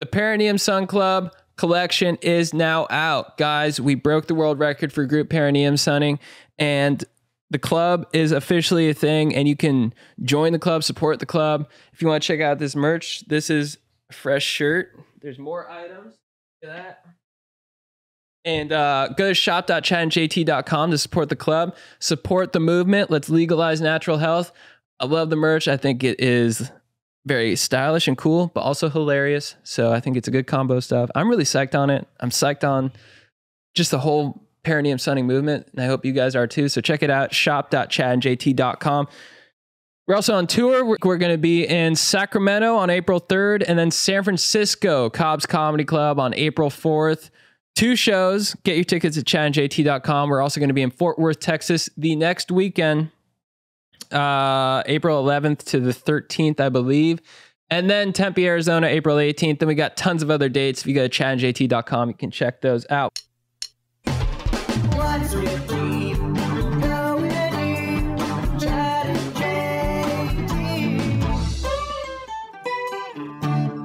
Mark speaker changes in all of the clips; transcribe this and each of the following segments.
Speaker 1: The Perineum Sun Club collection is now out. Guys, we broke the world record for group perineum sunning and the club is officially a thing and you can join the club, support the club. If you want to check out this merch, this is a fresh shirt. There's more items. Look at that. And uh, go to shop.chadandjt.com to support the club, support the movement. Let's legalize natural health. I love the merch. I think it is very stylish and cool, but also hilarious. So I think it's a good combo stuff. I'm really psyched on it. I'm psyched on just the whole perineum sunning movement, and I hope you guys are too. So check it out, shop.chadandjt.com. We're also on tour. We're, going to be in Sacramento on April 3rd and then San Francisco, Cobb's Comedy Club on April 4th. Two shows. Get your tickets at chadandjt.com. We're also going to be in Fort Worth, Texas the next weekend uh, April 11th to the 13th, I believe. And then Tempe, Arizona, April 18th. Then we got tons of other dates. If you go to chadandjt.com, you can check those out.
Speaker 2: What's with deep? Going deep. Chad and JT.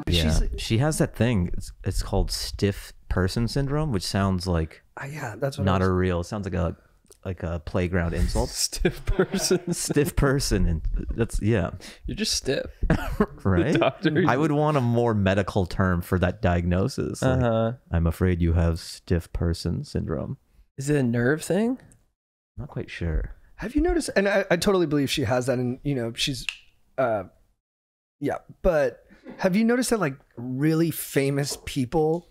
Speaker 3: Yeah,
Speaker 4: She's-
Speaker 3: she has that thing. It's, it's called stiff person syndrome, which sounds like
Speaker 4: Uh, yeah, that's what
Speaker 3: not a real. It sounds like a like a playground insult.
Speaker 1: Stiff person.
Speaker 3: stiff person, and that's yeah,
Speaker 1: You're just stiff.
Speaker 3: right.
Speaker 1: doctor-
Speaker 3: I would want a more medical term for that diagnosis.
Speaker 1: uh-huh.
Speaker 3: I'm afraid you have stiff person syndrome.
Speaker 1: Is it a nerve thing?
Speaker 3: Not quite sure.
Speaker 4: Have you noticed? And I, I totally believe she has that, and you know, she's, uh, yeah. But have you noticed that like really famous people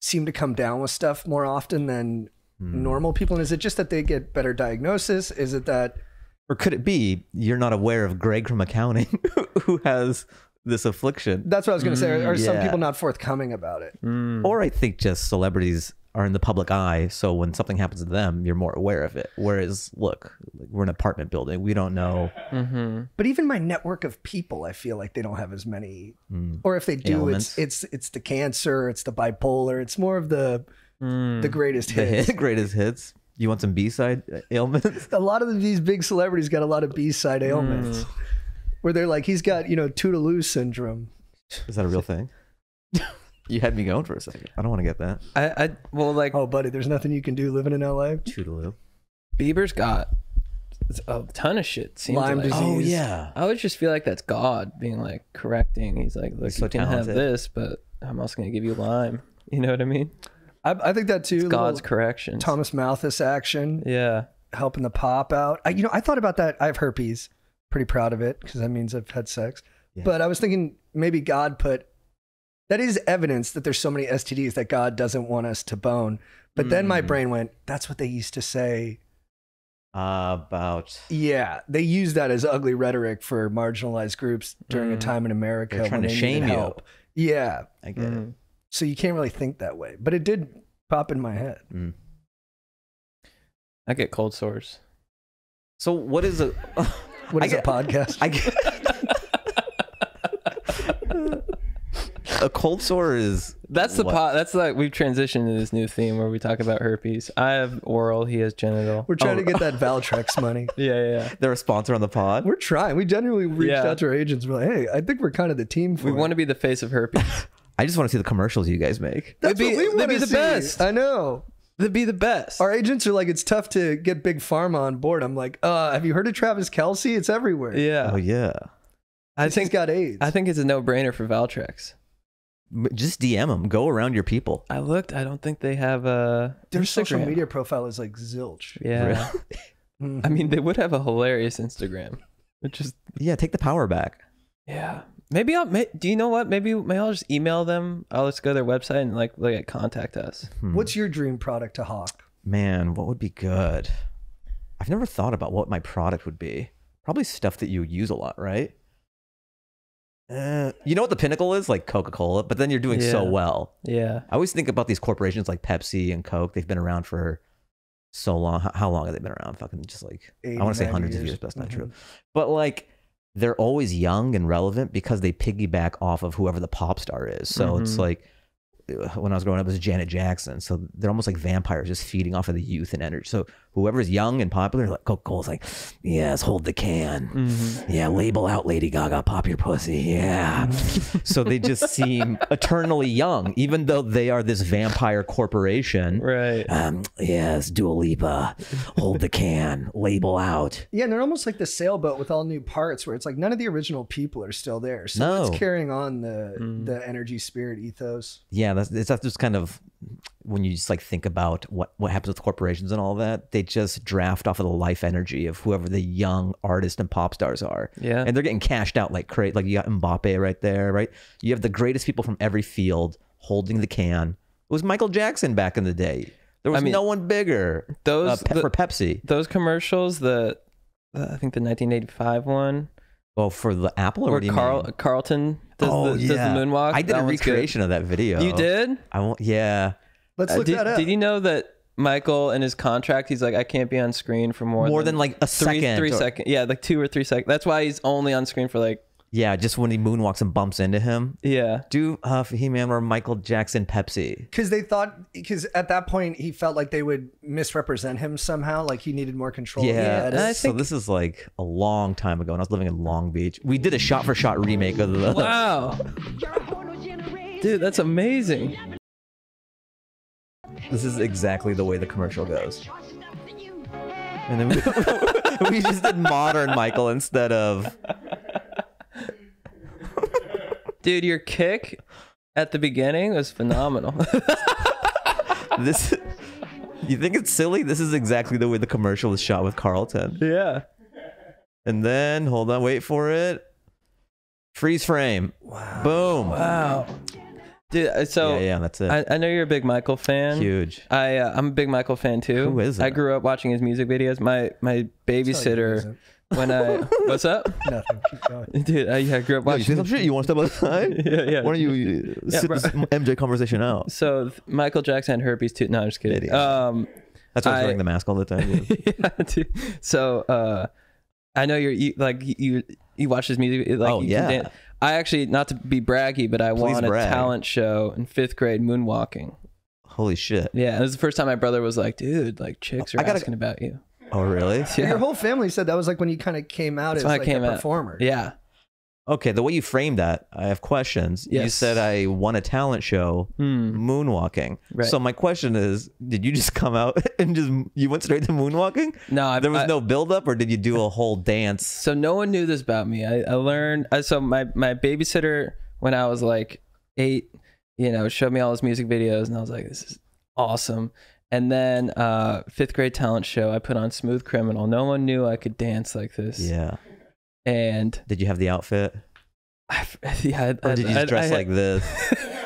Speaker 4: seem to come down with stuff more often than
Speaker 3: Hmm.
Speaker 4: normal people? And is it just that they get better diagnosis? Is it that
Speaker 3: Or could it be you're not aware of Greg from accounting who has this affliction?
Speaker 4: that's what I was going to say? Are, are some people not forthcoming about it?
Speaker 1: Mm.
Speaker 3: Or I think just celebrities are in the public eye, so when something happens to them, you're more aware of it. Whereas, look, we're an apartment building; we don't know.
Speaker 1: Mm-hmm.
Speaker 4: But even my network of people, I feel like they don't have as many.
Speaker 3: Mm.
Speaker 4: Or if they do,
Speaker 3: Ailments.
Speaker 4: it's it's it's the cancer, it's the bipolar, it's more of the
Speaker 1: Mm.
Speaker 4: the greatest
Speaker 3: The
Speaker 4: hits.
Speaker 3: hit, greatest hits. You want some B side ailments?
Speaker 4: a lot of these big celebrities got a lot of B-side ailments
Speaker 1: Mm.
Speaker 4: where they're like, he's got, you know, Toodaloo syndrome.
Speaker 3: Is that a real thing? you had me going for a second. I don't want to get that.
Speaker 1: I, I well like
Speaker 4: Oh, buddy, there's nothing you can do living in LA.
Speaker 3: Toodaloo.
Speaker 1: Bieber's got a ton of shit. Seems
Speaker 4: Lyme
Speaker 1: like.
Speaker 4: disease.
Speaker 3: Oh yeah.
Speaker 1: I always just feel like that's God being like correcting. He's like, look,
Speaker 3: He's so
Speaker 1: you can have this, but I'm also gonna give you Lyme. You know what I mean?
Speaker 4: I, I think that too.
Speaker 1: It's God's correction.
Speaker 4: Thomas Malthus action,
Speaker 1: Yeah.
Speaker 4: helping the pop out. I, you know, I thought about that. I have herpes. Pretty proud of it because that means I've had sex.
Speaker 3: Yeah.
Speaker 4: But I was thinking maybe God put that is evidence that there's so many STDs that God doesn't want us to bone. But then my
Speaker 3: Mm.
Speaker 4: brain went, that's what they used to say
Speaker 3: about
Speaker 4: Yeah, they use that as ugly rhetoric for marginalized groups during a
Speaker 1: Mm.
Speaker 4: time in America.
Speaker 3: They're trying to shame you.
Speaker 4: Yeah,
Speaker 3: I get it.
Speaker 4: So you can't really think that way, but it did pop in my head.
Speaker 3: Mm.
Speaker 1: I get cold sores.
Speaker 3: So what is a
Speaker 4: What
Speaker 3: I get-
Speaker 4: a podcast?
Speaker 3: I get a cold sore is
Speaker 1: That's the pot. That's like we've transitioned to this new theme where we talk about herpes. I have oral. He has genital.
Speaker 4: We're trying
Speaker 3: Oh.
Speaker 4: to get that Valtrex money.
Speaker 1: Yeah, yeah. yeah.
Speaker 3: They're a sponsor on the pod.
Speaker 4: We're trying. We genuinely reached
Speaker 1: Yeah.
Speaker 4: out to our agents. We're like, hey, I think we're kind of the team for
Speaker 1: We
Speaker 4: it.
Speaker 1: want to be the face of herpes.
Speaker 3: I just want to see the commercials you guys make.
Speaker 4: That's
Speaker 1: They'd be-
Speaker 4: what we
Speaker 1: they'd be the
Speaker 4: see.
Speaker 1: best.
Speaker 4: I know.
Speaker 1: That'd be the best.
Speaker 4: Our agents are like, it's tough to get big pharma on board. I'm like, uh, have you heard of Travis Kelce? It's everywhere.
Speaker 1: Yeah.
Speaker 3: Oh yeah.
Speaker 1: I
Speaker 4: He's
Speaker 1: think
Speaker 4: got AIDS.
Speaker 1: I think it's a no-brainer for Valtrex.
Speaker 3: Just DM them. Go around your people.
Speaker 1: I looked. I don't think they have a
Speaker 4: Their social media profile is like zilch.
Speaker 1: Yeah.
Speaker 4: Mhm.
Speaker 1: I mean, they would have a hilarious Instagram. Which is
Speaker 3: Yeah, take the power back.
Speaker 1: yeah. Maybe I'll. May, do you know what? Maybe maybe I'll just email them. I'll just go to their website and like look at contact us.
Speaker 3: Hmm.
Speaker 4: What's your dream product to hawk?
Speaker 3: man? What would be good? I've never thought about what my product would be. Probably stuff that you use a lot, right? Uh, you know what the pinnacle is? Like Coca Cola, but then you're doing so well.
Speaker 1: Yeah.
Speaker 3: I always think about these corporations like Pepsi and Coke. They've been around for so long. How, how long have they been around? Fucking just like I want to say
Speaker 4: 90
Speaker 3: hundreds of
Speaker 4: years.
Speaker 3: years, but that's not
Speaker 4: Mhm.
Speaker 3: true. But like they're always young and relevant because they piggyback off of whoever the pop star is. So it's
Speaker 1: Mhm.
Speaker 3: like when I was growing up it was Janet Jackson. So they're almost like vampires, just feeding off of the youth and energy. So whoever's young and popular, like Coca Cola's like, yes, hold the can.
Speaker 1: Mm-hmm.
Speaker 3: Yeah, label out Lady Gaga, pop your pussy. Yeah. so they just seem eternally young, even though they are this vampire corporation.
Speaker 1: Right.
Speaker 3: Um, yes, Dua Lipa, hold the can, label out.
Speaker 4: Yeah, and they're almost like the sailboat with all new parts, where it's like none of the original people are still there. So
Speaker 3: No.
Speaker 4: it's carrying on the
Speaker 1: Mm.
Speaker 4: the energy, spirit, ethos.
Speaker 3: Yeah, that's it's that's just kind of when you just like think about what what happens with corporations and all that. They just draft off of the life energy of whoever the young artists and pop stars are.
Speaker 1: Yeah.
Speaker 3: and they're getting cashed out like crazy. Like you got Mbappe right there, right? You have the greatest people from every field holding the can. It was Michael Jackson back in the day. There was
Speaker 1: I mean,
Speaker 3: no one bigger.
Speaker 1: those-
Speaker 3: uh, Pe-
Speaker 1: the-
Speaker 3: for Pepsi.
Speaker 1: Those commercials, the, the I think the 1985 one,
Speaker 3: Oh, for the Apple or
Speaker 1: where
Speaker 3: what do you
Speaker 1: Carl? Carlton does,
Speaker 3: oh
Speaker 1: the,
Speaker 3: yeah,
Speaker 1: does the moonwalk.
Speaker 3: I did
Speaker 1: That
Speaker 3: a
Speaker 1: one's good.
Speaker 3: recreation of that video.
Speaker 1: You did?
Speaker 3: I won't. Yeah.
Speaker 4: Let's
Speaker 1: Uh,
Speaker 4: look
Speaker 1: did,
Speaker 4: that up.
Speaker 1: did you know that Michael in his contract, he's like, I can't be on screen for more,
Speaker 3: More than, like, a
Speaker 1: three,
Speaker 3: second
Speaker 1: three
Speaker 3: or-
Speaker 1: second- Yeah, like two or three seconds. That's why he's only on screen for like,
Speaker 3: Yeah, just when he moonwalks and bumps into him.
Speaker 1: yeah.
Speaker 3: Do uh, He Man or Michael Jackson Pepsi?
Speaker 4: because they thought because at that point he felt like they would misrepresent him somehow, like he needed more control. of the
Speaker 3: Yeah,
Speaker 4: edits.
Speaker 1: I
Speaker 3: so this is like a long time ago, and I was living in Long Beach. We did a shot for shot remake of the.
Speaker 1: Wow. Dude, that's amazing.
Speaker 3: This is exactly the way the commercial goes. And then we, we just did modern Michael instead of.
Speaker 1: Dude, your kick at the beginning was phenomenal.
Speaker 3: This. You think it's silly? This is exactly the way the commercial is shot with Carlton.
Speaker 1: yeah.
Speaker 3: And then, hold on, wait for it. Freeze frame. Wow. Boom.
Speaker 1: Wow. Dude, uh, so
Speaker 3: yeah, yeah, that's it.
Speaker 1: I, I know you're a big Michael fan.
Speaker 3: Huge.
Speaker 1: I uh, I'm a big Michael fan too.
Speaker 3: Who is it?
Speaker 1: I grew up watching his music videos. My my babysitter when I what's up,
Speaker 4: Nothing. Keep going.
Speaker 1: dude? I, yeah, I grew up
Speaker 3: Yo, you
Speaker 1: watching.
Speaker 3: say some shit? You want to step outside?
Speaker 1: yeah, yeah.
Speaker 3: Why don't you uh, sit
Speaker 1: bro.
Speaker 3: this MJ conversation out?
Speaker 1: So Michael Jackson had herpes too. No, I'm just kidding.
Speaker 3: Idiot.
Speaker 1: Um,
Speaker 3: That's why I was
Speaker 1: I-
Speaker 3: wearing the mask all the time.
Speaker 1: yeah, dude. So uh, I know you're you, like you you watch his music. Like
Speaker 3: Oh,
Speaker 1: you
Speaker 3: yeah.
Speaker 1: can I actually not to be braggy, but I
Speaker 3: Please
Speaker 1: won a
Speaker 3: brag.
Speaker 1: talent show in fifth grade moonwalking.
Speaker 3: Holy shit.
Speaker 1: Yeah, it was the first time my brother was like, "Dude, like chicks are
Speaker 3: I gotta-
Speaker 1: asking about you."
Speaker 3: Oh, really?
Speaker 1: Yeah.
Speaker 4: Your whole family said that was like when you kind of came out
Speaker 1: That's
Speaker 4: as
Speaker 1: when I
Speaker 4: like
Speaker 1: came
Speaker 4: a
Speaker 1: out.
Speaker 4: performer.
Speaker 1: Yeah.
Speaker 3: Okay, the way you framed that, I have questions. You
Speaker 1: Yes.
Speaker 3: said I won a talent show hmm. moonwalking.
Speaker 1: Right.
Speaker 3: So my question is, did you just come out and just you went straight to moonwalking?
Speaker 1: No, I,
Speaker 3: There was
Speaker 1: I-
Speaker 3: no build up or did you do a whole dance?
Speaker 1: So no one knew this about me. I, I learned. I, so my my babysitter when I was like eight, you know, showed me all his music videos, and I was like, "This is awesome." And then uh, fifth grade talent show, I put on Smooth Criminal. No one knew I could dance like this.
Speaker 3: Yeah.
Speaker 1: And
Speaker 3: Did you have the outfit?
Speaker 1: I, yeah, I,
Speaker 3: Or did you just
Speaker 1: I,
Speaker 3: dress
Speaker 1: I,
Speaker 3: like this?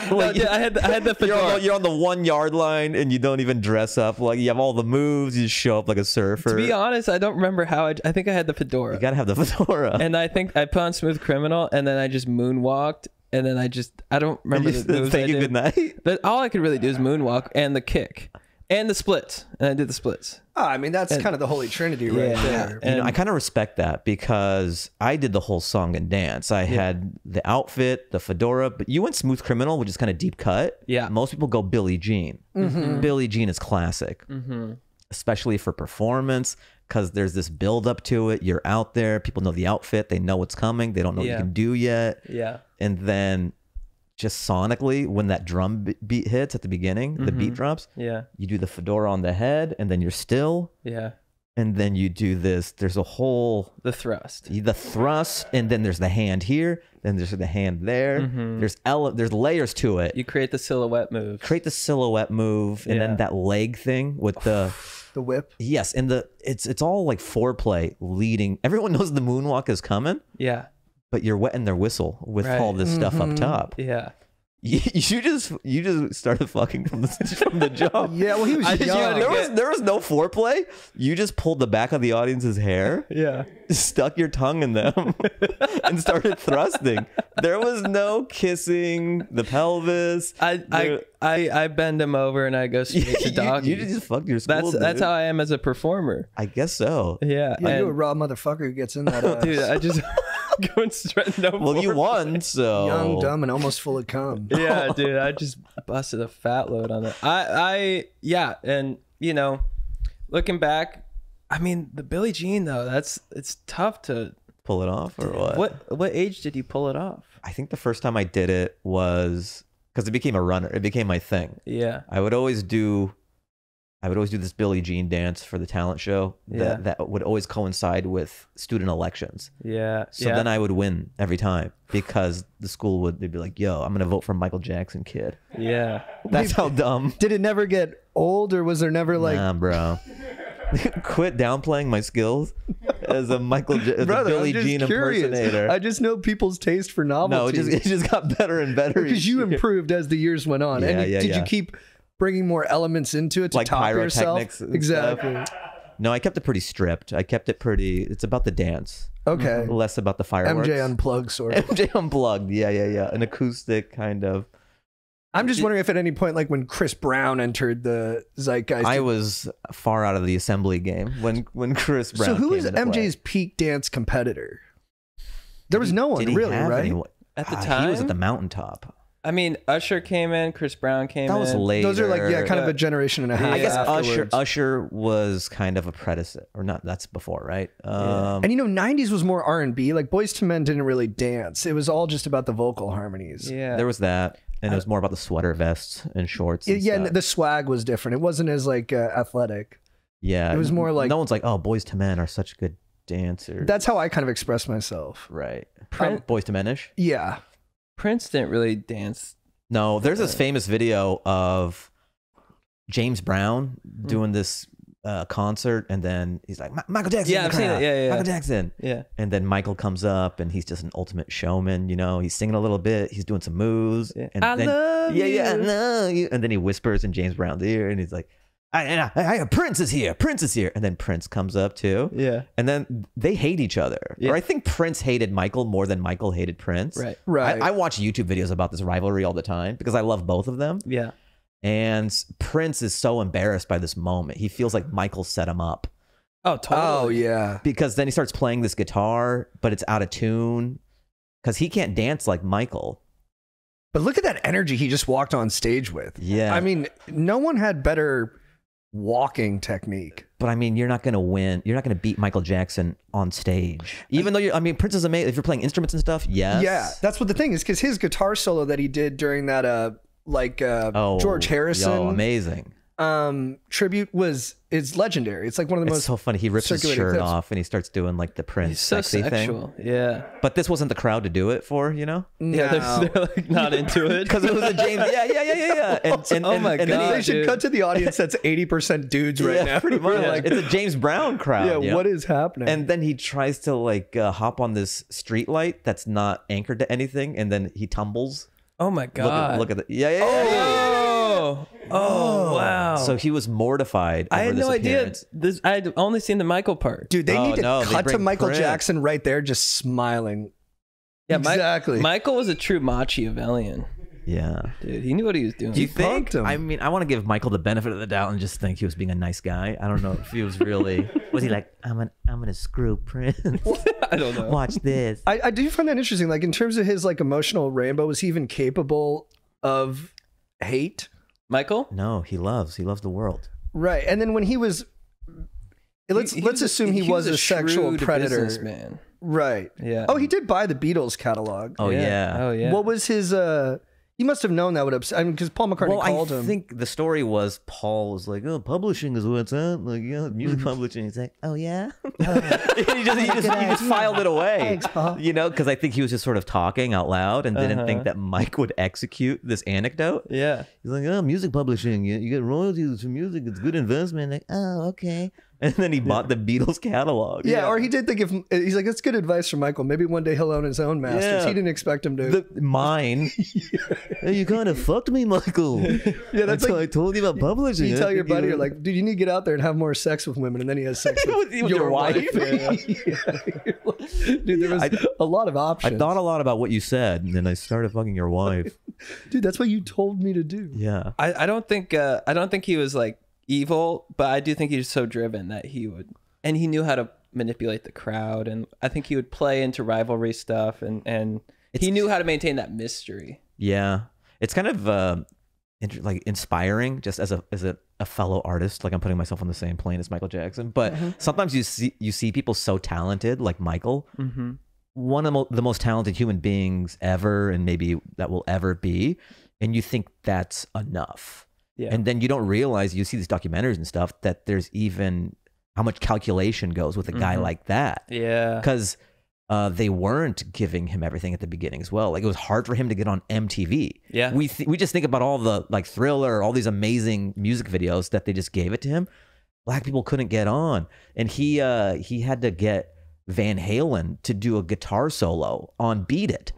Speaker 1: No, I had I had the
Speaker 3: You're on,
Speaker 1: fedora.
Speaker 3: the, you're on the one yard line and you don't even dress up. Like you have all the moves. You just show up like a surfer.
Speaker 1: to be honest, I don't remember how I. I think I had the fedora.
Speaker 3: you gotta have the fedora.
Speaker 1: and I think I put on Smooth Criminal, and then I just moonwalked, and then I just I don't remember
Speaker 3: you
Speaker 1: the moves
Speaker 3: thank you good night.
Speaker 1: But all I could really do is uh. moonwalk and the kick and the splits, and I did the splits.
Speaker 4: Oh, I mean, that's kind of the holy trinity right
Speaker 1: Yeah.
Speaker 4: there.
Speaker 3: You know,
Speaker 1: And-
Speaker 3: I kind of respect that because I did the whole song and dance. I had the outfit, the fedora, but you went smooth criminal, which is kind of deep cut.
Speaker 1: Yeah.
Speaker 3: Most people go Billie Jean. Mm-hmm. Billie Jean is classic,
Speaker 1: Mm-hmm.
Speaker 3: especially for performance because there's this build up to it. You're out there, people know the outfit, they know what's coming, they don't know what you can do yet.
Speaker 1: Yeah.
Speaker 3: And then just sonically, when that drum beat hits at the beginning, the
Speaker 1: Mm-hmm.
Speaker 3: beat drops,
Speaker 1: Yeah.
Speaker 3: you do the fedora on the head, and then you're still
Speaker 1: Yeah.
Speaker 3: and then you do this. There's a whole
Speaker 1: The thrust.
Speaker 3: the thrust, and then there's the hand here, then there's the hand there. There's ele- there's layers to it.
Speaker 1: Mm-hmm. You create the silhouette move.
Speaker 3: create the silhouette move, and
Speaker 1: Yeah.
Speaker 3: then that leg thing with the
Speaker 4: The whip.
Speaker 3: yes, and the it's it's all like foreplay leading. Everyone knows the moonwalk is coming,
Speaker 1: Yeah.
Speaker 3: But you're wetting their whistle with
Speaker 1: Right.
Speaker 3: all this stuff up mm-hmm. top.
Speaker 1: Yeah.
Speaker 3: You, you just you just started fucking from the from the jump.
Speaker 4: Yeah, well, he was
Speaker 1: I just
Speaker 4: young.
Speaker 1: wanted
Speaker 3: There
Speaker 1: get-
Speaker 3: was there was no foreplay. You just pulled the back of the audience's hair.
Speaker 1: Yeah.
Speaker 3: stuck your tongue in them and started thrusting. There was no kissing the pelvis.
Speaker 1: I, I
Speaker 3: There-
Speaker 1: I I bend him over and I go straight to
Speaker 3: you,
Speaker 1: doggy.
Speaker 3: you just fucked your school.
Speaker 1: that's
Speaker 3: dude.
Speaker 1: that's how I am as a performer.
Speaker 3: I guess so.
Speaker 1: Yeah.
Speaker 4: Yeah, you a raw motherfucker who gets in that.
Speaker 1: Dude, I just going straight no.
Speaker 3: Well, you
Speaker 1: foreplay.
Speaker 3: won, so
Speaker 4: Young, dumb, and almost full of cum.
Speaker 1: yeah, dude, I just busted a fat load on it. I, I, yeah, and you know, looking back, I mean, the Billie Jean though, that's it's tough to.
Speaker 3: pull it off or what?
Speaker 1: What what age did you pull it off?
Speaker 3: I think the first time I did it was because it became a runner. It became my thing.
Speaker 1: Yeah,
Speaker 3: I would always do I would always do this Billie Jean dance for the talent show
Speaker 1: Yeah.
Speaker 3: that, that would always coincide with student elections.
Speaker 1: yeah.
Speaker 3: So
Speaker 1: yeah.
Speaker 3: then I would win every time because the school would they'd be like, "Yo, I'm gonna vote for Michael Jackson, kid."
Speaker 1: yeah.
Speaker 3: That's how dumb.
Speaker 4: Did it never get old, or was there never like?
Speaker 3: nah, bro. Quit downplaying my skills as a Michael J- as
Speaker 4: Brother,
Speaker 3: a Billie Jean
Speaker 4: curious.
Speaker 3: impersonator.
Speaker 4: I just know people's taste for novelty.
Speaker 3: no, it just it just got better and better
Speaker 4: because you
Speaker 3: year.
Speaker 4: improved as the years went on. and
Speaker 3: Yeah,
Speaker 4: you-
Speaker 3: yeah,
Speaker 4: did you keep bringing more elements into it to
Speaker 3: Like
Speaker 4: top yourself?
Speaker 3: pyrotechnics and
Speaker 4: Exactly.
Speaker 3: No, I kept it pretty stripped. I kept it pretty. It's about the dance,
Speaker 4: Okay.
Speaker 3: less about the fireworks.
Speaker 4: MJ unplugged sort of.
Speaker 3: MJ unplugged. Yeah, yeah, yeah. An acoustic kind of.
Speaker 4: I'm just wondering if at any point, like when Chris Brown entered the zeitgeist,
Speaker 3: I was far out of the assembly game when when Chris Brown.
Speaker 4: so who
Speaker 3: came
Speaker 4: was
Speaker 3: into play.
Speaker 4: MJ's peak dance competitor? There was no one really, right?
Speaker 3: anyone?
Speaker 1: At the
Speaker 3: time, he was at the mountaintop.
Speaker 1: I mean, Usher came in, Chris Brown came
Speaker 3: That
Speaker 1: in.
Speaker 3: was later.
Speaker 4: Those are like yeah, kind of
Speaker 1: Uh,
Speaker 4: a generation and a half.
Speaker 3: I guess
Speaker 1: Yeah,
Speaker 3: Usher
Speaker 4: afterwards.
Speaker 3: Usher was kind of a predecessor, or not? That's before, right? Um,
Speaker 4: And you know, '90s was more R and B. Like Boyz II Men didn't really dance. It was all just about the vocal harmonies.
Speaker 1: Yeah.
Speaker 3: there was that, and it was more about the sweater vests and shorts. And
Speaker 4: yeah, and
Speaker 3: stuff.
Speaker 4: the swag was different. It wasn't as like uh, athletic.
Speaker 3: yeah.
Speaker 4: it was more like-
Speaker 3: no one's like, oh, Boyz II Men are such good dancers.
Speaker 4: That's how I kind of express myself.
Speaker 3: right.
Speaker 1: Prin-
Speaker 3: boys to menish.
Speaker 4: Yeah,
Speaker 1: Prince didn't really dance.
Speaker 3: No, there's this famous video of James Brown
Speaker 1: Hmm.
Speaker 3: doing this uh, concert, and then he's like, "Mi- Michael Jackson.
Speaker 1: Yeah,
Speaker 3: the
Speaker 1: I've seen it.
Speaker 3: crowd.
Speaker 1: Yeah, yeah, yeah.
Speaker 3: Michael Jackson.
Speaker 1: Yeah.
Speaker 3: And then Michael comes up, and he's just an ultimate showman. You know, he's singing a little bit, he's doing some moves,
Speaker 1: Yeah.
Speaker 3: and
Speaker 1: I
Speaker 3: then,
Speaker 1: love
Speaker 3: yeah, yeah, I
Speaker 1: you.
Speaker 3: love you. And then he whispers in James Brown's ear, and he's like, I, I, I, Prince is here. Prince is here. And then Prince comes up too.
Speaker 1: Yeah.
Speaker 3: And then they hate each other.
Speaker 1: Yeah.
Speaker 3: Or I think Prince hated Michael more than Michael hated Prince.
Speaker 1: Right.
Speaker 4: right.
Speaker 3: I, I watch YouTube videos about this rivalry all the time because I love both of them.
Speaker 1: Yeah.
Speaker 3: And Prince is so embarrassed by this moment. He feels like Michael set him up
Speaker 1: Oh, totally.
Speaker 4: oh yeah.
Speaker 3: because then he starts playing this guitar, but it's out of tune because he can't dance like Michael.
Speaker 4: But look at that energy he just walked on stage with.
Speaker 3: Yeah.
Speaker 4: I mean, no one had better walking technique.
Speaker 3: But I mean, you're not going to win. You're not going to beat Michael Jackson on stage. Even though you're, I mean, Prince is amazing. If you're playing instruments and stuff, yes.
Speaker 4: Yeah, that's what the thing is because his guitar solo that he did during that uh like uh
Speaker 3: Oh,
Speaker 4: George Harrison
Speaker 3: Yo, amazing.
Speaker 4: Um tribute was is legendary. It's like one of the
Speaker 3: It's
Speaker 4: most
Speaker 3: so funny. He rips his shirt
Speaker 4: clips.
Speaker 3: off and he starts doing like the Prince
Speaker 1: He's so
Speaker 3: sexy thing.
Speaker 1: Yeah.
Speaker 3: But this wasn't the crowd to do it for, you know?
Speaker 1: Yeah. They're, they're like not into it
Speaker 3: Because it was a James. Yeah, yeah, yeah, yeah, yeah. And, and,
Speaker 1: Oh
Speaker 3: and-
Speaker 1: my
Speaker 3: and then
Speaker 1: God.
Speaker 4: they should
Speaker 1: dude.
Speaker 4: cut to the audience that's 80% dudes right
Speaker 3: yeah,
Speaker 4: now.
Speaker 3: pretty
Speaker 4: We're
Speaker 3: much.
Speaker 4: like,
Speaker 3: it's a James Brown crowd.
Speaker 4: yeah,
Speaker 3: you know?
Speaker 4: what is happening?
Speaker 3: And then he tries to like uh, hop on this street light that's not anchored to anything, and then he tumbles.
Speaker 1: Oh my
Speaker 3: Look
Speaker 1: god.
Speaker 3: at, look at the yeah, yeah, yeah, yeah.
Speaker 1: Oh, oh. Oh, wow.
Speaker 3: So he was mortified.
Speaker 1: I had
Speaker 3: this
Speaker 1: no idea.
Speaker 3: appearance.
Speaker 1: This I'd only seen the Michael part.
Speaker 4: Dude, they
Speaker 3: Oh,
Speaker 4: need to
Speaker 3: no, they
Speaker 4: cut to
Speaker 3: bring
Speaker 4: Michael
Speaker 3: Prince.
Speaker 4: Jackson right there just smiling.
Speaker 1: Yeah, Mi-
Speaker 4: exactly.
Speaker 1: Michael was a true Machiavellian.
Speaker 3: Yeah.
Speaker 1: Dude, he knew what he was doing.
Speaker 3: Do you
Speaker 4: He
Speaker 3: think?
Speaker 4: punked him.
Speaker 3: I mean, I want to give Michael the benefit of the doubt and just think he was being a nice guy. I don't know if he was really. was he like, I'm an, I'm gonna screw Prince.
Speaker 1: I don't know.
Speaker 3: Watch this.
Speaker 4: I, I do find that interesting. Like in terms of his like emotional rainbow, was he even capable of hate?
Speaker 1: Michael?
Speaker 3: No, he loves. He loves the world.
Speaker 4: Right. And then when he was let's
Speaker 1: He- he
Speaker 4: let's
Speaker 1: was
Speaker 4: assume he, was, a, sexual predator.
Speaker 1: businessman.
Speaker 4: Right.
Speaker 1: Yeah.
Speaker 4: Oh, he did buy the Beatles catalog.
Speaker 3: Oh yeah.
Speaker 1: Oh yeah.
Speaker 4: What was his uh he must have known that would upset I mean because Paul McCartney
Speaker 3: well, I
Speaker 4: called him.
Speaker 3: I think the story was Paul was like, "Oh, publishing is what's up, like yeah, music
Speaker 4: Mm-hmm.
Speaker 3: publishing." He's like, "Oh yeah," he just he just, he just filed it away,
Speaker 4: Thanks, Paul.
Speaker 3: you know, because I think he was just sort of talking out loud and didn't
Speaker 1: Uh-huh.
Speaker 3: think that Mike would execute this anecdote.
Speaker 1: yeah.
Speaker 3: He's like, "Oh, music publishing, you, you get royalties from music. It's good investment." Like, "Oh, okay," and then he bought the Beatles catalog.
Speaker 4: yeah, or he did think if he's like, that's good advice from Michael. Maybe one day he'll own his own masters.
Speaker 3: Yeah.
Speaker 4: He didn't expect him to.
Speaker 3: the mine. hey, you kind of fucked me, Michael.
Speaker 4: yeah, that's
Speaker 3: Until
Speaker 4: like
Speaker 3: I told you about publishing.
Speaker 4: you
Speaker 3: I
Speaker 4: tell your buddy,
Speaker 3: you-
Speaker 4: you're like, dude, you need to get out there and have more sex with women, and then he has sex with,
Speaker 3: With- with your wife?
Speaker 4: Yeah. dude, there was
Speaker 3: I-
Speaker 4: a lot of options.
Speaker 3: I thought a lot about what you said, and then I started fucking your wife.
Speaker 4: dude, that's what you told me to do.
Speaker 3: Yeah.
Speaker 1: I, I don't think uh, I don't think he was like evil, but I do think he's so driven that he would and he knew how to manipulate the crowd, and I think he would play into rivalry stuff, and and he knew how to maintain that mystery.
Speaker 3: Yeah, it's kind of uh, like inspiring, just as a as a, a fellow artist. Like I'm putting myself on the same plane as Michael Jackson. But sometimes you see you see people so talented, like Michael,
Speaker 1: Mm-hmm.
Speaker 3: one of the most talented human beings ever, and maybe that will ever be, and you think that's enough.
Speaker 1: Yeah.
Speaker 3: And then you don't realize you see these documentaries and stuff that there's even how much calculation goes with a guy
Speaker 1: Mhm.
Speaker 3: like that
Speaker 1: yeah.
Speaker 3: because uh, they weren't giving him everything at the beginning as well. Like it was hard for him to get on MTV.
Speaker 1: Yeah.
Speaker 3: we th- we just think about all the like Thriller, all these amazing music videos that they just gave it to him. Black people couldn't get on, and he uh, he had to get Van Halen to do a guitar solo on "Beat It"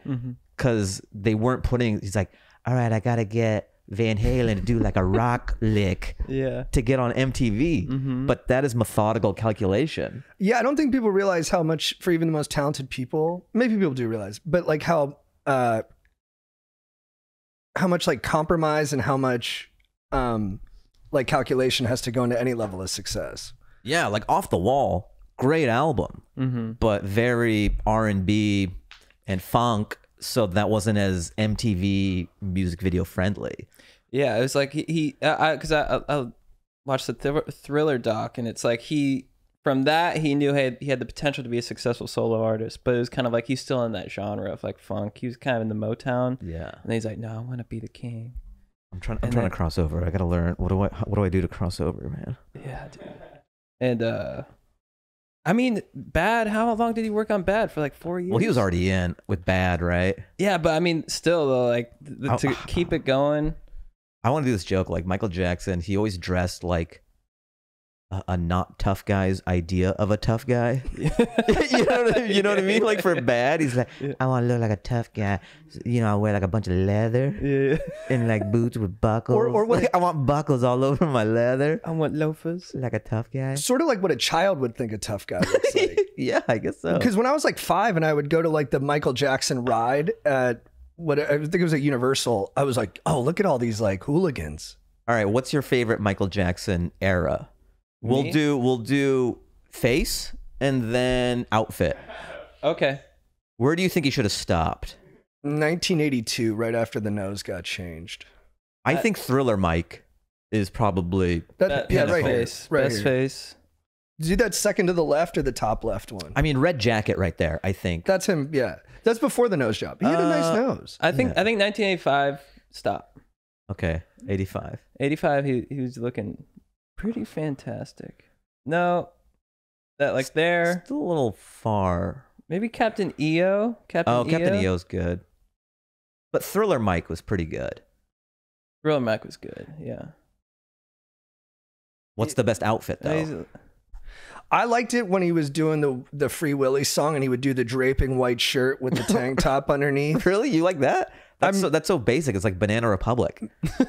Speaker 3: because they weren't putting. He's like, all right, I gotta get Van Halen to do like a rock lick
Speaker 1: Yeah.
Speaker 3: to get on MTV.
Speaker 1: Mhm.
Speaker 3: But that is methodical calculation.
Speaker 4: Yeah, I don't think people realize how much for even the most talented people. Maybe people do realize, but like how uh how much like compromise and how much um like calculation has to go into any level of success.
Speaker 3: Yeah, like off the wall, great album,
Speaker 1: Mm-hmm.
Speaker 3: but very R and B and funk. So that wasn't as MTV music video friendly.
Speaker 1: Yeah, it was like he, he I because I, I, I watched the thr- thriller doc, and it's like he from that he knew he had, he had the potential to be a successful solo artist, but it was kind of like he's still in that genre of like funk. He was kind of in the Motown,
Speaker 3: Yeah,
Speaker 1: and he's like, no, I want to be the king.
Speaker 3: I'm trying. I'm
Speaker 1: And
Speaker 3: trying
Speaker 1: then-
Speaker 3: to cross over. I gotta learn. What do I? What do I do to cross over, man?
Speaker 1: Yeah, dude. And uh, I mean, bad. How long did he work on bad for like four years?
Speaker 3: Well, he was already in with Bad, right?
Speaker 1: Yeah, but I mean, still though, like th-
Speaker 3: Oh.
Speaker 1: to keep it going.
Speaker 3: I want to do this joke. Like Michael Jackson, he always dressed like a, a not tough guy's idea of a tough guy. you know what I, you know what I mean? Like for bad, he's like,
Speaker 1: Yeah.
Speaker 3: I want to look like a tough guy. You know, I wear like a bunch of leather
Speaker 1: Yeah,
Speaker 3: and like boots with buckles.
Speaker 4: Or- or what-
Speaker 3: I want buckles all over my leather,
Speaker 1: I want loafers.
Speaker 3: like a tough guy.
Speaker 4: Sort of like what a child would think a tough guy looks like.
Speaker 3: yeah, I guess so.
Speaker 4: Because when I was like five and I would go to like the Michael Jackson ride at what I think it was at Universal, I was like, oh, look at all these like hooligans.
Speaker 3: All right, what's your favorite Michael Jackson era? We'll
Speaker 1: Me?
Speaker 3: do we'll do face and then outfit.
Speaker 1: Okay.
Speaker 3: Where do you think he should have stopped?
Speaker 4: 1982, right after the nose got changed.
Speaker 3: I think Thriller Mike is probably.
Speaker 4: That,
Speaker 1: That-
Speaker 4: yeah,
Speaker 1: best
Speaker 4: right here.
Speaker 1: face.
Speaker 4: Right
Speaker 1: best
Speaker 4: here.
Speaker 1: face.
Speaker 4: Do that second to the left or the top left one?
Speaker 3: I mean, red jacket right there. I think.
Speaker 4: That's him. Yeah, that's before the nose job. He had a nice
Speaker 3: Uh,
Speaker 4: nose.
Speaker 1: I think
Speaker 3: Yeah.
Speaker 1: I think 1985. Stop.
Speaker 3: Okay, eighty-five.
Speaker 1: 85. He he was looking pretty fantastic. No, that like there.
Speaker 3: Still a little far.
Speaker 1: Maybe Captain EO. Captain
Speaker 3: Oh, Captain
Speaker 1: EO.
Speaker 3: EO's good, but Thriller Mike was pretty good.
Speaker 1: Thriller Mike was good. Yeah.
Speaker 3: What's the best outfit though?
Speaker 4: I liked it when he was doing the the Free Willy song and he would do the draping white shirt with the tank top underneath.
Speaker 3: Really, you like that? That's
Speaker 4: I'm-
Speaker 3: so, that's so basic. It's like Banana Republic.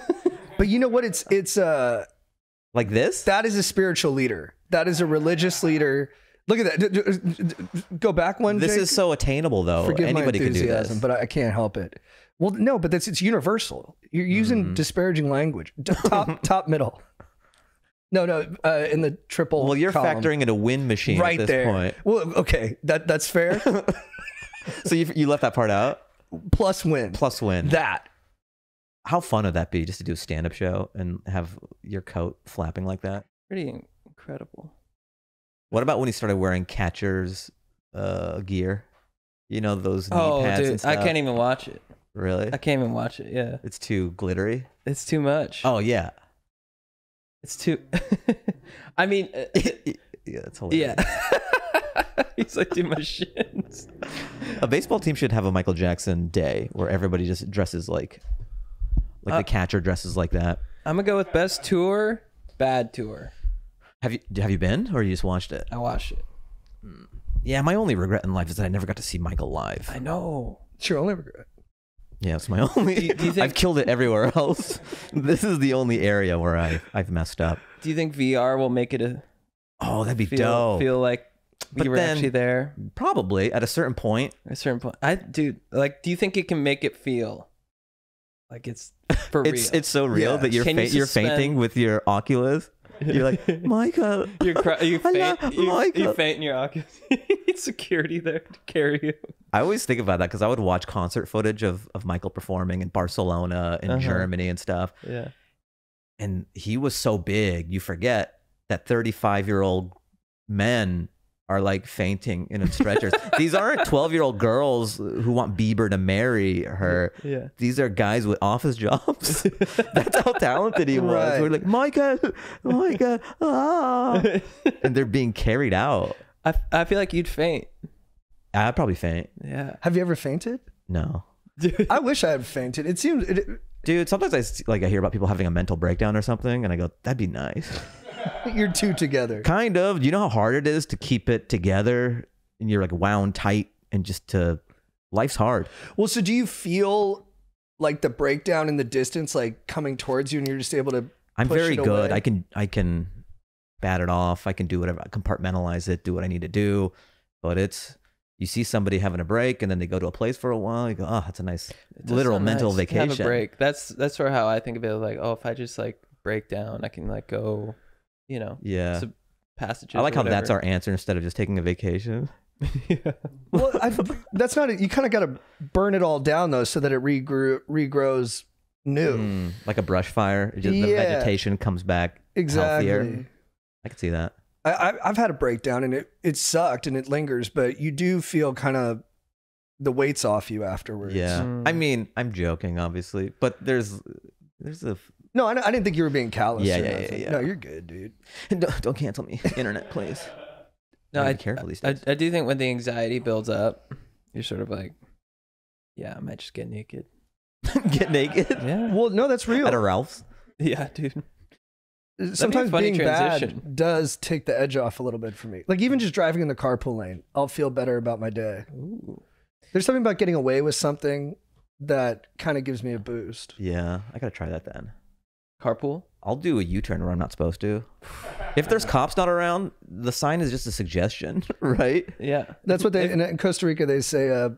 Speaker 4: But you know what? It's it's uh
Speaker 3: Like this?
Speaker 4: that is a spiritual leader. That is a religious leader. Look at that. Go back one.
Speaker 3: This
Speaker 4: Jake.
Speaker 3: is so attainable though.
Speaker 4: Forgive
Speaker 3: Anybody
Speaker 4: my
Speaker 3: can do
Speaker 4: enthusiasm,
Speaker 3: this.
Speaker 4: but I, can't help it. Well, no, but that's it's universal. You're using
Speaker 3: Mm-hmm.
Speaker 4: disparaging language. Top, top, middle. No, no, uh, in the triple.
Speaker 3: well, you're
Speaker 4: column.
Speaker 3: factoring in a wind machine
Speaker 4: right
Speaker 3: at this
Speaker 4: there.
Speaker 3: point.
Speaker 4: Well, okay, that that's fair.
Speaker 3: So you you left that part out.
Speaker 4: Plus win.
Speaker 3: Plus win.
Speaker 4: that.
Speaker 3: How fun would that be just to do a stand up show and have your coat flapping like that?
Speaker 1: pretty incredible.
Speaker 3: What about when he started wearing catcher's uh, gear? You know those knee
Speaker 1: Oh,
Speaker 3: pads and
Speaker 1: dude. I can't even watch it.
Speaker 3: really.
Speaker 1: I can't even watch it. Yeah,
Speaker 3: It's too glittery.
Speaker 1: it's too much.
Speaker 3: Oh yeah,
Speaker 1: it's too. I mean, uh,
Speaker 3: yeah, that's hilarious.
Speaker 1: yeah. He's like do my shins.
Speaker 3: A baseball team should have a Michael Jackson day where everybody just dresses like, like
Speaker 1: Uh,
Speaker 3: the catcher dresses like that.
Speaker 1: I'm gonna go with best tour, bad tour.
Speaker 3: Have you have you been or you just watched it?
Speaker 1: I watched it.
Speaker 3: Yeah, my only regret in life is that I never got to see Michael live.
Speaker 1: I know.
Speaker 4: Sure, I'll never regret.
Speaker 3: Yeah, it's my only.
Speaker 1: Do you- do you think-
Speaker 3: I've killed it everywhere else. this is the only area where I I've messed up.
Speaker 1: Do you think VR will make it a
Speaker 3: Oh, that'd be
Speaker 1: feel
Speaker 3: dope.
Speaker 1: feel like
Speaker 3: But
Speaker 1: you were
Speaker 3: then-
Speaker 1: actually there
Speaker 3: Probably at a certain point.
Speaker 1: at a certain point? I dude, like, do you think it can make it feel like it's for
Speaker 3: It's
Speaker 1: real?
Speaker 3: it's so real
Speaker 4: Yeah.
Speaker 3: that you're
Speaker 1: you
Speaker 3: you're fainting with your Oculus. You're like, Micah.
Speaker 1: You're cry- you faint. You, you
Speaker 3: Micah."
Speaker 1: faint in your Oculus. you need security there to carry you.
Speaker 3: I always think about that because I would watch concert footage of, of Michael performing in Barcelona and
Speaker 1: Uh-huh.
Speaker 3: Germany and stuff.
Speaker 1: Yeah.
Speaker 3: And he was so big, you forget that 35 year old men are like fainting in a stretchers. These aren't 12 year old girls who want Bieber to marry her.
Speaker 1: Yeah.
Speaker 3: These are guys with office jobs. That's how talented he was.
Speaker 4: Right.
Speaker 3: We're like, Micah, Micah, ah. and they're being carried out.
Speaker 1: I, I feel like you'd faint.
Speaker 3: I'd probably faint.
Speaker 1: Yeah.
Speaker 4: Have you ever fainted?
Speaker 3: No.
Speaker 1: Dude.
Speaker 4: I wish I had fainted. It seems it,
Speaker 3: Dude, sometimes I s- like I hear about people having a mental breakdown or something, and I go, "That'd be nice."
Speaker 4: you're two together.
Speaker 3: kind of. You know how hard it is to keep it together, and you're like wound tight, and just to life's hard.
Speaker 4: Well, so do you feel like the breakdown in the distance, like coming towards you, and you're just able to?
Speaker 3: I'm
Speaker 4: Push
Speaker 3: very
Speaker 4: it
Speaker 3: good.
Speaker 4: away.
Speaker 3: I can I can bat it off. I can do whatever, compartmentalize it, do what I need to do. But it's you see somebody having a break, and then they go to a place for a while. You go, "Oh, that's a nice
Speaker 1: It does
Speaker 3: literal
Speaker 1: sound
Speaker 3: mental
Speaker 1: nice to Have
Speaker 3: vacation."
Speaker 1: a break. That's that's sort of how I think of it. Like, oh, if I just like break down, I can like go, you know,
Speaker 3: Yeah.
Speaker 1: sub- passages.
Speaker 3: I like how that's our answer instead of just taking a vacation.
Speaker 1: yeah.
Speaker 4: Well, I, that's not. it. You kind of got to burn it all down though, so that it regrew, regrows new.
Speaker 3: Mm, like a brush fire. It Just, The vegetation comes back.
Speaker 4: Exactly.
Speaker 3: Healthier. I can see that.
Speaker 4: I, I, I've had a breakdown and it it sucked and it lingers, but you do feel kind of the weight's off you afterwards.
Speaker 3: Yeah.
Speaker 1: Mm.
Speaker 3: I mean, I'm joking, obviously, but there's there's a
Speaker 4: No, I, I didn't think you were being callous.
Speaker 3: Yeah,
Speaker 4: or
Speaker 3: yeah, yeah,
Speaker 4: nothing.
Speaker 3: yeah.
Speaker 4: No, you're good, dude.
Speaker 3: don't, don't cancel me, internet, please.
Speaker 1: No,
Speaker 3: Gotta
Speaker 1: I,
Speaker 3: be careful these
Speaker 1: I,
Speaker 3: days.
Speaker 1: I do think when the anxiety builds up, you're sort of like, yeah, I might just get naked.
Speaker 3: Get naked
Speaker 1: Yeah.
Speaker 4: Well, no, that's real.
Speaker 3: at a Ralph's.
Speaker 1: Yeah, dude.
Speaker 4: Uh, sometimes
Speaker 1: funny
Speaker 4: being
Speaker 1: transition.
Speaker 4: bad does take the edge off a little bit for me. Like even just driving in the carpool lane, I'll feel better about my day.
Speaker 1: Ooh.
Speaker 4: There's something about getting away with something that kind of gives me a boost.
Speaker 3: Yeah, I gotta try that then.
Speaker 1: Carpool?
Speaker 3: I'll do a U-turn where I'm not supposed to. If there's cops not around, the sign is just a suggestion, right?
Speaker 1: Yeah.
Speaker 4: That's what they in, in Costa Rica they say. Uh,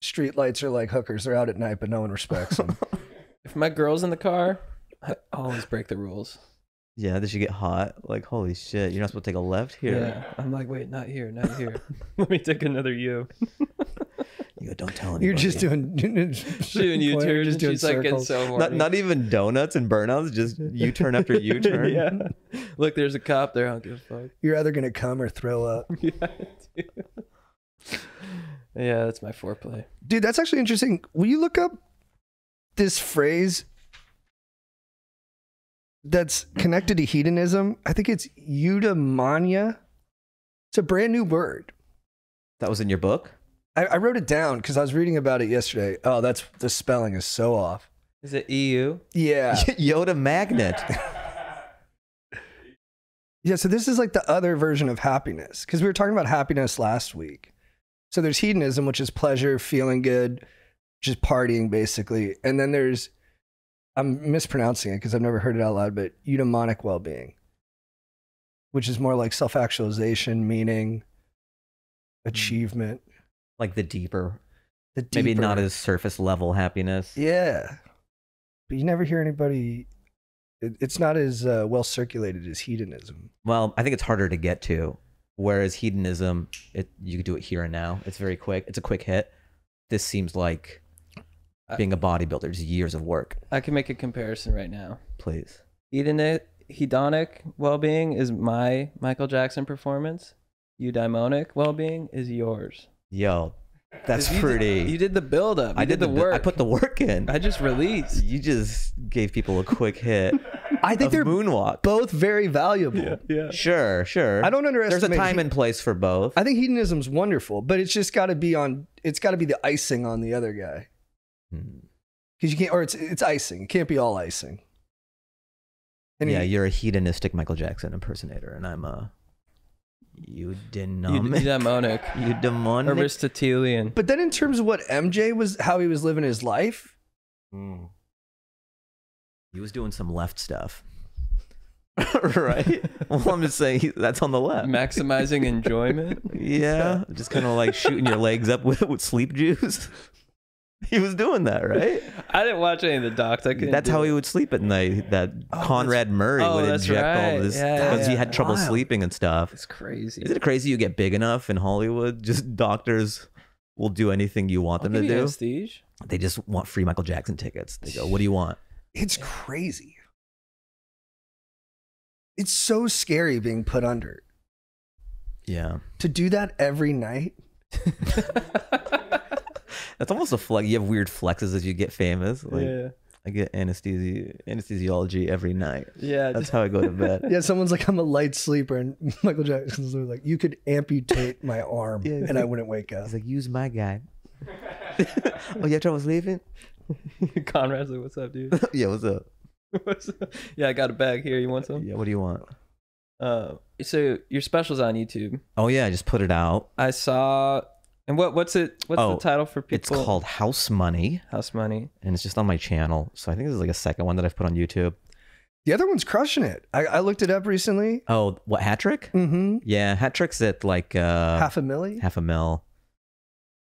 Speaker 4: street lights are like hookers; they're out at night, but no one respects them.
Speaker 1: If my girl's in the car, I always break the rules.
Speaker 3: Yeah, did you get hot? Like, holy shit, you're not supposed to take a left here.
Speaker 1: Yeah. I'm like, wait, not here, not here. Let me take another U.
Speaker 3: You go, don't tell anybody.
Speaker 4: You're just doing
Speaker 1: Doing U turns.
Speaker 4: just doing
Speaker 1: She's like getting
Speaker 4: circles.
Speaker 1: so horny.
Speaker 3: not, not even donuts and burnouts, just U-turn after U-turn.
Speaker 1: yeah. Look, there's a cop there. I don't give a fuck.
Speaker 4: You're either gonna come or throw up.
Speaker 1: Yeah. yeah, that's my foreplay.
Speaker 4: Dude, that's actually interesting. Will you look up this phrase that's connected to hedonism? I think it's eudaimonia. It's a brand new word.
Speaker 3: That was in your book?
Speaker 4: I, I wrote it down because I was reading about it yesterday. Oh, that's the spelling is so off.
Speaker 1: Is it E EU?
Speaker 4: Yeah.
Speaker 3: Yoda magnet.
Speaker 4: Yeah, so this is like the other version of happiness because we were talking about happiness last week. So there's hedonism, which is pleasure, feeling good, just partying basically. And then there's, I'm mispronouncing it because I've never heard it out loud, but eudaimonic well being, which is more like self actualization, meaning, hmm. achievement.
Speaker 3: Like the deeper,
Speaker 4: The
Speaker 3: maybe not as surface level happiness.
Speaker 4: Yeah. But you never hear anybody, it, it's not as uh, well circulated as hedonism.
Speaker 3: Well, I think it's harder to get to. Whereas hedonism, it you could do it here and now. It's very quick. It's a quick hit. This seems like being a bodybuilder is years of work.
Speaker 1: I can make a comparison right now.
Speaker 3: Please.
Speaker 1: Hedonic, hedonic well-being is my Michael Jackson performance. Eudaimonic well-being is yours.
Speaker 3: Yo, that's
Speaker 1: 'Cause you
Speaker 3: pretty.
Speaker 1: Did, you did the build-up. You
Speaker 3: I did
Speaker 1: the,
Speaker 3: the
Speaker 1: work.
Speaker 3: I put the work in.
Speaker 1: I just released.
Speaker 3: you just gave people a quick hit
Speaker 4: I think they're
Speaker 3: moonwalk.
Speaker 4: both very valuable.
Speaker 1: yeah.
Speaker 3: Sure, sure.
Speaker 4: I don't underestimate.
Speaker 3: There's a time
Speaker 4: he-
Speaker 3: and place for both.
Speaker 4: I think hedonism's wonderful, but it's just got to be on. It's got to be the icing on the other guy
Speaker 3: Hmm.
Speaker 4: because you can't, or it's it's icing. It can't be all icing. And
Speaker 3: yeah,
Speaker 4: he-
Speaker 3: you're a hedonistic Michael Jackson impersonator, and I'm a
Speaker 1: Eud-
Speaker 3: eudaimonic.
Speaker 1: Eudaimonic.
Speaker 3: Eudaimonic.
Speaker 1: Aristotelian.
Speaker 4: but then in terms of what MJ was, how he was living his life,
Speaker 3: Mm. He was doing some left stuff. right? well, I'm just saying he, that's on the left.
Speaker 1: Maximizing enjoyment.
Speaker 3: yeah, just kind of like shooting your legs up with, with sleep juice. he was doing that, right?
Speaker 1: I didn't watch any of the docs. I couldn't
Speaker 3: That's how
Speaker 1: it.
Speaker 3: he would sleep at night. That oh, Conrad Murray
Speaker 1: oh,
Speaker 3: would inject
Speaker 1: right.
Speaker 3: all this
Speaker 1: Yeah,
Speaker 3: because
Speaker 1: yeah,
Speaker 3: he had trouble
Speaker 4: Wild.
Speaker 3: sleeping and stuff.
Speaker 1: It's crazy.
Speaker 3: Isn't it crazy you get big enough in Hollywood? Just doctors will do anything you want
Speaker 1: I'll
Speaker 3: them
Speaker 1: give
Speaker 3: to
Speaker 1: you
Speaker 3: do.
Speaker 1: anesthesia.
Speaker 3: They just want free Michael Jackson tickets. They go, "What do you want?"
Speaker 4: It's crazy. It's so scary being put under.
Speaker 3: Yeah,
Speaker 4: To do that every night,
Speaker 3: that's almost a flex. You have weird flexes as you get famous. Like
Speaker 1: yeah,
Speaker 3: I get anesthesi anesthesiology every night.
Speaker 1: yeah.
Speaker 3: That's how I go to bed.
Speaker 4: yeah, someone's like, I'm a light sleeper. And Michael Jackson's like, you could amputate my arm
Speaker 3: Yeah, he's
Speaker 4: and I wouldn't wake up.
Speaker 3: He's like, "Use my guy." oh, you have trouble sleeping?
Speaker 1: Conrad's like, "What's up, dude?
Speaker 3: yeah, what's up?
Speaker 1: What's up? Yeah, I got a bag here. You want some?
Speaker 3: Yeah, what do you want?
Speaker 1: Uh, so your specials on YouTube.
Speaker 3: Oh yeah, I just put it out.
Speaker 1: I saw. And what what's it? What's
Speaker 3: Oh,
Speaker 1: the title for people?
Speaker 3: It's called House Money,
Speaker 1: House Money.
Speaker 3: and it's just on my channel. So I think this is like a second one that I've put on YouTube.
Speaker 4: The other one's crushing it. I, I looked it up recently.
Speaker 3: Oh, what hat trick?
Speaker 4: Mm-hmm.
Speaker 3: Yeah, hat trick's at like uh,
Speaker 4: Half a milli.
Speaker 3: half a mil.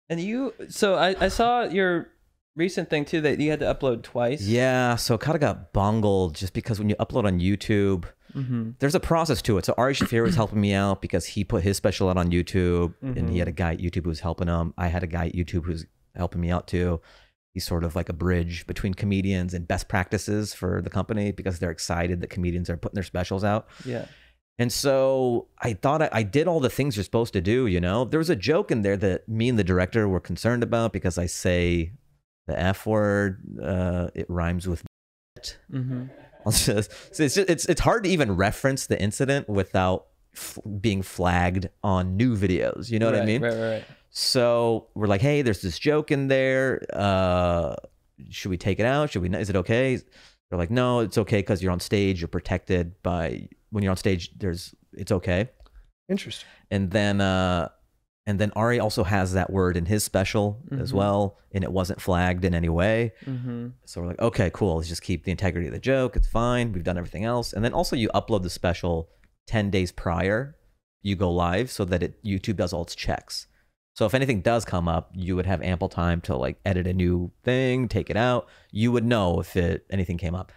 Speaker 1: And you, so I, I saw your recent thing too that you had to upload twice.
Speaker 3: Yeah, so it kind of got bungled just because when you upload on YouTube,
Speaker 1: Mm-hmm.
Speaker 3: there's a process to it. So Ari Shaffir was helping me out because he put his special out on YouTube, and he had a guy at YouTube who was helping him. I had a guy at YouTube who's helping me out too. He's sort of like a bridge between comedians and best practices for the company because they're excited that comedians are putting their specials out.
Speaker 1: Yeah.
Speaker 3: And so I thought I, I did all the things you're supposed to do, you know? There was a joke in there that me and the director were concerned about because I say the F word, uh, it rhymes with
Speaker 1: Mm-hmm.
Speaker 3: Just, so it's, just, it's, it's hard to even reference the incident without f- being flagged on new videos. You know what I mean?
Speaker 1: Right, right, right.
Speaker 3: So we're like, hey, there's this joke in there. Uh, should we take it out? Should we? Is it okay? They're like, no, it's okay because you're on stage. You're protected by when you're on stage. There's it's okay.
Speaker 4: Interesting.
Speaker 3: And then uh, and then Ari also has that word in his special as
Speaker 1: Mhm.
Speaker 3: well, and it wasn't flagged in any way.
Speaker 1: Mm-hmm.
Speaker 3: So we're like, okay, cool. Let's just keep the integrity of the joke. It's fine. We've done everything else. And then also you upload the special 10 days prior you go live so that it YouTube does all its checks. So if anything does come up, you would have ample time to like edit a new thing, take it out. You would know if it anything came up.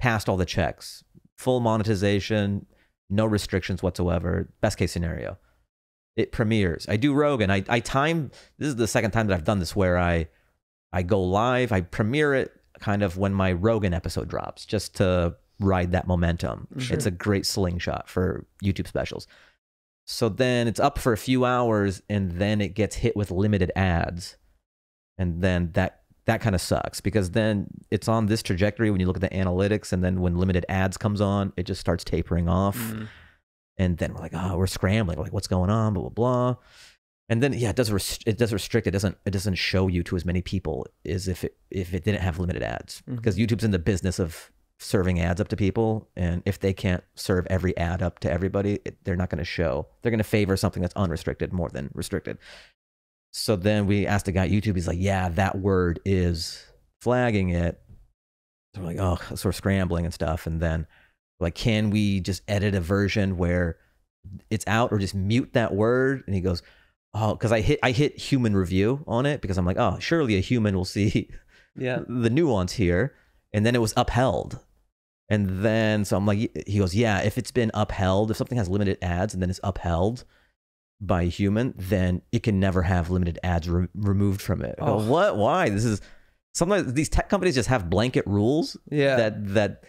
Speaker 3: Passed all the checks. Full monetization, no restrictions whatsoever. Best case scenario. It premieres. I do Rogan. I, I time this is the second time that I've done this where I I go live, I premiere it kind of when my Rogan episode drops, just to ride that momentum. It's a great slingshot for YouTube specials. So then it's up for a few hours and then it gets hit with limited ads. And then that that kind of sucks because then it's on this trajectory when you look at the analytics and then when limited ads comes on, it just starts tapering off.
Speaker 1: Mm-hmm.
Speaker 3: And then we're like, oh, we're scrambling. We're like, what's going on? Blah blah blah. And then yeah, it does rest- it does restrict. It doesn't it doesn't show you to as many people as if it if it didn't have limited ads mm-hmm. because YouTube's in the business of serving ads up to people, and if they can't serve every ad up to everybody, it, they're not going to show. They're going to favor something that's unrestricted more than restricted. So then we asked the guy at YouTube. He's like, yeah, that word is flagging it. So we're like, oh, so we're scrambling and stuff, and then like, can we just edit a version where it's out or just mute that word? And he goes, oh, because I hit I hit human review on it because I'm like, oh, surely a human will see
Speaker 1: Yeah.
Speaker 3: the nuance here. And then it was upheld. And then so I'm like, he goes, yeah, if it's been upheld, if something has limited ads and then it's upheld by a human, then it can never have limited ads re- removed from it. I go,
Speaker 1: Oh.
Speaker 3: what? Why? This is sometimes these tech companies just have blanket rules
Speaker 1: Yeah.
Speaker 3: that that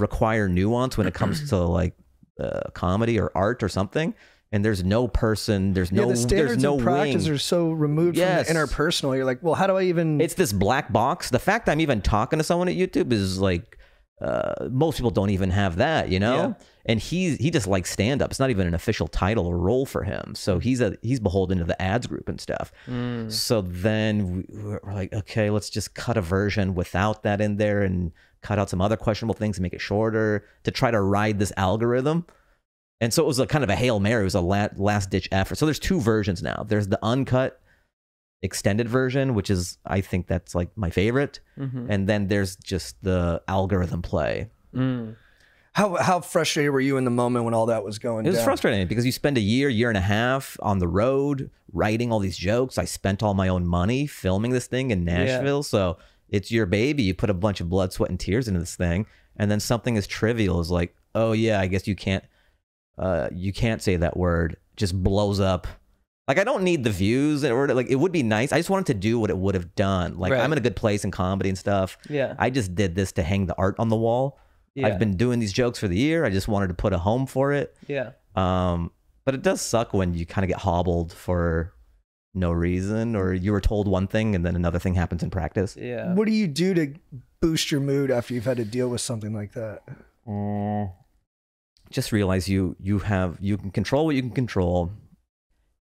Speaker 3: require nuance when it comes to like uh, comedy or art or something. And there's no person, there's no,
Speaker 4: yeah, the standards
Speaker 3: there's no
Speaker 4: and practice
Speaker 3: wing.
Speaker 4: are so removed
Speaker 3: Yes.
Speaker 4: from the interpersonal. You're like, well, how do I even?
Speaker 3: it's this black box. The fact I'm even talking to someone at YouTube is like uh, most people don't even have that, you know.
Speaker 1: Yeah.
Speaker 3: And he's he just likes stand up. It's not even an official title or role for him. So he's a he's beholden to the ads group and stuff.
Speaker 1: Mm.
Speaker 3: So then we- we're like, okay, let's just cut a version without that in there and cut out some other questionable things and make it shorter to try to ride this algorithm. And so it was a kind of a hail mary. It was a la- last ditch effort. So there's two versions now. There's the uncut extended version, which is I think that's like my favorite,
Speaker 1: Mhm.
Speaker 3: and then there's just the algorithm play.
Speaker 1: Mm.
Speaker 4: How how frustrated were you in the moment when all that was going
Speaker 3: It was
Speaker 4: down?
Speaker 3: frustrating because you spend a year, year and a half on the road writing all these jokes. I spent all my own money filming this thing in Nashville. So it's your baby. You put a bunch of blood, sweat, and tears into this thing. And then something as trivial as like, oh yeah, I guess you can't uh you can't say that word, just blows up. Like I don't need the views or like it would be nice. I just wanted to do what it would have done. Like
Speaker 1: Right.
Speaker 3: I'm in a good place in comedy and stuff.
Speaker 1: Yeah.
Speaker 3: I just did this to hang the art on the wall.
Speaker 1: Yeah.
Speaker 3: I've been doing these jokes for the year. I just wanted to put a home for it.
Speaker 1: Yeah.
Speaker 3: Um, but it does suck when you kind of get hobbled for no reason, or you were told one thing and then another thing happens in practice.
Speaker 1: Yeah.
Speaker 4: What do you do to boost your mood after you've had to deal with something like that? Mm.
Speaker 3: Just realize you you have you can control what you can control,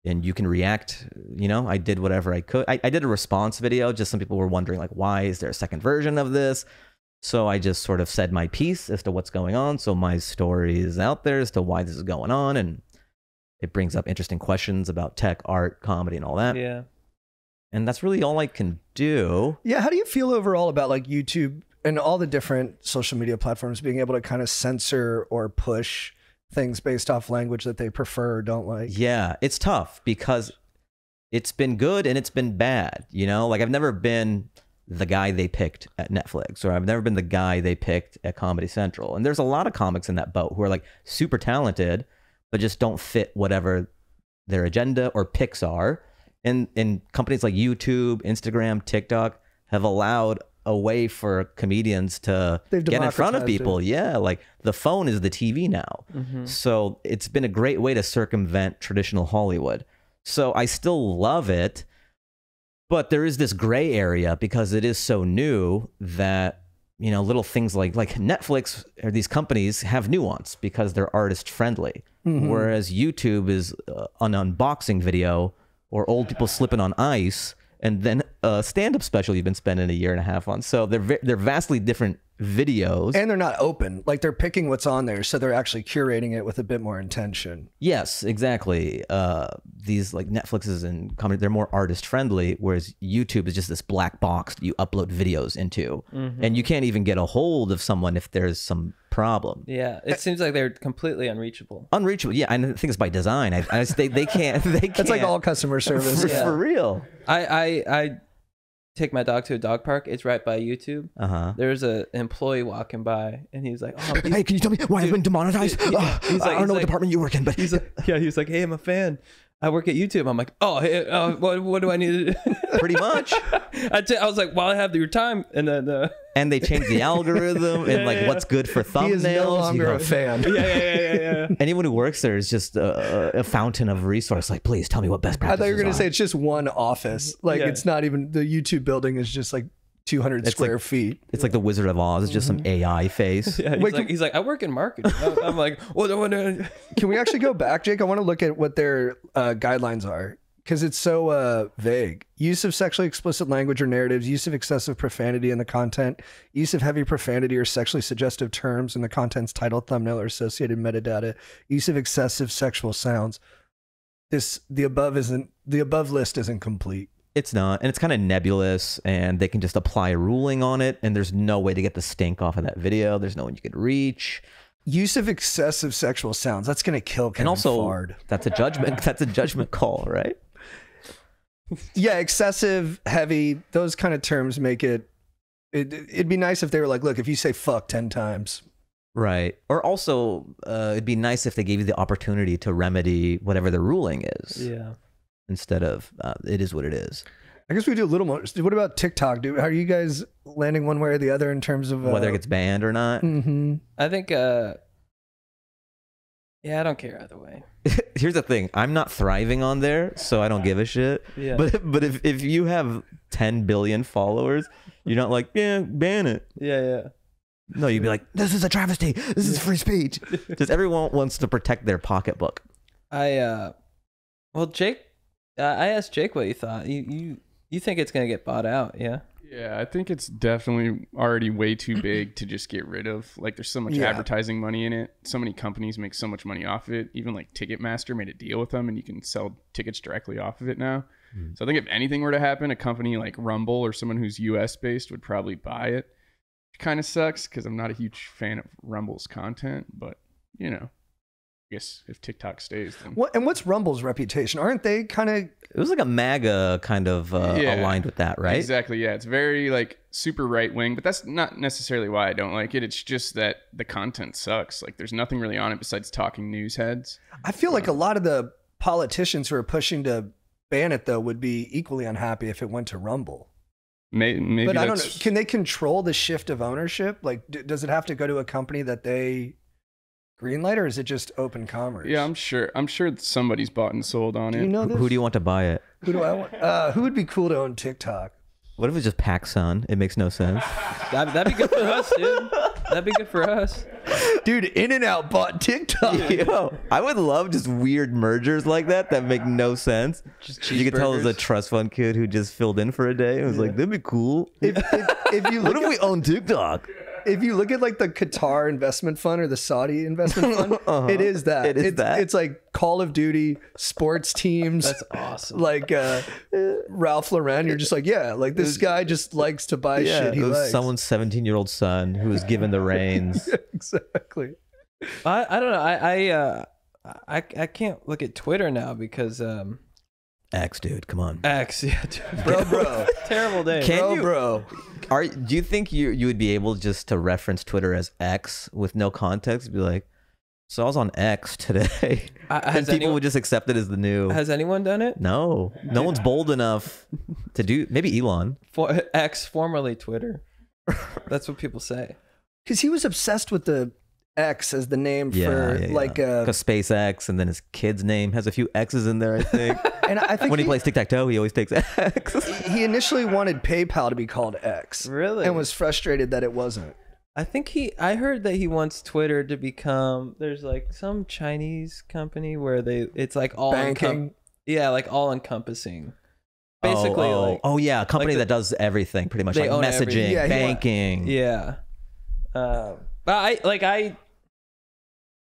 Speaker 3: and you can react. You know, I did whatever I could. I, I did a response video. Just some people were wondering like, why is there a second version of this? So I just sort of said my piece as to what's going on. So my story is out there as to why this is going on, and it brings up interesting questions about tech, art, comedy, and all that.
Speaker 1: Yeah.
Speaker 3: And that's really all I can do.
Speaker 4: Yeah, how do you feel overall about like YouTube and all the different social media platforms being able to kind of censor or push things based off language that they prefer or don't like?
Speaker 3: Yeah, it's tough because it's been good and it's been bad. You know, like I've never been the guy they picked at Netflix, or I've never been the guy they picked at Comedy Central. And there's a lot of comics in that boat who are like super talented, but just don't fit whatever their agenda or picks are. And and companies like YouTube, Instagram, TikTok have allowed a way for comedians to
Speaker 4: They've
Speaker 3: get in front of
Speaker 4: democratized
Speaker 3: people. Yeah, like the phone is the TV now.
Speaker 1: Mm-hmm.
Speaker 3: So it's been a great way to circumvent traditional Hollywood. So I still love it, but there is this gray area because it is so new that you know little things like like Netflix or these companies have nuance because they're artist friendly, whereas YouTube is uh, an unboxing video or old people slipping on ice. And then a stand-up special you've been spending a year and a half on. So they're ve- they're vastly different videos.
Speaker 4: And they're not open. Like they're picking what's on there, so they're actually curating it with a bit more intention.
Speaker 3: Yes, exactly. Uh, these like Netflixes and comedy, they're more artist friendly, whereas YouTube is just this black box you upload videos into, and you can't even get a hold of someone if there's some problem.
Speaker 1: Yeah. It seems like they're completely unreachable.
Speaker 3: Unreachable, yeah. And I think it's by design. I, I just, they they can't they can't.
Speaker 4: That's like all customer service.
Speaker 3: for,
Speaker 1: Yeah.
Speaker 3: for real.
Speaker 1: I I I take my dog to a dog park. It's right by YouTube.
Speaker 3: Uh huh.
Speaker 1: There's was a employee walking by, and he's like, "Oh,
Speaker 3: Hey, can you tell me why I've been demonetized?
Speaker 1: Yeah, he's like-
Speaker 3: I don't
Speaker 1: he's
Speaker 3: know what department you work in, but
Speaker 1: He's like, yeah, he was like, hey, I'm a fan. I work at YouTube. I'm like, oh, hey, uh, what, what do I need to do?
Speaker 3: pretty much.
Speaker 1: I, t- I was like, while I have your time, and then, uh,
Speaker 3: And they changed the algorithm and like what's good for thumbnails.
Speaker 4: He is no
Speaker 3: You
Speaker 4: longer a fan.
Speaker 1: yeah, yeah, yeah, yeah, yeah.
Speaker 3: anyone who works there is just a, a fountain of resource. Like, please tell me what best practices.
Speaker 4: I
Speaker 3: practices
Speaker 4: thought you were gonna say it's just one office. Like
Speaker 1: Yeah.
Speaker 4: it's not even the YouTube building is just like 200
Speaker 3: It's
Speaker 4: square
Speaker 3: like-
Speaker 4: feet.
Speaker 3: It's like the Wizard of Oz. It's just some AI face.
Speaker 1: Yeah, he's,
Speaker 4: Wait,
Speaker 1: like,
Speaker 4: can-
Speaker 1: he's like, I work in marketing. I'm- I'm like, what, what, what?
Speaker 4: Can we actually go back, Jake? I want to look at what their uh, guidelines are because it's so uh, vague. Use of sexually explicit language or narratives, use of excessive profanity in the content, use of heavy profanity or sexually suggestive terms in the content's title, thumbnail, or associated metadata, use of excessive sexual sounds. This the above isn't the above list isn't complete.
Speaker 3: It's not, and it's kind of nebulous, and they can just apply a ruling on it, and there's no way to get the stink off of that video. There's no one you could reach,
Speaker 4: Use of excessive sexual sounds. That's gonna kill Kevin
Speaker 3: and also
Speaker 4: Fard.
Speaker 3: that's a judgment. That's a judgment call, right?
Speaker 4: yeah, excessive, heavy, those kind of terms make it, it. It'd be nice if they were like, look, if you say fuck ten times,
Speaker 3: Right. Or also, uh, it'd be nice if they gave you the opportunity to remedy whatever the ruling is,
Speaker 1: Yeah.
Speaker 3: Instead of uh, it is what it is.
Speaker 4: I guess we do a little more. What about TikTok, dude? Are you guys landing one way or the other in terms of uh,
Speaker 3: Whether it gets banned or not.
Speaker 4: hmm
Speaker 1: I think, uh, yeah, I don't care either way.
Speaker 3: Here's the thing: I'm not thriving on there, so I don't give a shit.
Speaker 1: Yeah.
Speaker 3: But but if if you have 10 billion followers, you're not like yeah, ban it.
Speaker 1: Yeah, yeah.
Speaker 3: No, you'd be like, this is a travesty. This is free speech. Because everyone wants to protect their pocketbook.
Speaker 1: I, uh, well, Jake, uh, I asked Jake what he thought. You, you, you think it's gonna get bought out? Yeah.
Speaker 5: Yeah, I think it's definitely already way too big to just get rid of. Like, there's so much
Speaker 4: Yeah.
Speaker 5: advertising money in it. So many companies make so much money off of it. Even like Ticketmaster made a deal with them, and you can sell tickets directly off of it now. So I think if anything were to happen, a company like Rumble or someone who's U.S. based would probably buy it kind of sucks because I'm not a huge fan of Rumble's content. But you know, I guess if TikTok stays, then
Speaker 4: What and what's Rumble's reputation? Aren't they kind of
Speaker 3: It was like a MAGA kind of uh,
Speaker 5: Yeah.
Speaker 3: aligned with that, right?
Speaker 5: Exactly. Yeah, it's very like super right wing, but that's not necessarily why I don't like it. It's just that the content sucks. Like, there's nothing really on it besides talking news heads.
Speaker 4: I feel like a lot of the politicians who are pushing to ban it though would be equally unhappy if it went to Rumble.
Speaker 5: May- Maybe
Speaker 4: but I don't know. Can they control the shift of ownership? Like, d- does it have to go to a company that they greenlight, or is it just open commerce?
Speaker 5: Yeah, I'm sure. I'm sure somebody's bought and sold on
Speaker 4: Do
Speaker 5: it.
Speaker 4: you know this?
Speaker 3: Who do you want to buy it?
Speaker 4: Who do I want? Uh, who would be cool to own TikTok?
Speaker 3: What if it's just PacSun? It makes no sense.
Speaker 1: That, that'd be good for us, dude. That'd be good for us.
Speaker 4: Dude, In-N-Out bought TikTok.
Speaker 3: Yo, I would love just weird mergers like that that make no sense.
Speaker 1: Just
Speaker 3: You could tell it was a trust fund kid who just filled in for a day. It was like, that'd be cool.
Speaker 4: If, if, if you
Speaker 3: What if we own TikTok?
Speaker 4: If you look at like the Qatar investment fund or the Saudi investment fund,
Speaker 3: Uh-huh.
Speaker 4: it is that.
Speaker 3: It is
Speaker 4: it's,
Speaker 3: that.
Speaker 4: It's like Call of Duty, sports teams,
Speaker 1: That's awesome.
Speaker 4: like uh, Ralph Lauren. You're just like, yeah, like this guy just likes to buy
Speaker 3: Yeah,
Speaker 4: shit he
Speaker 3: it was
Speaker 4: likes.
Speaker 3: someone's 17 year old son who was given the reins.
Speaker 4: exactly.
Speaker 1: I, I don't know. I I, uh, I I can't look at Twitter now because um
Speaker 3: X, dude, come on.
Speaker 1: X yeah dude.
Speaker 4: Bro, bro.
Speaker 1: terrible day.
Speaker 3: Can
Speaker 4: bro,
Speaker 3: you-
Speaker 4: bro.
Speaker 3: Are do you think you you would be able just to reference Twitter as X with no context? Be like, so I was on X today,
Speaker 1: I-
Speaker 3: uh,
Speaker 1: and
Speaker 3: people
Speaker 1: anyone-
Speaker 3: would just accept it as the new.
Speaker 1: Has anyone done it?
Speaker 3: no, no one's bold enough to do. Maybe Elon.
Speaker 1: For, X formerly Twitter. That's what people say.
Speaker 4: Because he was obsessed with the X as the name
Speaker 3: Yeah,
Speaker 4: for
Speaker 3: yeah,
Speaker 4: like uh
Speaker 3: because SpaceX, and then his kid's name has a few X's in there. I think
Speaker 4: and I think
Speaker 3: when he
Speaker 4: he,
Speaker 3: plays tic tac toe, he always takes X.
Speaker 4: he initially wanted PayPal to be called X.
Speaker 1: Really?
Speaker 4: And was frustrated that it wasn't.
Speaker 1: I think he. I heard that he wants Twitter to become. There's like some Chinese company where they. It's like all encom-
Speaker 4: Banking.
Speaker 1: yeah, like all encompassing. Basically,
Speaker 3: oh, oh,
Speaker 1: like
Speaker 3: oh yeah, a company
Speaker 1: the-
Speaker 3: that does everything pretty much,
Speaker 1: They
Speaker 3: like
Speaker 1: own
Speaker 3: messaging.
Speaker 4: Yeah, he wa-
Speaker 3: banking.
Speaker 1: yeah. Um, but I like I.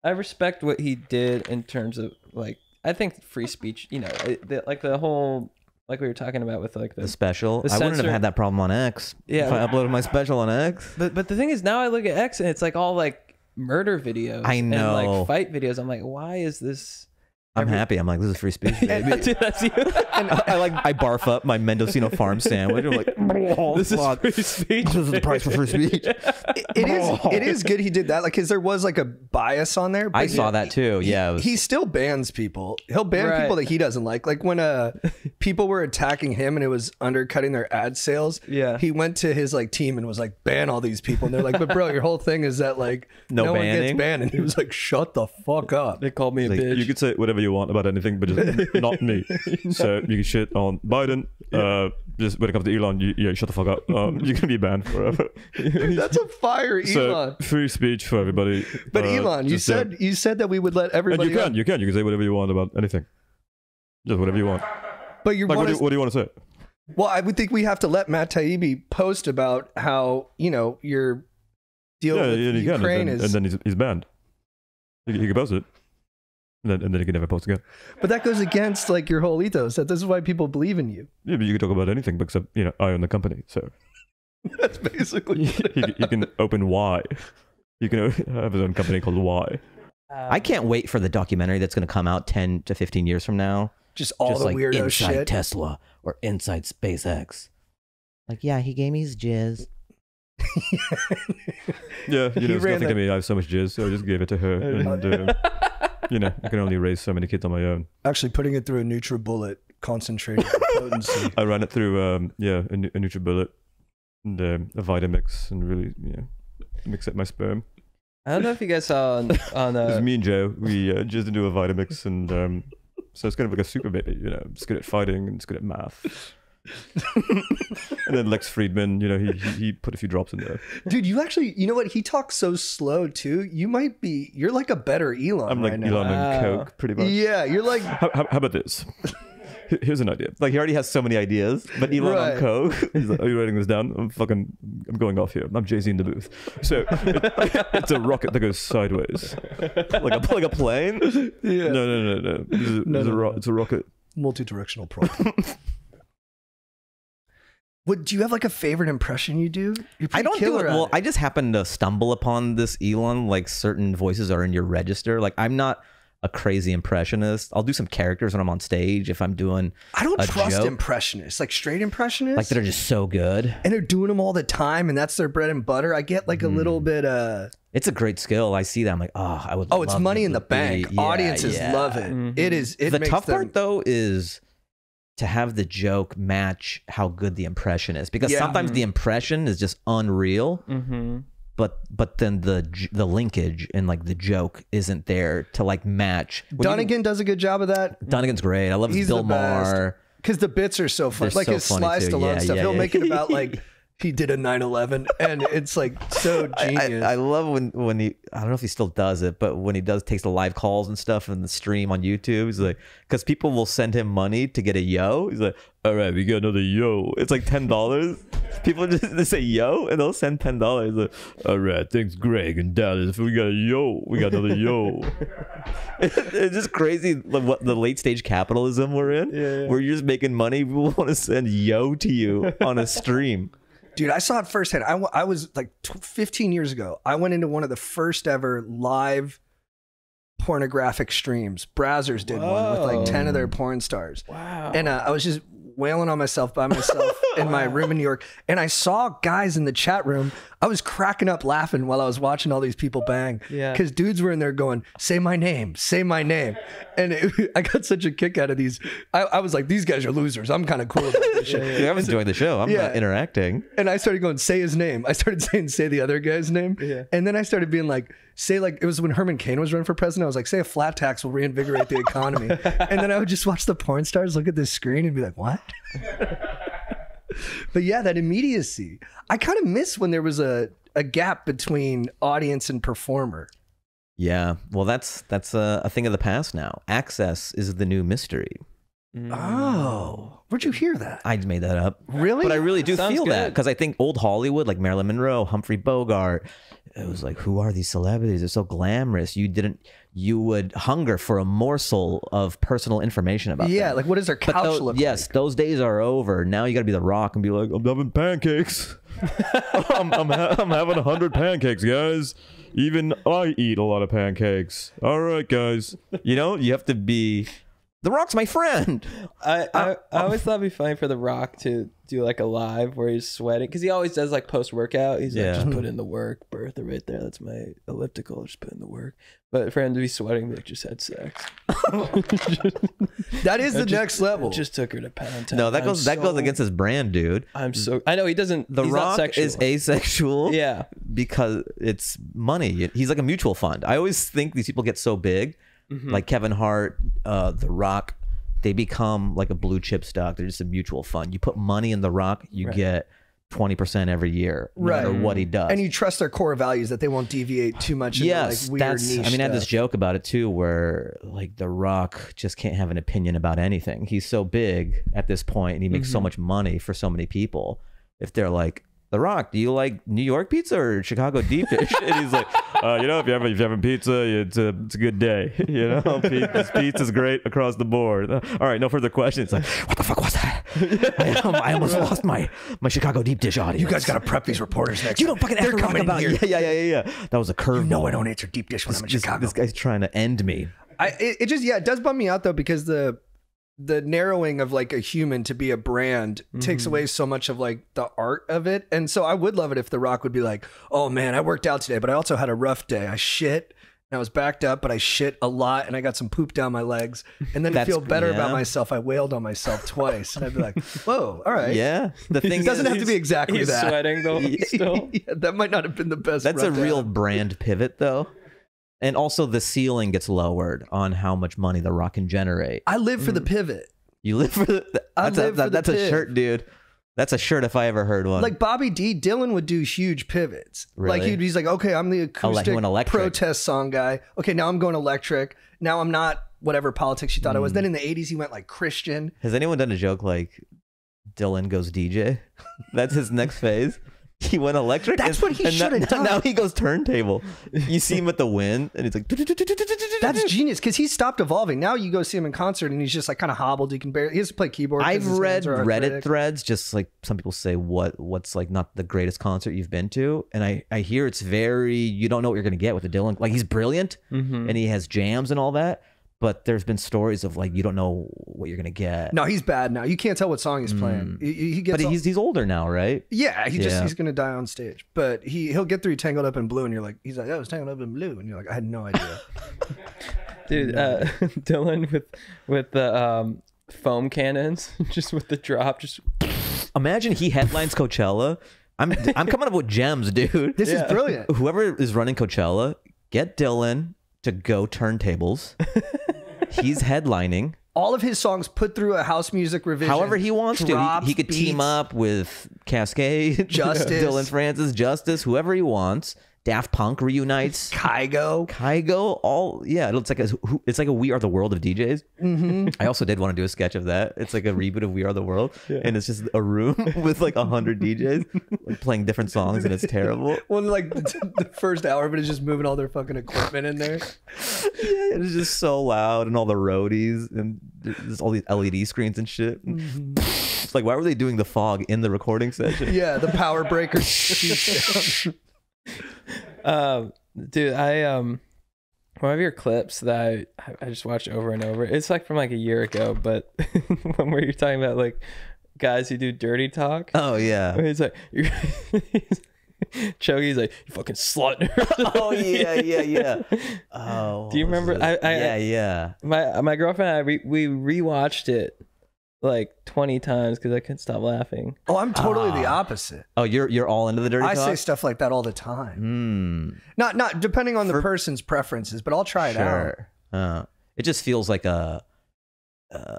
Speaker 1: I respect what he did in terms of like I think free speech. You know, it, the, like the whole like we were talking about with like
Speaker 3: The
Speaker 1: the.
Speaker 3: special.
Speaker 1: The
Speaker 3: I wouldn't have had that problem on X.
Speaker 1: Yeah.
Speaker 3: if I uploaded my special on X.
Speaker 1: But but the thing is, now I look at X and it's like all like murder videos.
Speaker 3: I
Speaker 1: And
Speaker 3: know.
Speaker 1: like fight videos. I'm like, why is this?
Speaker 3: I'm
Speaker 1: Every-
Speaker 3: happy. I'm like, this is free speech.
Speaker 1: Yeah,
Speaker 3: baby.
Speaker 1: dude, that's you.
Speaker 3: and I, I like I barf up my Mendocino farm sandwich. I'm like,
Speaker 1: this is
Speaker 3: fuck.
Speaker 1: free speech.
Speaker 3: This is the price for free speech.
Speaker 4: It- it is it is good he did that like because there was like a bias on there
Speaker 3: I
Speaker 4: but
Speaker 3: saw
Speaker 4: he-
Speaker 3: that too. Yeah, it was,
Speaker 4: he still bans people he'll ban
Speaker 1: Right.
Speaker 4: people that he doesn't like like when uh people were attacking him and it was undercutting their ad sales
Speaker 1: Yeah.
Speaker 4: he went to his like team and was like ban all these people and they're like but bro your whole thing is that like
Speaker 3: No
Speaker 4: no, one gets banned and he was like shut the fuck up
Speaker 1: They called me a
Speaker 3: Like,
Speaker 1: bitch.
Speaker 6: You could say whatever you want about anything, but just not me. So you can shit on Biden. Uh, just when it comes to Elon, you, yeah, shut the fuck up. Um, you're gonna be banned forever.
Speaker 4: that's a fire
Speaker 6: so
Speaker 4: Elon
Speaker 6: free speech for everybody.
Speaker 4: but
Speaker 6: Uh,
Speaker 4: Elon you said you said that we would let
Speaker 6: and
Speaker 4: everybody
Speaker 6: you can,
Speaker 4: on,
Speaker 6: you can, you can say whatever you want about anything. Just whatever you want.
Speaker 4: but you're
Speaker 6: Like, what do, you- what do you want to say?
Speaker 4: Well, I would think we have to let Matt Taibbi post about how you know your deal
Speaker 6: Yeah,
Speaker 4: with
Speaker 6: yeah,
Speaker 4: Ukraine
Speaker 6: and then,
Speaker 4: is,
Speaker 6: and then he's, he's banned. He, he can post it, and then, and then he can never post again.
Speaker 4: but that goes against like your whole ethos. That this is why people believe in you.
Speaker 6: Yeah, but you can talk about anything except you know I own the company, so
Speaker 4: That's basically.
Speaker 6: you, he, he can open Y. You can have his own company called Y.
Speaker 3: I can't wait for the documentary that's going to come out 10 to 15 years from now.
Speaker 4: Just all
Speaker 3: just
Speaker 4: the
Speaker 3: like
Speaker 4: weirdo
Speaker 3: inside
Speaker 4: shit.
Speaker 3: Tesla or inside SpaceX. Like, yeah, he gave me his jizz.
Speaker 6: Yeah, you know, it's nothing
Speaker 4: that-
Speaker 6: to me. I have so much jizz, so I just gave it to her. And, uh, you know, I can only raise so many kids on my own.
Speaker 4: Actually, putting it through a NutriBullet concentrated potency.
Speaker 6: I ran it through, um, yeah, a, Nu- a NutriBullet and um, a Vitamix and really, yeah, mix up my sperm.
Speaker 1: I don't know if you guys saw on, on
Speaker 6: It was
Speaker 1: uh,
Speaker 6: me and Joe. We uh, just into a Vitamix, and um, so it's kind of like a super baby. You know, it's good at fighting and it's good at math. and then Lex Fridman, you know, he, he he put a few drops in there.
Speaker 4: Dude, you actually, you know what? He talks so slow too. You might be, you're like a better Elon
Speaker 6: I'm like
Speaker 4: right now.
Speaker 6: Elon and
Speaker 1: Wow.
Speaker 6: Coke, pretty much.
Speaker 4: Yeah, you're like,
Speaker 6: How, how, how about this? Here's an idea.
Speaker 3: Like, he already has so many ideas, but Elon
Speaker 4: Right.
Speaker 3: on Coke.
Speaker 6: He's like, "Are you writing this down? I'm fucking, I'm going off here. I'm Jay Z in the booth." So it- it's a rocket that goes sideways,
Speaker 3: like, a, like a plane.
Speaker 4: yeah,
Speaker 6: No, no, no, no. This is,
Speaker 4: No,
Speaker 6: this is
Speaker 4: no,
Speaker 6: a ro-
Speaker 4: no.
Speaker 6: It's a rocket.
Speaker 4: multi-directional problem. What do you have like a favorite impression you do? You're
Speaker 3: I don't do
Speaker 4: killer
Speaker 3: it.
Speaker 4: at
Speaker 3: Well, I just happen to stumble upon this Elon. Like certain voices are in your register. Like I'm not a crazy impressionist. I'll do some characters when I'm on stage if I'm doing
Speaker 4: I don't
Speaker 3: a
Speaker 4: trust
Speaker 3: joke.
Speaker 4: impressionists, like straight impressionists.
Speaker 3: like that are just so good.
Speaker 4: and they're doing them all the time, and that's their bread and butter. I get like a
Speaker 3: Mm.
Speaker 4: little bit. uh
Speaker 3: It's a great skill. I see that. I'm like, oh, I would.
Speaker 4: Oh, it's money in the bank.
Speaker 3: yeah,
Speaker 4: Audiences
Speaker 3: yeah.
Speaker 4: love it.
Speaker 1: Mhm.
Speaker 4: It is. It
Speaker 3: the
Speaker 4: makes
Speaker 3: tough
Speaker 4: them,
Speaker 3: part though is to have the joke match how good the impression is because
Speaker 4: Yeah.
Speaker 3: sometimes the impression is just unreal
Speaker 1: Mm-hmm.
Speaker 3: but but then the the linkage and like the joke isn't there to like match When you-
Speaker 4: does a good job of that
Speaker 3: Dunnigan's great I love his
Speaker 4: He's
Speaker 3: Bill. Maher
Speaker 4: because the bits are so fun.
Speaker 3: They're
Speaker 4: Like
Speaker 3: so
Speaker 4: his
Speaker 3: funny
Speaker 4: Sly. Stallone
Speaker 3: Yeah,
Speaker 4: stuff.
Speaker 3: yeah,
Speaker 4: He'll make it about like he did a 9/11, and it's like so genius.
Speaker 3: I, I love when when he I don't know if he still does it, but when he does takes the live calls and stuff and the stream on YouTube, he's like, because people will send him money to get a yo. He's like, all right, we got another yo. It's like ten dollars. people just they say yo and they'll send ten dollars. Like, all right, thanks, Greg and Dallas. We got a yo. We got another yo. it's just crazy like, what the late stage capitalism we're in. Where you're just making money. People want to send yo to you on a stream.
Speaker 4: Dude, I saw it firsthand. I, I was like tw 15 years ago. I went into one of the first ever live pornographic streams. Brazzers did one with like 10 of their porn stars.
Speaker 1: Wow.
Speaker 4: And uh, I was just wailing on myself by myself in my room in New York. And I saw guys in the chat room. I was cracking up laughing while I was watching all these people bang.
Speaker 1: Yeah.
Speaker 4: Because dudes were in there going, say my name, say my name. And it, I got such a kick out of these. I, I was like, these guys are losers. I'm kind of cool about this shit.
Speaker 3: Yeah, I'm enjoying the show. I'm
Speaker 4: Yeah.
Speaker 3: not interacting.
Speaker 4: And I started going, say his name. I started saying, say the other guy's name.
Speaker 1: Yeah.
Speaker 4: And then I started being like, say like, it was when Herman Cain was running for president. I was like, say a flat tax will reinvigorate the economy. and then I would just watch the porn stars look at this screen and be like, what? But yeah, that immediacy. I kind of miss when there was a, a gap between audience and performer.
Speaker 3: Yeah, well, that's that's a, a thing of the past now. Access is the new mystery.
Speaker 4: Oh, where'd you hear that?
Speaker 3: I made that up,
Speaker 4: Really?
Speaker 3: but I really do
Speaker 1: Sounds
Speaker 3: feel that because I think old Hollywood, like Marilyn Monroe, Humphrey Bogart, it was like, who are these celebrities? They're so glamorous. You didn't, you would hunger for a morsel of personal information about
Speaker 4: yeah,
Speaker 3: them.
Speaker 4: Yeah, like what does their
Speaker 3: But
Speaker 4: couch
Speaker 3: those-
Speaker 4: look
Speaker 3: yes,
Speaker 4: like?
Speaker 3: those days are over. Now you got to be the Rock and be like, I'm having pancakes. I'm, I'm, ha- I'm having a hundred pancakes, guys. Even I eat a lot of pancakes. All right, guys. You know, you have to be. The Rock's my friend.
Speaker 1: I, I, I always thought it'd be funny for The Rock to do like a live where he's sweating because he always does like post workout. He's
Speaker 3: Yeah.
Speaker 1: like, just put in the work, Bertha, right there. That's my elliptical. Just put in the work. But for him to be sweating, be like, just had sex.
Speaker 4: That is the
Speaker 1: just-
Speaker 4: next level.
Speaker 1: Just took her to Pound Town.
Speaker 3: No, that
Speaker 1: I'm
Speaker 3: goes that goes
Speaker 1: so-
Speaker 3: against his brand, dude.
Speaker 1: I'm so. I know he doesn't.
Speaker 3: The
Speaker 1: he's not
Speaker 3: Rock
Speaker 1: sexual.
Speaker 3: is asexual.
Speaker 1: Yeah.
Speaker 3: because it's money. He's like a mutual fund. I always think these people get so big,
Speaker 1: Mm-hmm.
Speaker 3: like Kevin Hart, uh, The Rock. They become like a blue chip stock. They're just a mutual fund. You put money in The Rock, you
Speaker 1: Right.
Speaker 3: get twenty percent every year, no matter what he does.
Speaker 4: and you trust their core values that they won't deviate too much.
Speaker 3: Yes,
Speaker 4: like
Speaker 3: that's.
Speaker 4: niche
Speaker 3: I mean, I had this joke about it too, where like The Rock just can't have an opinion about anything. He's so big at this point, and he makes
Speaker 4: Mm-hmm.
Speaker 3: so much money for so many people. If they're like. The Rock, do you like New York pizza or Chicago deep dish? and he's like, uh, you know, if you're having, if you're having pizza, it's a, it's a good day. You know, pizza, pizza's great across the board. Uh, all right, no further questions. Like, what the fuck was that? I, um, I almost lost my, my Chicago deep dish audience.
Speaker 4: You guys got to prep these reporters next.
Speaker 3: You don't fucking
Speaker 4: They're
Speaker 3: ever
Speaker 4: coming
Speaker 3: about
Speaker 4: here.
Speaker 3: Yeah, yeah, yeah, yeah, yeah. That was a curve.
Speaker 4: You No, I don't answer deep dish when I'm in
Speaker 3: This,
Speaker 4: Chicago.
Speaker 3: this guy's trying to end me.
Speaker 4: I, it, it just yeah, it does bum me out though because the the narrowing of like a human to be a brand takes
Speaker 3: Mm-hmm.
Speaker 4: away so much of like the art of it. And so I would love it if The Rock would be like, "Oh man, I worked out today, but I also had a rough day. I shit." And I was backed up, but I shit a lot, and I got some poop down my legs. And then to feel better about myself, I wailed on myself twice, and I'd be like, "Whoa, all right,
Speaker 3: Yeah, the thing
Speaker 4: It doesn't
Speaker 3: is,
Speaker 4: have to be exactly
Speaker 1: He's
Speaker 4: that.
Speaker 1: sweating though. Still.
Speaker 4: Yeah, that might not have been the best.
Speaker 3: that's a
Speaker 4: rough
Speaker 3: real brand pivot, though. And also, the ceiling gets lowered on how much money The Rock can generate.
Speaker 4: I live for the pivot.
Speaker 3: You live for the.
Speaker 4: I
Speaker 3: That's, a,
Speaker 4: live for the
Speaker 3: that's a shirt, dude. That's a shirt if I ever heard one.
Speaker 4: like Bobby D. Dylan would do huge pivots. Like he'd, he's like, okay, I'm the acoustic
Speaker 3: went electric.
Speaker 4: protest song guy. Okay, now I'm going electric. Now I'm not whatever politics you thought I
Speaker 3: Hmm.
Speaker 4: was. Then in the '80s, he went like Christian.
Speaker 3: Has anyone done a joke like Dylan goes DJ? That's his next phase. He went electric.
Speaker 4: That's
Speaker 3: and-
Speaker 4: what he should have done.
Speaker 3: Now he goes turntable. You see him at the win, and he's like,
Speaker 4: That's genius because he stopped evolving. Now you go see him in concert and he's just like kind of hobbled. He can barely. He has to play keyboard.
Speaker 3: I've read Reddit threads, just like some people say, what what's like not the greatest concert you've been to, and I I hear it's very you don't know what you're gonna get with the Dylan. Like he's brilliant,
Speaker 1: Mm-hmm.
Speaker 3: and he has jams and all that, but there's been stories of like you don't know what you're gonna get.
Speaker 4: No, he's bad now. You can't tell what song he's playing. He, he gets.
Speaker 3: Mm. but
Speaker 4: all-
Speaker 3: he's he's older now, right?
Speaker 4: yeah, he just
Speaker 3: Yeah.
Speaker 4: he's gonna die on stage. But he he'll get through Tangled Up in Blue, and you're like, he's like, I was tangled up in blue, and you're like, I had no idea.
Speaker 1: Dude, uh, Dylan with with the um, foam cannons, just with the drop, just
Speaker 3: Imagine he headlines Coachella. I'm I'm coming up with gems, dude.
Speaker 4: This is brilliant.
Speaker 3: Whoever is running Coachella, get Dylan to go turntables. He's headlining.
Speaker 4: All of his songs put through a house music revision.
Speaker 3: However he wants to. He, he could team up with Kaskade,
Speaker 4: Justice.
Speaker 3: Dillon Francis, Justice, whoever he wants. Daft Punk reunites.
Speaker 4: Kygo.
Speaker 3: Kygo, all yeah, it's like a it's like a We Are the World of DJs. Mm-hmm. I also did want to do a sketch of that. It's like a reboot of We Are the World, and it's just a room with like a hundred DJs like playing different songs, and it's terrible.
Speaker 4: Well, like the, the first hour, but it's just moving all their fucking equipment in there.
Speaker 3: Yeah, it's just so loud, and all the roadies, and there's all these LED screens and shit. It's like, why were they doing the fog in the recording session?
Speaker 4: Yeah, the power breakers.
Speaker 1: Um, dude, I um, one of your clips that I I just watched over and over. It's like from like a year ago, but when were you talking about like guys who do dirty talk?
Speaker 3: Oh yeah.
Speaker 1: Where He's like, you're, Chogi's like, you fucking slut.
Speaker 3: Oh yeah, yeah, yeah. Oh,
Speaker 1: Do you remember- I- I-
Speaker 3: yeah, yeah.
Speaker 1: My my girlfriend and I re, we rewatched it like twenty times because I couldn't stop laughing.
Speaker 4: oh, I'm totally the opposite.
Speaker 3: Oh, you're you're all into the dirty
Speaker 4: I
Speaker 3: talk.
Speaker 4: say stuff like that all the time.
Speaker 3: Hmm.
Speaker 4: Not not depending on the person's preferences, but I'll try it out.
Speaker 3: Sure. Uh, it just feels like a uh,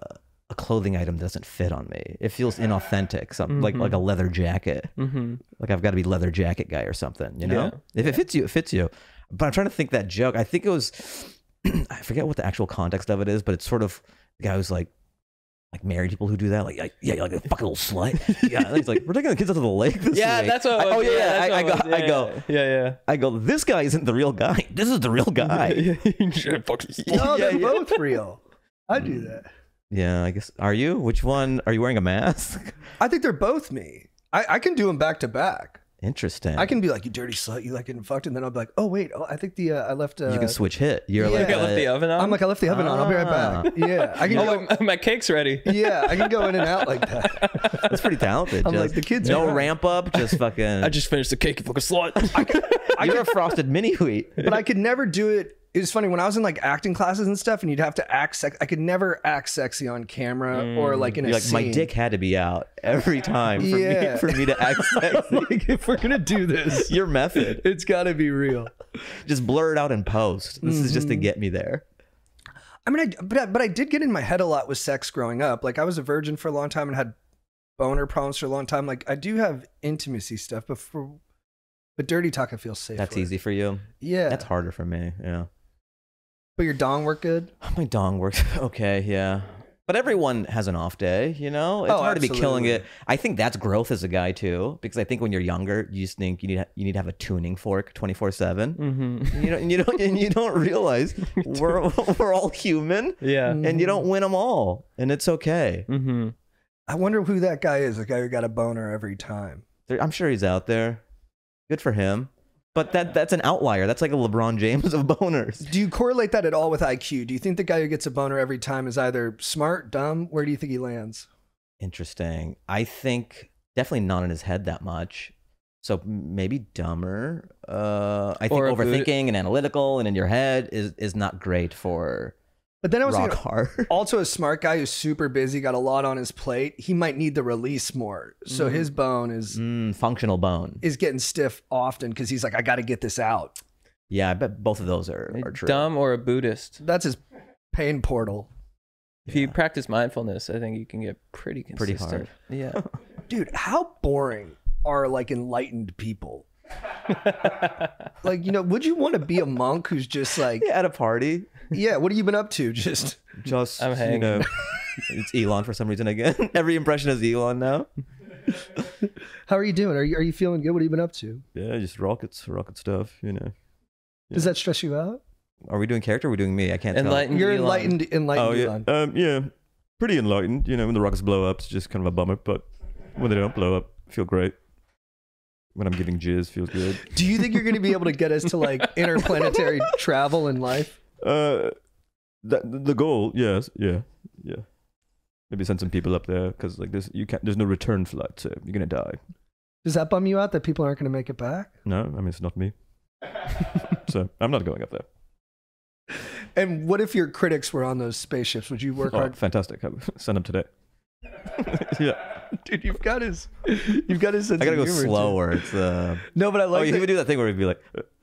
Speaker 3: a clothing item doesn't fit on me. It feels inauthentic. Something like like a leather jacket.
Speaker 1: Mm-hmm.
Speaker 3: Like I've got to be leather jacket guy or something. You know,
Speaker 1: Yeah.
Speaker 3: if it fits you, it fits you. But I'm trying to think that joke. I think it was. I forget what the actual context of it is, but it's sort of the guy who's like. Like married people who do that, like, like yeah, you're like a fucking little slut. Yeah, and he's like, we're taking the kids out to the lake. This
Speaker 1: Yeah,
Speaker 3: week."
Speaker 1: that's what.
Speaker 3: I- oh
Speaker 1: was.
Speaker 3: yeah, I, I go,
Speaker 1: was.
Speaker 3: I
Speaker 1: Yeah,
Speaker 3: go,
Speaker 1: yeah,
Speaker 3: I go. This guy isn't the real guy. This is the real guy.
Speaker 1: yeah. yeah. Fucking slut.
Speaker 4: No, they're both real. I do hmm. that.
Speaker 3: Yeah, I guess. Are you? Which one? Are you wearing a mask?
Speaker 4: I think they're both me. I, I can do them back to back.
Speaker 3: Interesting.
Speaker 4: I can be like, you dirty slut, you like getting fucked, and then I'll be like, oh wait, oh, I think the uh, I left. Uh,
Speaker 3: You can switch hit. You're
Speaker 4: yeah.
Speaker 3: like,
Speaker 1: I left
Speaker 3: uh,
Speaker 1: the oven on.
Speaker 4: I'm like, I left the oven on. I'll be right back. Yeah, I can
Speaker 1: oh,
Speaker 4: go.
Speaker 1: my, my cake's ready.
Speaker 4: Yeah, I can go in and out like that.
Speaker 3: that's pretty talented.
Speaker 4: I'm like, the kids
Speaker 3: No
Speaker 4: are right.
Speaker 3: ramp up. Just fucking.
Speaker 1: I just finished the cake. You fucking slut.
Speaker 3: you're a frosted mini wheat.
Speaker 4: but I could never do it. It was funny when I was in like acting classes and stuff, and you'd have to act sex. I could never act sexy on camera or like in a
Speaker 3: You're like, my dick had to be out every time for
Speaker 4: Yeah.
Speaker 3: me for me to act sexy.
Speaker 4: like if we're gonna do this,
Speaker 3: Your method.
Speaker 4: it's got to be real.
Speaker 3: Just blur it out in post. This is just
Speaker 4: Mm-hmm.
Speaker 3: to get me there.
Speaker 4: I mean, I, but I, but I did get in my head a lot with sex growing up. Like I was a virgin for a long time and had boner problems for a long time. Like I do have intimacy stuff, but for but dirty talk, I feel safe.
Speaker 3: That's easy for you.
Speaker 4: Yeah,
Speaker 3: That's harder for me. Yeah.
Speaker 4: But your dong work good.
Speaker 3: My dong works okay, yeah. But everyone has an off day, you know. It's
Speaker 4: Oh,
Speaker 3: hard to be killing it. I think that's growth as a guy too, because I think when you're younger, you just think you need you need to have a tuning fork twenty four seven.
Speaker 1: mm-hmm.
Speaker 3: You don't you don't and you don't realize we're we're all human,
Speaker 1: Yeah.
Speaker 3: and you don't win them all, and it's okay.
Speaker 1: Mm-hmm.
Speaker 4: I wonder who that guy is. The guy who got a boner every time.
Speaker 3: I'm sure he's out there. Good for him. But that that's an outlier. That's like a LeBron James of boners.
Speaker 4: Do you correlate that at all with IQ? Do you think the guy who gets a boner every time is either smart, dumb? Where do you think he lands?
Speaker 3: Interesting. I think definitely not in his head that much. So maybe dumber. Uh, I think
Speaker 1: Or a
Speaker 3: overthinking and analytical and in your head is is not great for
Speaker 4: But then I was
Speaker 3: rock
Speaker 4: thinking,
Speaker 3: hard.
Speaker 4: also a smart guy who's super busy, got a lot on his plate. He might need the release more. So his bone is
Speaker 3: mm, functional bone.
Speaker 4: is getting stiff often because he's like, I got to get this out.
Speaker 3: Yeah, I bet both of those are, are true.
Speaker 1: Dumb or a Buddhist.
Speaker 4: That's his pain portal.
Speaker 1: If you practice mindfulness, I think you can get pretty
Speaker 3: Pretty
Speaker 1: consistent. Yeah.
Speaker 4: Dude, how boring are like enlightened people? like, you know, would you want to be a monk who's just like,
Speaker 3: Yeah, at a party,
Speaker 4: yeah, what have you been up to? Just
Speaker 3: just
Speaker 1: I'm
Speaker 3: you
Speaker 1: hanging.
Speaker 3: know, it's Elon for some reason again. Every impression is Elon now.
Speaker 4: How are you doing? Are you are you feeling good? What have you been up to?
Speaker 6: Yeah, just rockets, rocket stuff. You know.
Speaker 4: Does that stress you out?
Speaker 3: Are we doing character? or Are we doing me? I can't
Speaker 1: Enlightened
Speaker 4: You're
Speaker 1: Elon.
Speaker 4: enlightened, enlightened.
Speaker 6: oh yeah,
Speaker 4: Elon.
Speaker 6: um, yeah, pretty enlightened. You know, when the rockets blow up, it's just kind of a bummer. But when they don't blow up, I feel great. When I'm giving jizz, feels good.
Speaker 4: Do you think you're going to be able to get us to like interplanetary travel in life?
Speaker 6: Uh, that the goal, yes, yeah, yeah. Maybe send some people up there because like this, you can't. There's no return flight, so you're gonna die.
Speaker 4: Does that bum you out that people aren't going to make it back?
Speaker 6: No, I mean it's not me. so I'm not going up there.
Speaker 4: And what if your critics were on those spaceships? Would you work
Speaker 6: Oh,
Speaker 4: hard?
Speaker 6: fantastic! Send them today. yeah.
Speaker 4: Dude, you've got his, you've got his. Sense
Speaker 3: I gotta
Speaker 4: of
Speaker 3: go
Speaker 4: humor, too.
Speaker 3: slower. It's uh.
Speaker 4: No, but I
Speaker 3: Oh,
Speaker 4: like.
Speaker 3: he
Speaker 4: that-
Speaker 3: would do that thing where he'd be like,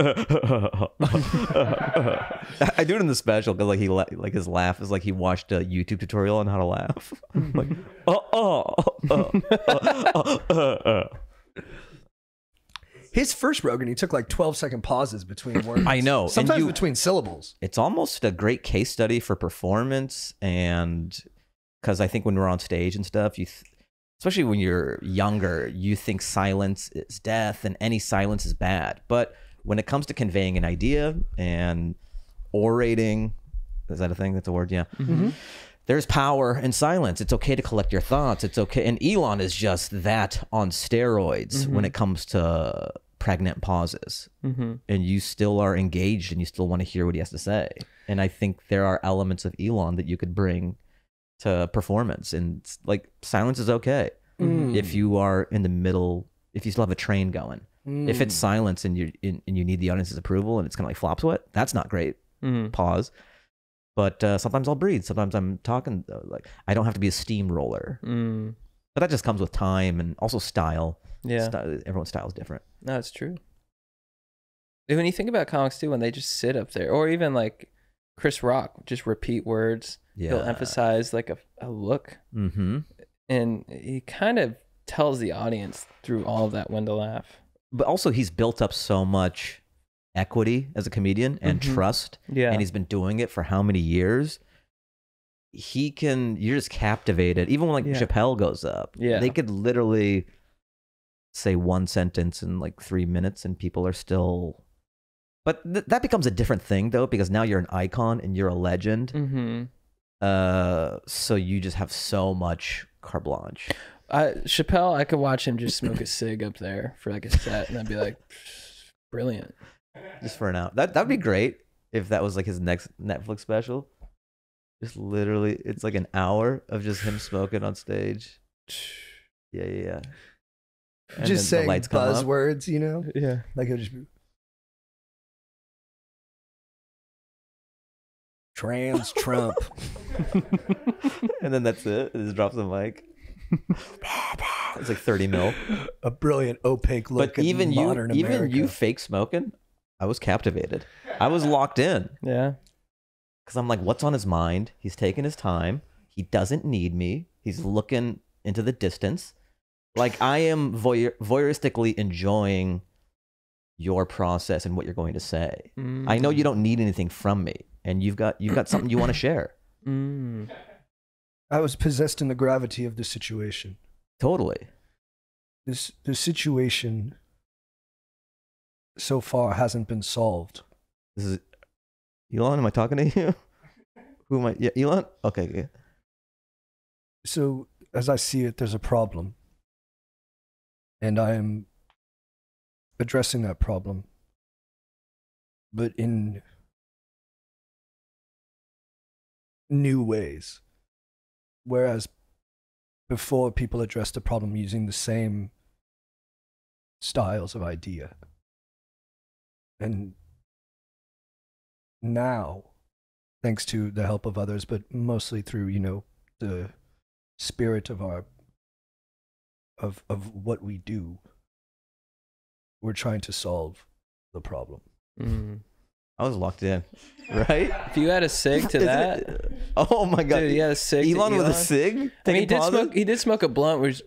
Speaker 3: I do it in the special because like he la- like his laugh is like he watched a YouTube tutorial on how to laugh. like, oh, oh, oh, oh, oh, oh.
Speaker 4: his first Rogan, he took like 12 second pauses between words.
Speaker 3: I know, and
Speaker 4: Sometimes
Speaker 3: you-
Speaker 4: between syllables.
Speaker 3: it's almost a great case study for performance and because i think when we're on stage and stuff you th- especially when you're younger you think silence is death and any silence is bad. But when it comes to conveying an idea and orating is that a thing? That's a word? Yeah. Mm-hmm. Mm-hmm. There's power in silence. It's okay to collect your thoughts. It's okay. And elon is just that on steroids mm-hmm. when it comes to pregnant pauses.
Speaker 1: Mm-hmm.
Speaker 3: and you still are engaged and you still want to hear what he has to say. And I think there are elements of Elon that you could bring to performance. And like silence is okay if you are in the middle, if you still have a train going. If it's silence and you and and you need the audience's approval and it's kind of like flop sweat, that's not great.
Speaker 1: Mm-hmm.
Speaker 3: Pause. But uh, sometimes I'll breathe. Sometimes I'm talking uh, like I don't have to be a steamroller.
Speaker 1: Mm.
Speaker 3: But that just comes with time and also style.
Speaker 1: Yeah,
Speaker 3: Sty- everyone's style is different.
Speaker 1: no, it's true. When you think about comics too, when they just sit up there, or even like Chris Rock, just repeat words.
Speaker 3: Yeah.
Speaker 1: He'll emphasize like a, a look,
Speaker 3: Mm-hmm.
Speaker 1: and he kind of tells the audience through all of that when to laugh.
Speaker 3: but also he's built up so much equity as a comedian and
Speaker 1: Mhm.
Speaker 3: trust
Speaker 1: Yeah,
Speaker 3: and he's been doing it for how many years he can you're just captivated even when like
Speaker 1: Yeah.
Speaker 3: chappelle goes up
Speaker 1: Yeah.
Speaker 3: they could literally say one sentence in like three minutes and people are still but th- that becomes a different thing though because now you're an icon and you're a legend
Speaker 1: Mm-hmm.
Speaker 3: uh so you just have so much carte blanche
Speaker 1: I, Chappelle, I could watch him just smoke a cig up there for like a set, and I'd be like, brilliant.
Speaker 3: just for an hour. That that'd be great if that was like his next Netflix special. Just literally, it's like an hour of just him smoking on stage. Yeah, yeah, yeah. And
Speaker 4: just
Speaker 3: then the
Speaker 4: saying
Speaker 3: lights come up.
Speaker 4: buzzwords, you know?
Speaker 1: Yeah.
Speaker 4: Like it would just be trans Trump.
Speaker 3: and then that's it. It just drops the mic. it's like thirty mil.
Speaker 4: a brilliant opaque look.
Speaker 3: But
Speaker 4: at
Speaker 3: even you,
Speaker 4: modern
Speaker 3: even
Speaker 4: America.
Speaker 3: you, fake smoking, I was captivated. I was locked in
Speaker 1: Yeah.
Speaker 3: because I'm like, what's on his mind? He's taking his time. He doesn't need me. He's looking into the distance. Like I am voyeur- voyeuristically enjoying your process and what you're going to say. Mm. I know you don't need anything from me, and you've got you've got something you want to share.
Speaker 1: Mm.
Speaker 4: I was possessed in the gravity of the situation.
Speaker 3: Totally.
Speaker 4: This the situation so far hasn't been solved.
Speaker 3: This is Elon. Am I talking to you? Who am I? Yeah, Elon. Okay. okay.
Speaker 4: So as I see it, there's a problem. And I am addressing that problem. But in new ways. Whereas before people addressed the problem using the same styles of idea. And now, thanks to the help of others, but mostly through, you know, the spirit of our of of what we do, we're trying to solve the problem.
Speaker 1: Mm.
Speaker 3: I was locked in. Right.
Speaker 1: If you had a cig to
Speaker 3: Isn't
Speaker 1: that,
Speaker 3: it- Oh my god.
Speaker 1: dude, he had a cig. to
Speaker 3: Elon with a
Speaker 1: Elon.
Speaker 3: cig.
Speaker 1: I mean, he did smoke. He did smoke a blunt, which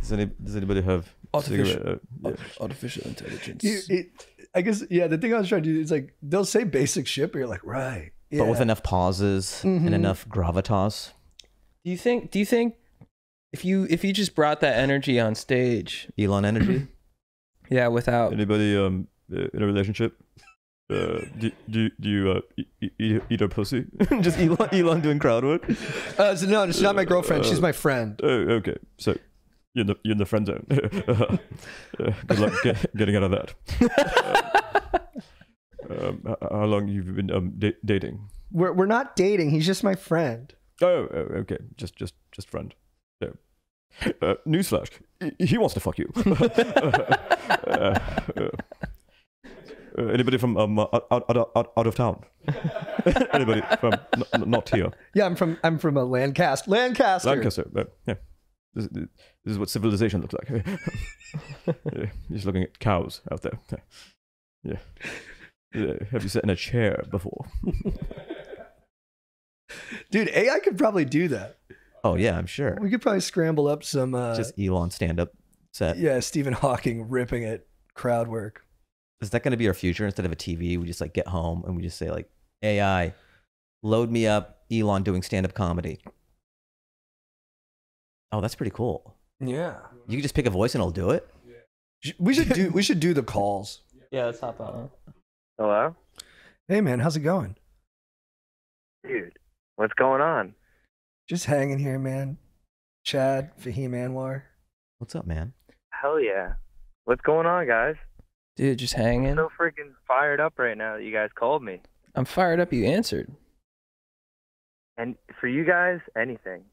Speaker 6: Does, any, does anybody have
Speaker 1: Artificial-
Speaker 6: Uh, yeah.
Speaker 1: artificial intelligence.
Speaker 4: You- it- I guess yeah. The thing I was trying to do is like they'll say basic shit, but you're like right,
Speaker 3: But with enough pauses
Speaker 4: Mhm.
Speaker 3: and enough gravitas.
Speaker 1: Do you think? Do you think If you if you just brought that energy on stage,
Speaker 3: Elon Energy.
Speaker 1: yeah, without
Speaker 6: Anybody um in a relationship? Uh, do, do, do you uh, eat, eat, eat a pussy?
Speaker 3: Just Elon, Elon doing crowd work.
Speaker 4: Uh, so no, she's not my girlfriend. She's my friend.
Speaker 6: Oh, okay. So you're in the, you're in the friend zone. uh, good luck get, getting out of that. um, h- how long you've been um, da- dating?
Speaker 4: We're we're not dating. He's just my friend.
Speaker 6: Oh, oh, okay. Just, just, just friend. There. Uh, newsflash: He- He wants to fuck you. Uh, uh, uh, anybody from um out, out, out, out of town? anybody from n- n- not here?
Speaker 4: Yeah, I'm from I'm from a Lancaster. Lancaster.
Speaker 6: Lancaster. Uh, yeah. This, this is what civilization looks like. yeah, just looking at cows out there. Yeah. Yeah. Have you sat in a chair before?
Speaker 4: Dude, AI could probably do that.
Speaker 3: Oh yeah, I'm sure.
Speaker 4: We could probably scramble up some uh
Speaker 3: Just Elon stand up set.
Speaker 4: yeah, Stephen Hawking ripping it crowd work.
Speaker 3: Is that going to be our future? Instead of a TV, we just like get home and we just say like AI, load me up Elon doing stand up comedy. Oh, that's pretty cool.
Speaker 4: Yeah.
Speaker 3: You can just pick a voice and it'll do it.
Speaker 4: We should do we should do the calls.
Speaker 1: yeah, let's hop on.
Speaker 7: Hello?
Speaker 4: Hey man, how's it going?
Speaker 7: Dude, what's going on?
Speaker 4: Just hanging here, man. Chad, Fahim Anwar.
Speaker 3: What's up, man?
Speaker 7: Hell yeah. What's going on, guys?
Speaker 1: Dude, just hanging.
Speaker 7: I'm so freaking fired up right now that you guys called me.
Speaker 1: I'm fired up. You answered.
Speaker 7: And for you guys, anything.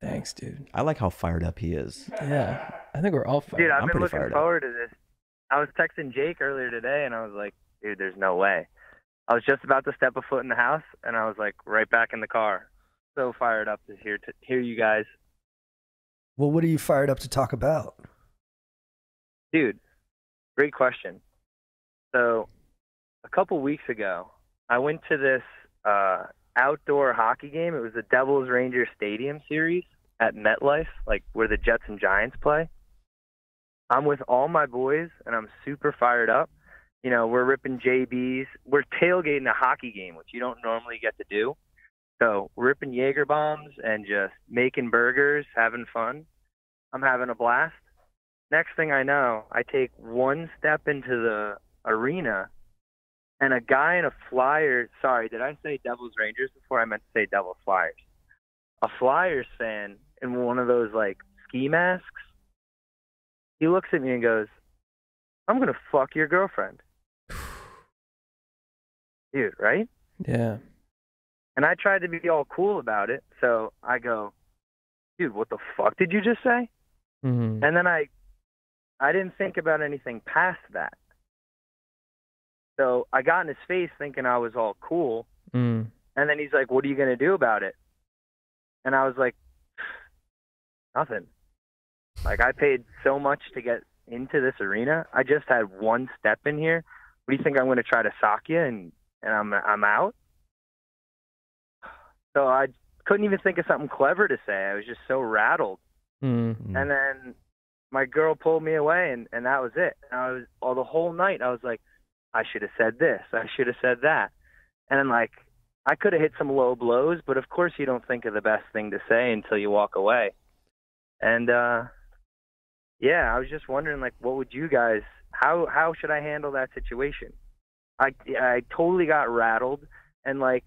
Speaker 1: Thanks, dude.
Speaker 3: I like how fired up he is.
Speaker 1: Yeah, I think we're all fired.
Speaker 7: Dude, I've
Speaker 3: I'm
Speaker 7: been looking
Speaker 3: fired up.
Speaker 7: forward to this. I was texting Jake earlier today and I was like, dude, there's no way. I was just about to step a foot in the house and I was like right back in the car. So fired up to hear to hear you guys.
Speaker 4: Well, what are you fired up to talk about?
Speaker 7: Dude, great question. So, a couple weeks ago, I went to this uh, outdoor hockey game. It was the Devils Rangers Stadium series at MetLife, like where the Jets and Giants play. I'm with all my boys, and I'm super fired up. You know, we're ripping JBs. We're tailgating a hockey game, which you don't normally get to do. So, ripping Jaeger bombs and just making burgers, having fun. I'm having a blast next thing I know, I take one step into the arena, and a guy in a flyer sorry, did I say Devils Rangers before? I meant to say Devils Flyers. A Flyers fan in one of those like ski masks. He looks at me and goes, "I'm gonna fuck your girlfriend." Dude, right?
Speaker 1: Yeah.
Speaker 7: And I tried to be all cool about it, so I go, "Dude, what the fuck did you just say?"
Speaker 1: hmm
Speaker 7: And then I I didn't think about anything past that. So I got in his face thinking I was all cool.
Speaker 1: Mm.
Speaker 7: And then he's like, What are you going to do about it? And I was like, Nothing. Like, I paid so much to get into this arena. I just had one step in here. What do you think I'm going to try to sock you and, and I'm, I'm out? So I couldn't even think of something clever to say. I was just so rattled.
Speaker 1: Mm.
Speaker 3: Mm.
Speaker 7: And then my girl pulled me away, and and that was it. And I was all the whole night. I was like, I should have said this. I should have said that. And then like I could have hit some low blows, but of course you don't think of the best thing to say until you walk away. And uh yeah, I was just wondering like what would you guys how how should I handle that situation? I I totally got rattled and like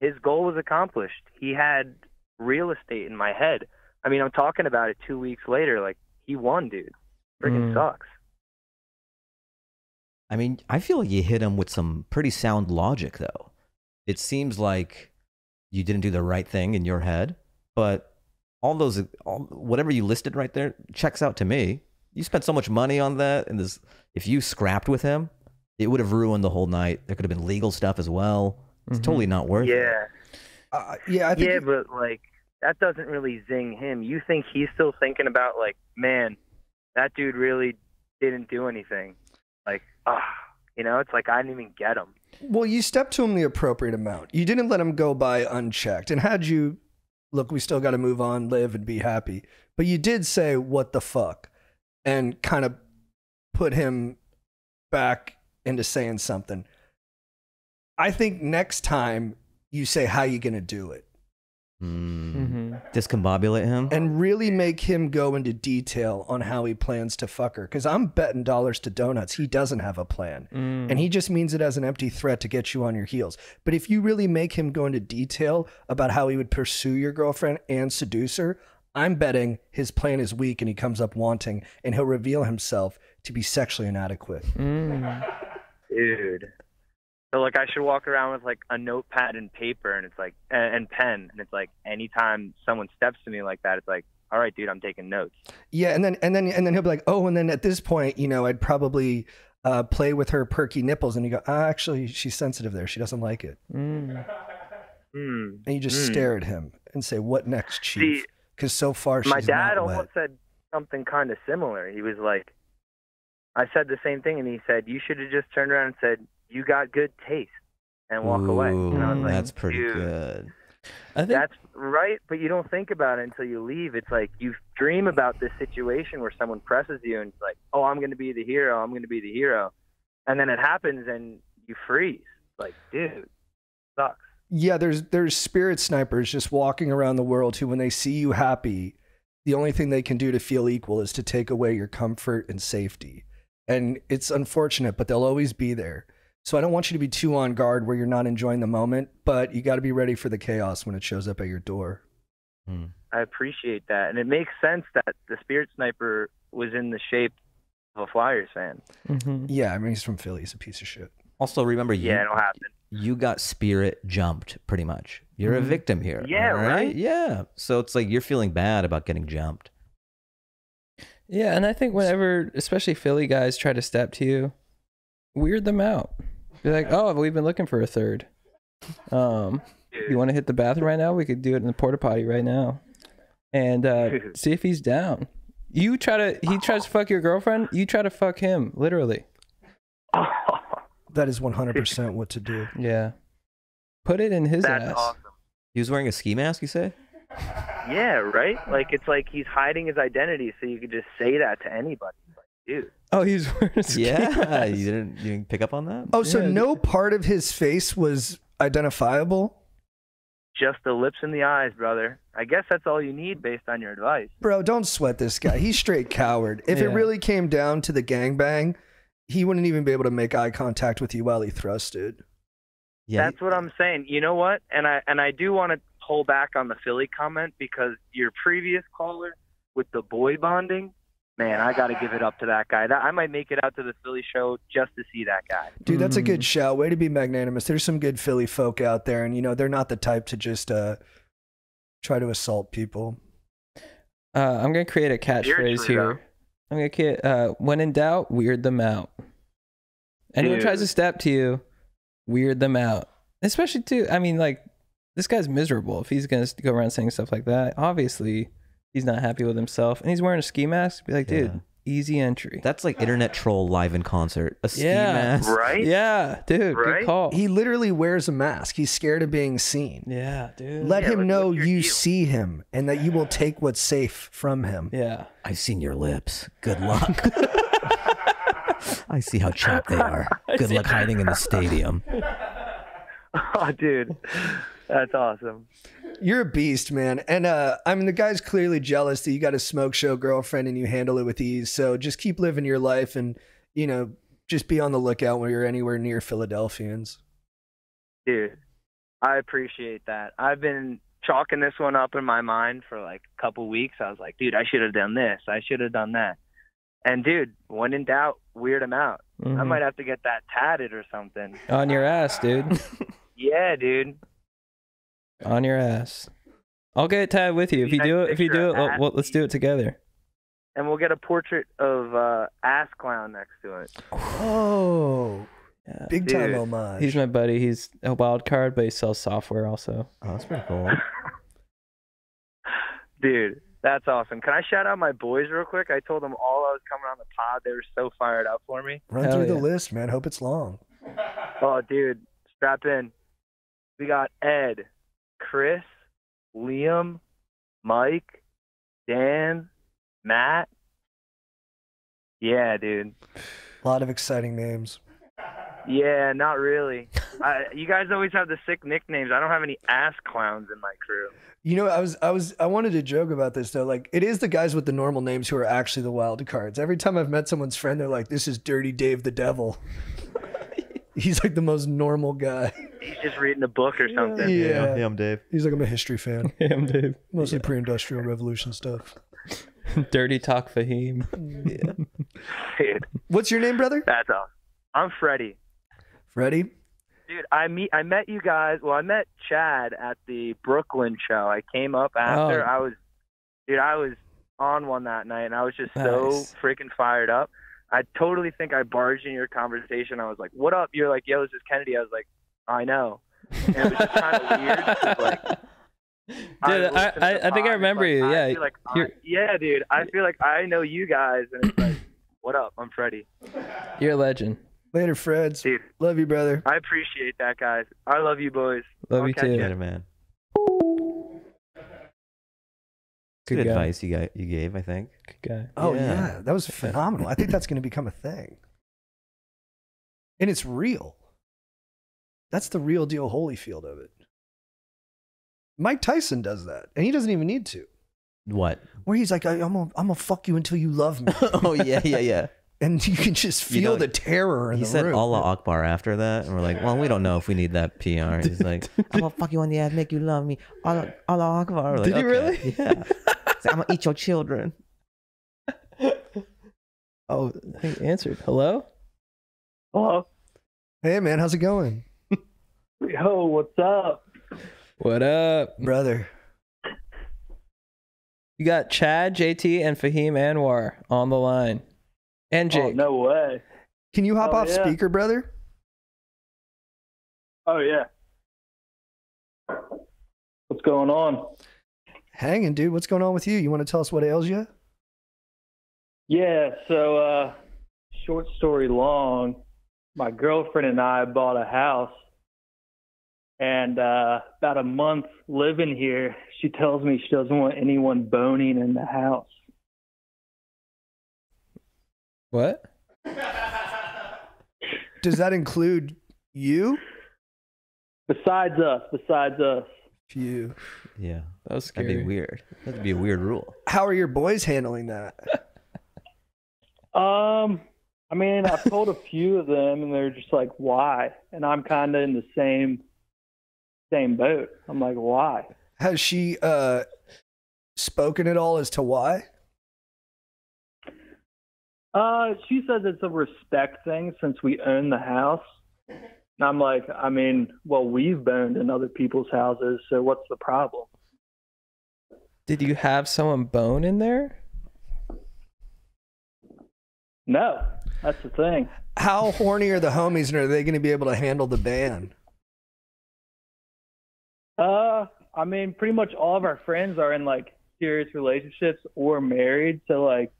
Speaker 7: his goal was accomplished. He had real estate in my head. I mean, I'm talking about it 2 weeks later like he won, dude. Freaking
Speaker 1: Mm.
Speaker 7: sucks.
Speaker 3: I mean, I feel like you hit him with some pretty sound logic, though. It seems like you didn't do the right thing in your head, but all those, all, whatever you listed right there, checks out to me. You spent so much money on that, and this, if you scrapped with him, it would have ruined the whole night. There could have been legal stuff as well. It's
Speaker 1: Mhm.
Speaker 3: totally not worth it.
Speaker 7: Yeah.
Speaker 4: Uh, yeah, I think
Speaker 7: yeah,
Speaker 4: you-
Speaker 7: but like that doesn't really zing him. You think he's still thinking about like, man, that dude really didn't do anything. Like, ah, you know, it's like I didn't even get him.
Speaker 4: Well, you stepped to him the appropriate amount. You didn't let him go by unchecked. And had you, look, we still got to move on, live, and be happy. But you did say, what the fuck? And kind of put him back into saying something. I think next time you say, how you going to do it?
Speaker 3: Mm.
Speaker 1: hmm
Speaker 3: Discombobulate him.
Speaker 4: and really make him go into detail on how he plans to fuck her. Because I'm betting dollars to donuts he doesn't have a plan.
Speaker 1: Mm.
Speaker 4: And he just means it as an empty threat to get you on your heels. But if you really make him go into detail about how he would pursue your girlfriend and seduce her, I'm betting his plan is weak and he comes up wanting and he'll reveal himself to be sexually inadequate.
Speaker 1: Mm.
Speaker 7: Dude. So like I should walk around with like a notepad and paper and it's like and, and pen and it's like anytime someone steps to me like that, it's like, all right, dude, I'm taking notes.
Speaker 4: Yeah, and then and then and then he'll be like, "Oh, and then at this point, you know, I'd probably uh, play with her perky nipples." And you go, ah, "Actually, she's sensitive there. She doesn't like it."
Speaker 1: Mm.
Speaker 7: Hmm.
Speaker 4: And you just
Speaker 7: Hmm.
Speaker 4: stare at him and say, "What next, chief?" Because so far, she's
Speaker 7: my dad
Speaker 4: not
Speaker 7: almost
Speaker 4: wet.
Speaker 7: said something kind of similar. He was like, I said the same thing, and he said, you should have just turned around and said, you got good taste, and walk away. And I was
Speaker 3: Ooh,
Speaker 7: like,
Speaker 3: that's pretty
Speaker 7: dude,
Speaker 3: good.
Speaker 1: I think
Speaker 7: That's right, but you don't think about it until you leave. It's like you dream about this situation where someone presses you and it's like, oh, I'm going to be the hero. I'm going to be the hero. And then it happens and you freeze. Like, dude, sucks.
Speaker 4: Yeah, there's there's spirit snipers just walking around the world who, when they see you happy, the only thing they can do to feel equal is to take away your comfort and safety. And it's unfortunate, but they'll always be there. So I don't want you to be too on guard where you're not enjoying the moment, but you got to be ready for the chaos when it shows up at your door.
Speaker 3: Hmm.
Speaker 7: I appreciate that. And it makes sense that the Spirit Sniper was in the shape of a Flyers fan.
Speaker 1: Mhm.
Speaker 4: Yeah, I mean he's from Philly. He's a piece of shit.
Speaker 3: Also, remember you
Speaker 7: Yeah, it'll happen.
Speaker 3: you got spirit jumped pretty much. You're a
Speaker 1: Mhm.
Speaker 3: victim here.
Speaker 7: Yeah, right.
Speaker 3: Yeah. So it's like you're feeling bad about getting jumped.
Speaker 1: Yeah, and I think whenever, especially Philly guys, try to step to you, weird them out. Be like, "Oh, we've been looking for a third. Um, you want to hit the bathroom right now? We could do it in the porta potty right now, and uh, see if he's down." You try to, he tries to fuck your girlfriend. You try to fuck him, literally.
Speaker 4: That is 100% what to do.
Speaker 1: Yeah, put it in his
Speaker 7: That's
Speaker 1: ass.
Speaker 7: awesome.
Speaker 3: He was wearing a ski mask, you say?
Speaker 7: Yeah, right? Like, it's like he's hiding his identity so you could just say that to anybody. Like, dude.
Speaker 1: Oh, he's wearing a ski
Speaker 3: Yeah.
Speaker 1: mask.
Speaker 3: you didn't you didn't pick up on that?
Speaker 4: Oh, so
Speaker 1: Yeah.
Speaker 4: no part of his face was identifiable?
Speaker 7: Just the lips and the eyes, brother. I guess that's all you need based on your advice.
Speaker 4: Bro, don't sweat this guy. He's straight coward. If it really came down to the gangbang, he wouldn't even be able to make eye contact with you while he thrusted.
Speaker 3: Yeah.
Speaker 7: That's what I'm saying. You know what? And I and I do want to pull back on the Philly comment because your previous caller with the boy bonding, man, I got to give it up to that guy. That I might make it out to the Philly show just to see that guy.
Speaker 4: Dude, that's a good shout. Way to be magnanimous. There's some good Philly folk out there, and you know they're not the type to just uh, try to assault people.
Speaker 1: Uh, I'm gonna create a catchphrase here.
Speaker 7: though.
Speaker 1: I'm gonna create, uh, when in doubt, weird them out. Anyone tries to step to you, weird them out. Especially too. I mean, like this guy's miserable. If he's gonna go around saying stuff like that, obviously he's not happy with himself, and he's wearing a ski mask. Be like, dude,
Speaker 3: Yeah.
Speaker 1: easy entry.
Speaker 3: That's like internet troll live in concert. A ski
Speaker 1: Yeah.
Speaker 3: mask.
Speaker 7: Right?
Speaker 1: yeah, dude, good
Speaker 7: Right?
Speaker 1: call.
Speaker 4: He literally wears a mask. He's scared of being seen.
Speaker 1: yeah, dude.
Speaker 4: Let
Speaker 7: Yeah,
Speaker 4: him
Speaker 7: like,
Speaker 4: know
Speaker 7: what's your
Speaker 4: you
Speaker 7: deal?
Speaker 4: see him and that you will take what's safe from him.
Speaker 1: yeah.
Speaker 3: I've seen your lips. Good luck. I see how chapped they are. Good luck hiding in the stadium.
Speaker 7: Oh, dude, that's awesome.
Speaker 4: You're a beast, man. And uh, I mean, the guy's clearly jealous that you got a smoke show girlfriend and you handle it with ease. So just keep living your life and, you know, just be on the lookout when you're anywhere near Philadelphians.
Speaker 7: Dude, I appreciate that. I've been chalking this one up in my mind for like a couple weeks. I was like, dude, I should have done this. I should have done that. And dude, when in doubt, weird him out. I
Speaker 1: Mhm.
Speaker 7: might have to get that tatted or something.
Speaker 1: On your ass, dude.
Speaker 7: Yeah, dude.
Speaker 1: On your ass. I'll get it tagged with you. If you do it, if you do it, well, well, let's do it together.
Speaker 7: And we'll get a portrait of uh, Ass Clown next to it.
Speaker 4: Oh,
Speaker 1: Yeah.
Speaker 4: big time
Speaker 7: Dude.
Speaker 4: homage.
Speaker 1: He's my buddy. He's a wild card, but he sells software also.
Speaker 3: Oh, that's pretty cool.
Speaker 7: Dude, that's awesome. Can I shout out my boys real quick? I told them all I was coming on the pod. They were so fired up for me.
Speaker 4: Run
Speaker 1: Hell
Speaker 4: through the list, man. Hope it's long.
Speaker 7: Oh, dude, strap in. We got Ed, Chris, Liam, Mike, Dan, Matt. Yeah, dude.
Speaker 4: A lot of exciting names.
Speaker 7: Yeah, not really. I, you guys always have the sick nicknames. I don't have any ass clowns in my crew.
Speaker 4: You know, I was, I was, I wanted to joke about this though. Like, it is the guys with the normal names who are actually the wild cards. Every time I've met someone's friend, they're like, "This is Dirty Dave the Devil." He's like the most normal guy.
Speaker 7: He's just reading a book or something.
Speaker 4: Yeah.
Speaker 3: Hey, I'm Dave.
Speaker 4: He's like, I'm a history fan,
Speaker 1: Damn, Dave.
Speaker 4: mostly pre-industrial revolution stuff.
Speaker 1: Dirty talk Fahim.
Speaker 3: Yeah. Mm.
Speaker 7: Dude,
Speaker 4: What's your name, brother?
Speaker 7: that's awesome. I'm Freddie.
Speaker 4: Freddie.
Speaker 7: Dude, I meet I met you guys. Well, I met Chad at the Brooklyn show. I came up after.
Speaker 1: Oh.
Speaker 7: I was, dude, I was on one that night, and I was just so freaking fired up. I totally think I barged in your conversation. I was like, "What up?" You're like, "Yo, this is Kennedy." I was like, "I know." And it was just kind of weird. Like,
Speaker 1: Dude, I, I, I think
Speaker 7: pod,
Speaker 1: I remember
Speaker 7: like,
Speaker 1: you.
Speaker 7: I
Speaker 1: Yeah.
Speaker 7: feel like I,
Speaker 1: you're,
Speaker 7: yeah, dude. I feel like I know you guys, and it's like, "What up?" I'm Freddie.
Speaker 1: you're a legend.
Speaker 4: Later, Freds.
Speaker 7: Dude,
Speaker 4: Love you, brother.
Speaker 7: I appreciate that, guys. I love you, boys.
Speaker 1: Love
Speaker 7: I'll
Speaker 1: you too.
Speaker 7: ya.
Speaker 3: Later, man.
Speaker 1: Good
Speaker 3: Good
Speaker 1: guy.
Speaker 3: advice you got you gave, I think.
Speaker 1: Good guy.
Speaker 4: Oh
Speaker 3: Yeah.
Speaker 4: yeah, that was phenomenal. I think that's going to become a thing, and it's real. That's the real deal, Holyfield of it. Mike Tyson does that, and he doesn't even need to.
Speaker 3: What?
Speaker 4: Where he's like, I, "I'm gonna, I'm gonna fuck you until you love me,"
Speaker 3: oh yeah, yeah, yeah.
Speaker 4: And you can just
Speaker 3: You
Speaker 4: feel
Speaker 3: know,
Speaker 4: the terror in
Speaker 3: He
Speaker 4: the
Speaker 3: said
Speaker 4: room.
Speaker 3: Allah Akbar after that, and we're like, well, we don't know if we need that PR. He's like, I'm gonna fuck you on the ass, make you love me. Allah, Allah Akbar. Like,
Speaker 1: Did he really?
Speaker 3: Yeah. Like, I'm gonna eat your children.
Speaker 1: Oh, he answered. Hello?
Speaker 7: Hello.
Speaker 4: hey man, how's it going,
Speaker 7: Yo, what's up?
Speaker 1: What up?
Speaker 4: brother?
Speaker 1: You got Chad, JT, and Fahim Anwar on the line. And Jake.
Speaker 7: Oh, no way.
Speaker 4: Can you hop
Speaker 7: Oh,
Speaker 4: off
Speaker 7: yeah.
Speaker 4: speaker, brother?
Speaker 7: Oh yeah. What's going on?
Speaker 4: Hanging, dude. What's going on with you? You want to tell us what ails you?
Speaker 8: Yeah, so uh short story long, my girlfriend and I bought a house and uh about a month living here, she tells me she doesn't want anyone boning in the house.
Speaker 1: What?
Speaker 4: Does that include you?
Speaker 8: Besides us, besides us.
Speaker 4: You.
Speaker 3: Yeah.
Speaker 1: That was
Speaker 3: That'd be weird. That'd be a weird rule.
Speaker 4: How are your boys handling that?
Speaker 8: Um I mean, I've told a few of them and they're just like, why? And I'm kinda in the same same boat. I'm like, why?
Speaker 4: Has she uh spoken at all as to why?
Speaker 8: Uh, she says it's a respect thing since we own the house. And I'm like, I mean, well, we've boned in other people's houses, so what's the problem?
Speaker 1: Did you have someone bone in there?
Speaker 8: No, that's the thing.
Speaker 4: How horny are the homies and are they going to be able to handle the ban?
Speaker 8: Uh, I mean, pretty much all of our friends are in like serious relationships or married, so like,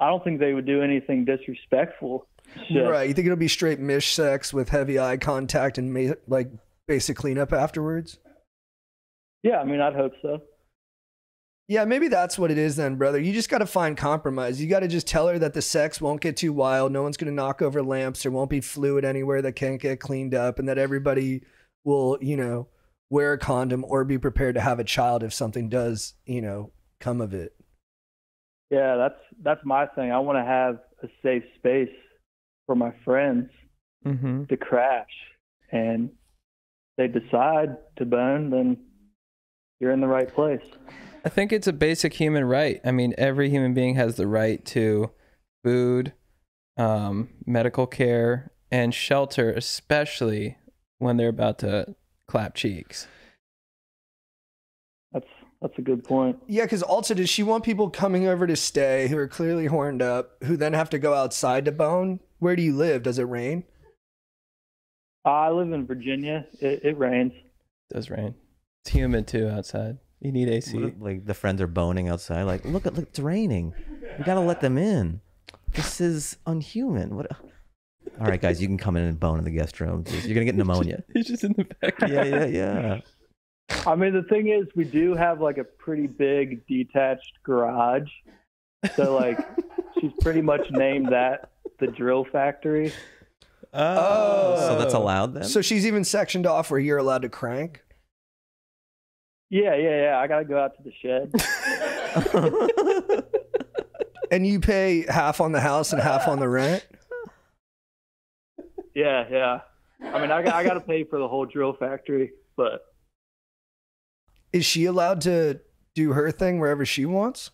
Speaker 8: I don't think they would do anything disrespectful.
Speaker 4: Right. You think it'll be straight mish sex with heavy eye contact and ma- like basic cleanup afterwards?
Speaker 8: Yeah, I mean, I'd hope so.
Speaker 4: Yeah, maybe that's what it is then, brother. You just got to find compromise. You got to just tell her that the sex won't get too wild. No one's going to knock over lamps. There won't be fluid anywhere that can't get cleaned up, and that everybody will, you know, wear a condom or be prepared to have a child if something does, you know, come of it.
Speaker 8: Yeah, that's that's my thing. I want to have a safe space for my friends
Speaker 1: Mm-hmm.
Speaker 8: to crash and they decide to bone, then you're in the right place.
Speaker 1: I think it's a basic human right. I mean, every human being has the right to food, um, medical care, and shelter, especially when they're about to clap cheeks.
Speaker 8: That's that's a good point.
Speaker 4: Yeah, because also, does she want people coming over to stay who are clearly horned up, who then have to go outside to bone? Where do you live? Does it rain?
Speaker 8: I live in Virginia. It, it rains.
Speaker 1: It does rain. It's humid too outside. You need AC.
Speaker 3: What if, like the friends are boning outside. Like, look at look, it's raining. We gotta let them in. This is unhuman. What? All right, guys, you can come in and bone in the guest room. You're gonna get pneumonia.
Speaker 1: He's just in the back.
Speaker 3: yeah, yeah, yeah.
Speaker 8: I mean, the thing is, we do have like a pretty big detached garage. So like, she's pretty much named that the drill factory.
Speaker 1: Oh.
Speaker 3: So that's allowed then.
Speaker 4: So she's even sectioned off where you're allowed to crank.
Speaker 8: Yeah, yeah, yeah. I gotta go out to the shed.
Speaker 4: And you pay half on the house and half on the rent.
Speaker 8: yeah, yeah. I mean, I got I gotta pay for the whole drill factory, but
Speaker 4: Is she allowed to do her thing wherever she wants?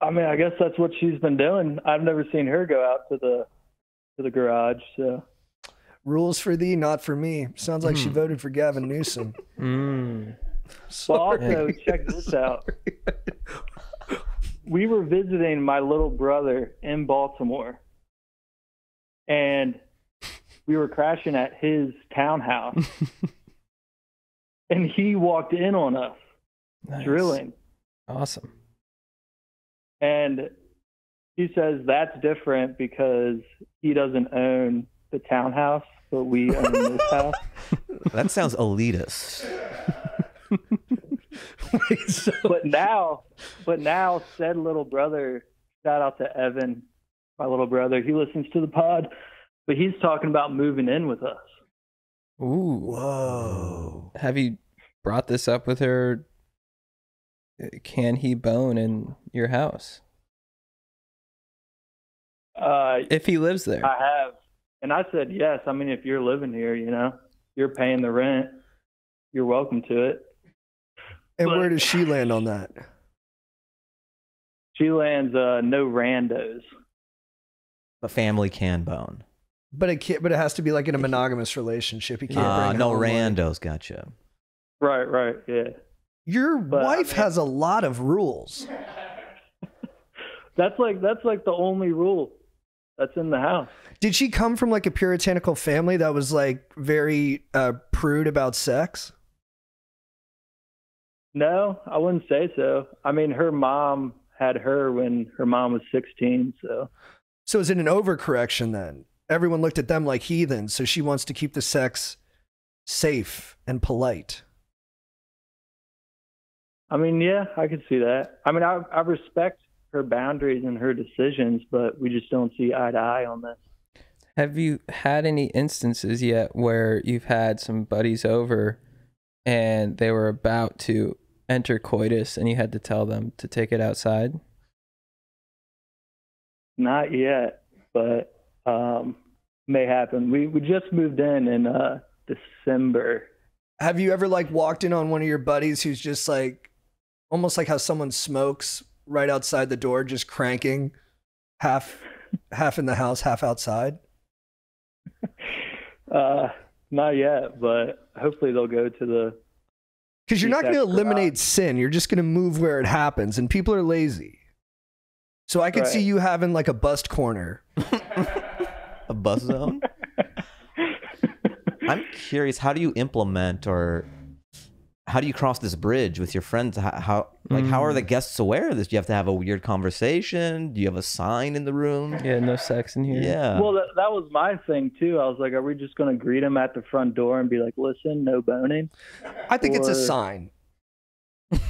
Speaker 8: I mean, I guess that's what she's been doing. I've never seen her go out to the to the garage. So
Speaker 4: Rules for thee, not for me. Sounds like she voted for Gavin Newsom.
Speaker 1: Mm.
Speaker 8: Well, also check this out. We were visiting my little brother in Baltimore, and we were crashing at his townhouse, and he walked in on us
Speaker 1: Nice.
Speaker 8: drilling,
Speaker 1: Awesome.
Speaker 8: and he says that's different because he doesn't own the townhouse, but we own this house.
Speaker 3: that sounds elitist.
Speaker 4: Wait, so-
Speaker 8: But now, but now, said little brother, shout out to Evan, my little brother. He listens to the pod, but he's talking about moving in with us.
Speaker 1: Ooh.
Speaker 4: Whoa.
Speaker 1: Have you brought this up with her? Can he bone in your house
Speaker 8: Uh,
Speaker 1: if he lives there?
Speaker 8: I have, and I said yes. I mean, if you're living here, you know, you're paying the rent. You're welcome to it.
Speaker 4: And where does she land on that?
Speaker 8: She lands uh, no randos.
Speaker 3: A family can bone.
Speaker 4: But it can't, but it has to be like in a monogamous relationship. You can't
Speaker 3: Uh,
Speaker 4: bring
Speaker 3: no
Speaker 4: home, like-
Speaker 3: randos. Gotcha.
Speaker 8: Right, right, yeah.
Speaker 4: Your
Speaker 8: But, I
Speaker 4: wife
Speaker 8: mean-
Speaker 4: has a lot of rules.
Speaker 8: That's like that's like the only rule that's in the house.
Speaker 4: Did she come from like a puritanical family that was like very uh, prude about sex?
Speaker 8: No, I wouldn't say so. I mean, her mom had her when her mom was 16, so
Speaker 4: So is it an overcorrection then? Everyone looked at them like heathens, so she wants to keep the sex safe and polite.
Speaker 8: I mean, yeah, I could see that. I mean, I I respect her boundaries and her decisions, but we just don't see eye to eye on this.
Speaker 1: Have you had any instances yet where you've had some buddies over and they were about to enter coitus and you had to tell them to take it outside?
Speaker 8: Not yet, but um, may happen. We we just moved in in uh, December.
Speaker 4: Have you ever like walked in on one of your buddies who's just like almost like how someone smokes right outside the door, just cranking half half in the house, half outside?
Speaker 8: Uh, not yet, but hopefully they'll go to the.
Speaker 4: Because you're not going to
Speaker 8: Detached
Speaker 4: eliminate sin. You're just going to move where it happens, and people are lazy. So I could see you having like a bust corner.
Speaker 3: A bus zone. I'm curious. How do you implement or how do you cross this bridge with your friends? How, how like how are the mm. guests aware of this? Do you have to have a weird conversation? Do you have a sign in the room?
Speaker 1: Yeah, no sex in here.
Speaker 3: Yeah.
Speaker 8: Well, that, that was my thing too. I was like, are we just going to greet them at the front door and be like, listen, no boning?
Speaker 4: I think it's a sign.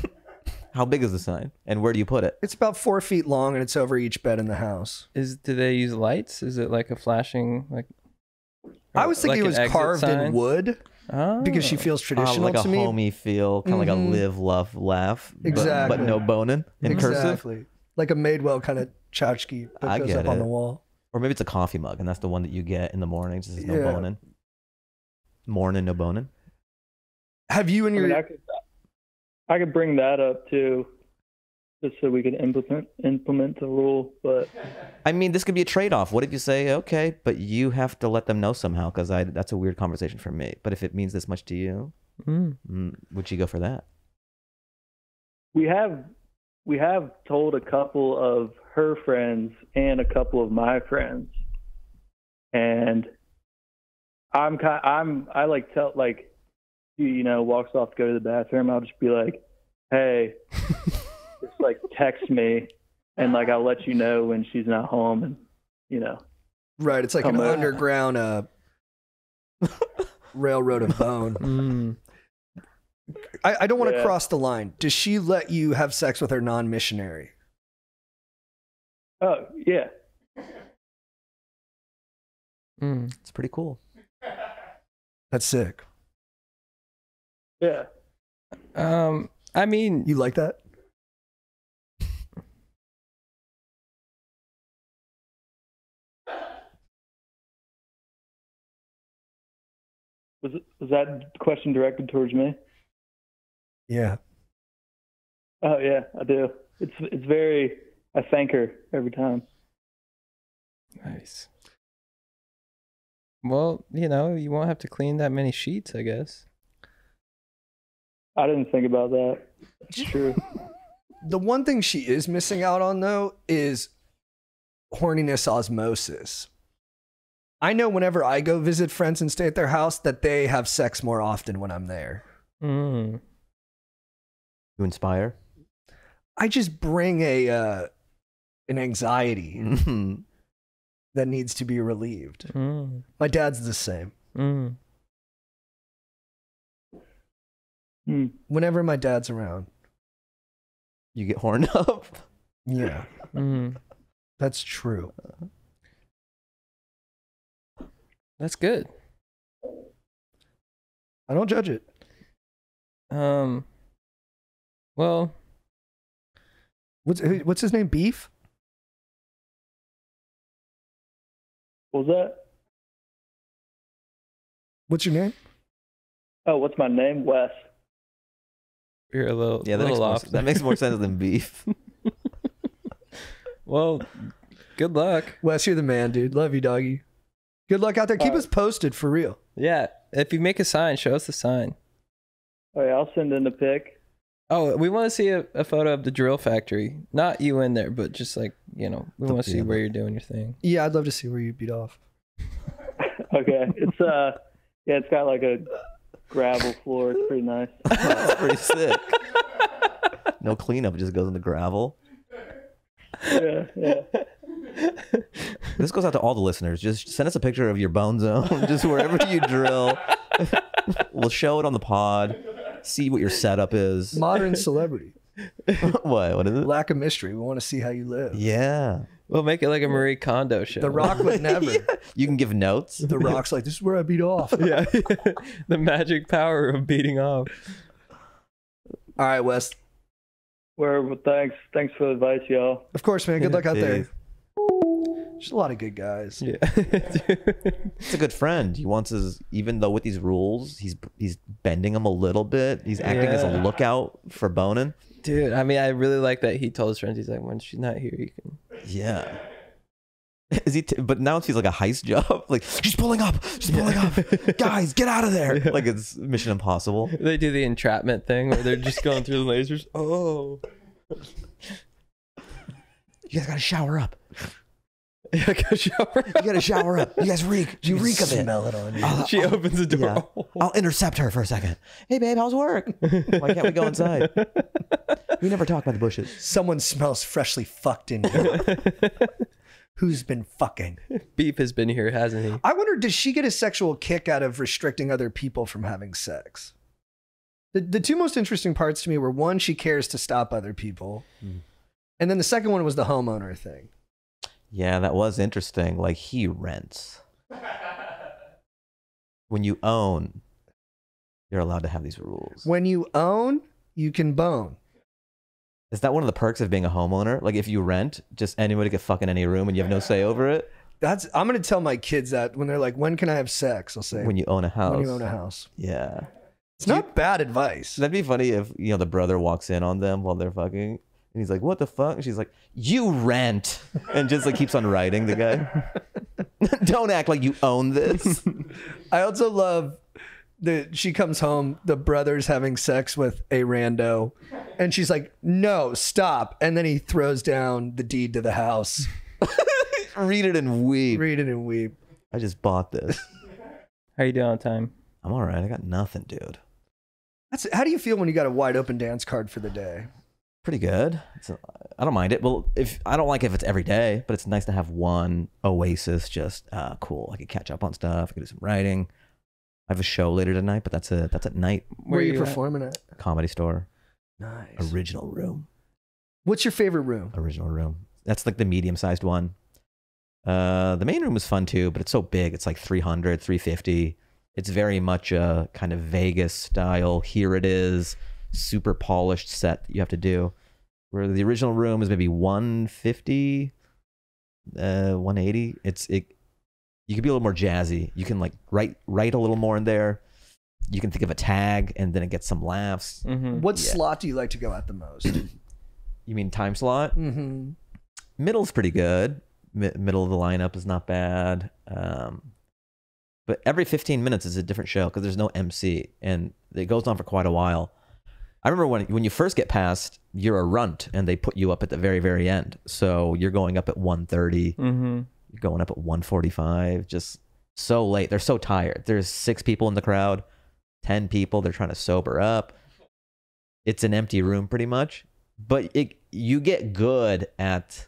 Speaker 3: How big is the sign? And where do you put it?
Speaker 4: It's about four feet long, and it's over each bed in the house.
Speaker 1: Is do they use lights? Is it like a flashing like?
Speaker 4: I was thinking
Speaker 1: like
Speaker 4: it was
Speaker 1: exit
Speaker 4: carved in
Speaker 1: sign?
Speaker 4: wood because she
Speaker 1: Oh.
Speaker 4: feels
Speaker 3: Uh,
Speaker 4: traditional
Speaker 3: like a
Speaker 4: to me.
Speaker 3: homey feel, kind of like
Speaker 4: Mhm.
Speaker 3: a live, love, laugh. but-
Speaker 4: Exactly.
Speaker 3: But, no boning in cursive.
Speaker 4: exactly. Like a Madewell kind of tchotchke that
Speaker 3: I
Speaker 4: goes
Speaker 3: get
Speaker 4: up on the wall.
Speaker 3: Or maybe it's a coffee mug, and that's the one that you get in the mornings. It says no
Speaker 4: Yeah.
Speaker 3: boning. Morning, no boning.
Speaker 4: Have you and
Speaker 8: I
Speaker 4: your
Speaker 8: mean, I could, I could bring that up too, just so we could implement implement the rule. But
Speaker 3: I mean, this could be a trade-off. What if you say, okay, but you have to let them know somehow because I that's a weird conversation for me. But if it means this much to you,
Speaker 1: Mm.
Speaker 3: mm, would you go for that?
Speaker 8: we have we have told a couple of her friends and a couple of my friends, and I'm kind I'm I like tell like he, you know walks off to go to the bathroom. I'll just be like, hey, just like text me, and like I'll let you know when she's not home, and you know.
Speaker 4: right? It's like an
Speaker 8: Come
Speaker 4: underground uh, railroad of bone.
Speaker 1: Mm.
Speaker 4: I, I don't want to cross the line. Does she let you have sex with her non-missionary?
Speaker 8: Oh yeah,
Speaker 1: Mm.
Speaker 3: It's pretty cool.
Speaker 4: That's sick.
Speaker 8: Yeah.
Speaker 1: Um, I mean,
Speaker 4: You like that?
Speaker 8: Was it, was that question directed towards me?
Speaker 4: Yeah.
Speaker 8: Oh yeah, I do. It's it's very. I thank her every time.
Speaker 1: nice. Well, you know, you won't have to clean that many sheets, I guess.
Speaker 8: I didn't think about that. It's true.
Speaker 4: The one thing she is missing out on though is horniness osmosis. I know whenever I go visit friends and stay at their house that they have sex more often when I'm there.
Speaker 1: Mm.
Speaker 3: You inspire?
Speaker 4: I just bring a uh, an anxiety
Speaker 3: Mhm.
Speaker 4: that needs to be relieved.
Speaker 1: Mm.
Speaker 4: My dad's the same.
Speaker 1: Mm.
Speaker 8: Hmm.
Speaker 4: Whenever my dad's around.
Speaker 3: You get horned up?
Speaker 4: Yeah,
Speaker 1: Mm.
Speaker 4: that's true.
Speaker 1: That's good.
Speaker 4: I don't judge it.
Speaker 1: Um. Well,
Speaker 4: What's who- what's his name? Beef?
Speaker 8: What was that?
Speaker 4: What's your name?
Speaker 8: Oh, what's my name? Wes.
Speaker 1: You're a little,
Speaker 3: Yeah, that makes,
Speaker 1: little
Speaker 3: more, that makes more sense than beef.
Speaker 1: well, good luck.
Speaker 4: Wes, you're the man, dude. Love you, doggy. Good luck out there. Keep
Speaker 8: Uh,
Speaker 4: us posted for real.
Speaker 1: Yeah, if you make a sign, show us the sign.
Speaker 8: Oh yeah, I'll send in the pic.
Speaker 1: Oh, we want to see a, a photo of the drill factory. Not you in there, but just like, you know, we want to see where you're doing your thing.
Speaker 4: Yeah, I'd love to see where you beat off.
Speaker 8: Okay. It's uh, yeah, it's got like a gravel floor. It's pretty nice.
Speaker 3: That's pretty sick. No cleanup, it just goes in the gravel.
Speaker 8: Yeah, yeah.
Speaker 3: This goes out to all the listeners. Just send us a picture of your bone zone, just wherever you drill. we'll show it on the pod. See what your setup is.
Speaker 4: Modern celebrity.
Speaker 3: what? What is it?
Speaker 4: Lack of mystery. We want to see how you live.
Speaker 3: Yeah.
Speaker 1: We'll make it like a Marie Kondo show.
Speaker 4: The Rock would never.
Speaker 3: You can give notes.
Speaker 4: The Rock's like, this is where I beat off.
Speaker 1: yeah, the magic power of beating off.
Speaker 4: All right, Wes.
Speaker 8: Where? Well, thanks. Thanks for the advice, y'all.
Speaker 4: Of course, man. Good luck out there.
Speaker 3: Dave.
Speaker 4: There's a lot of good guys.
Speaker 1: Yeah,
Speaker 3: It's a good friend. He wants his, even though with these rules, he's he's bending them a little bit. He's acting as a lookout for Bonin.
Speaker 1: Dude. I mean, I really like that he told his friends. He's like, when she's not here, you can.
Speaker 3: Yeah. Is he? T- but now it feels like a heist job. Like she's pulling up. She's pulling up. Guys, get out of there! Like it's Mission Impossible.
Speaker 1: They do the entrapment thing where they're just going through the lasers. Oh,
Speaker 3: You guys gotta shower up.
Speaker 1: yeah, go shower.
Speaker 3: You gotta shower up. You guys reek. You reek of it.
Speaker 4: Smell it on you.
Speaker 3: I'll,
Speaker 1: She opens the door.
Speaker 3: yeah. I'll intercept her for a second. Hey, babe, how's work? Why can't we go inside? We never talk about the bushes.
Speaker 4: Someone smells freshly fucked in here. Who's been fucking?
Speaker 1: Beef has been here, hasn't he?
Speaker 4: I wonder, does she get a sexual kick out of restricting other people from having sex? The, the two most interesting parts to me were one, she cares to stop other people.
Speaker 3: Hmm.
Speaker 4: And then the second one was the homeowner thing.
Speaker 3: Yeah, that was interesting. Like he rents. When you own, you're allowed to have these rules.
Speaker 4: When you own, you can bone.
Speaker 3: Is that one of the perks of being a homeowner? Like if you rent, just anybody can fuck in any room and you have no say over it.
Speaker 4: That's I'm gonna tell my kids that when they're like, "When can I have sex?" I'll say,
Speaker 3: When you own a house.
Speaker 4: "When you own a house."
Speaker 3: Yeah.
Speaker 4: It's not bad advice.
Speaker 3: That'd be funny if you know the brother walks in on them while they're fucking, and he's like, "What the fuck?" And she's like, "You rent," and just like keeps on writing the guy. Don't act like you own this.
Speaker 4: I also love that she comes home, the brother's having sex with a rando, and she's like, "No, stop!" And then he throws down the deed to the house.
Speaker 3: Read it and weep.
Speaker 4: Read it and weep.
Speaker 3: I just bought this.
Speaker 1: How you doing on time?
Speaker 3: I'm all right. I got nothing, dude.
Speaker 4: That's how do you feel when you got a wide open dance card for the day?
Speaker 3: Pretty good. It's I don't mind it. Well, if I don't like if it's every day, but it's nice to have one oasis. Just uh, cool. I could catch up on stuff. I could do some writing. I have a show later tonight, but that's a that's at night.
Speaker 4: Where, are you,
Speaker 1: you at?
Speaker 4: performing at?
Speaker 3: Comedy store.
Speaker 4: Nice.
Speaker 3: Original room.
Speaker 4: What's your favorite room?
Speaker 3: Original room. That's like the medium sized one. Uh, the main room is fun too, but it's so big. It's like 300, 350. It's very much a kind of Vegas style. Here it is, super polished set that you have to do. Where the original room is maybe 150, uh, 180. It's it. You can be a little more jazzy. You can like write write a little more in there. You can think of a tag, and then it gets some laughs.
Speaker 1: Mm-hmm.
Speaker 4: What
Speaker 3: Yeah.
Speaker 4: slot do you like to go at the most?
Speaker 3: You mean time slot?
Speaker 4: mm-hmm.
Speaker 3: middle's pretty good. Mi- middle of the lineup is not bad. Um, but every 15 minutes is a different show because there's no MC, and it goes on for quite a while. I remember when when you first get past, you're a runt, and they put you up at the very very end. So you're going up at 1:30,
Speaker 1: Mm-hmm.
Speaker 3: You're going up at 1:45, just so late. They're so tired. There's six people in the crowd, ten people. They're trying to sober up. It's an empty room pretty much, but it you get good at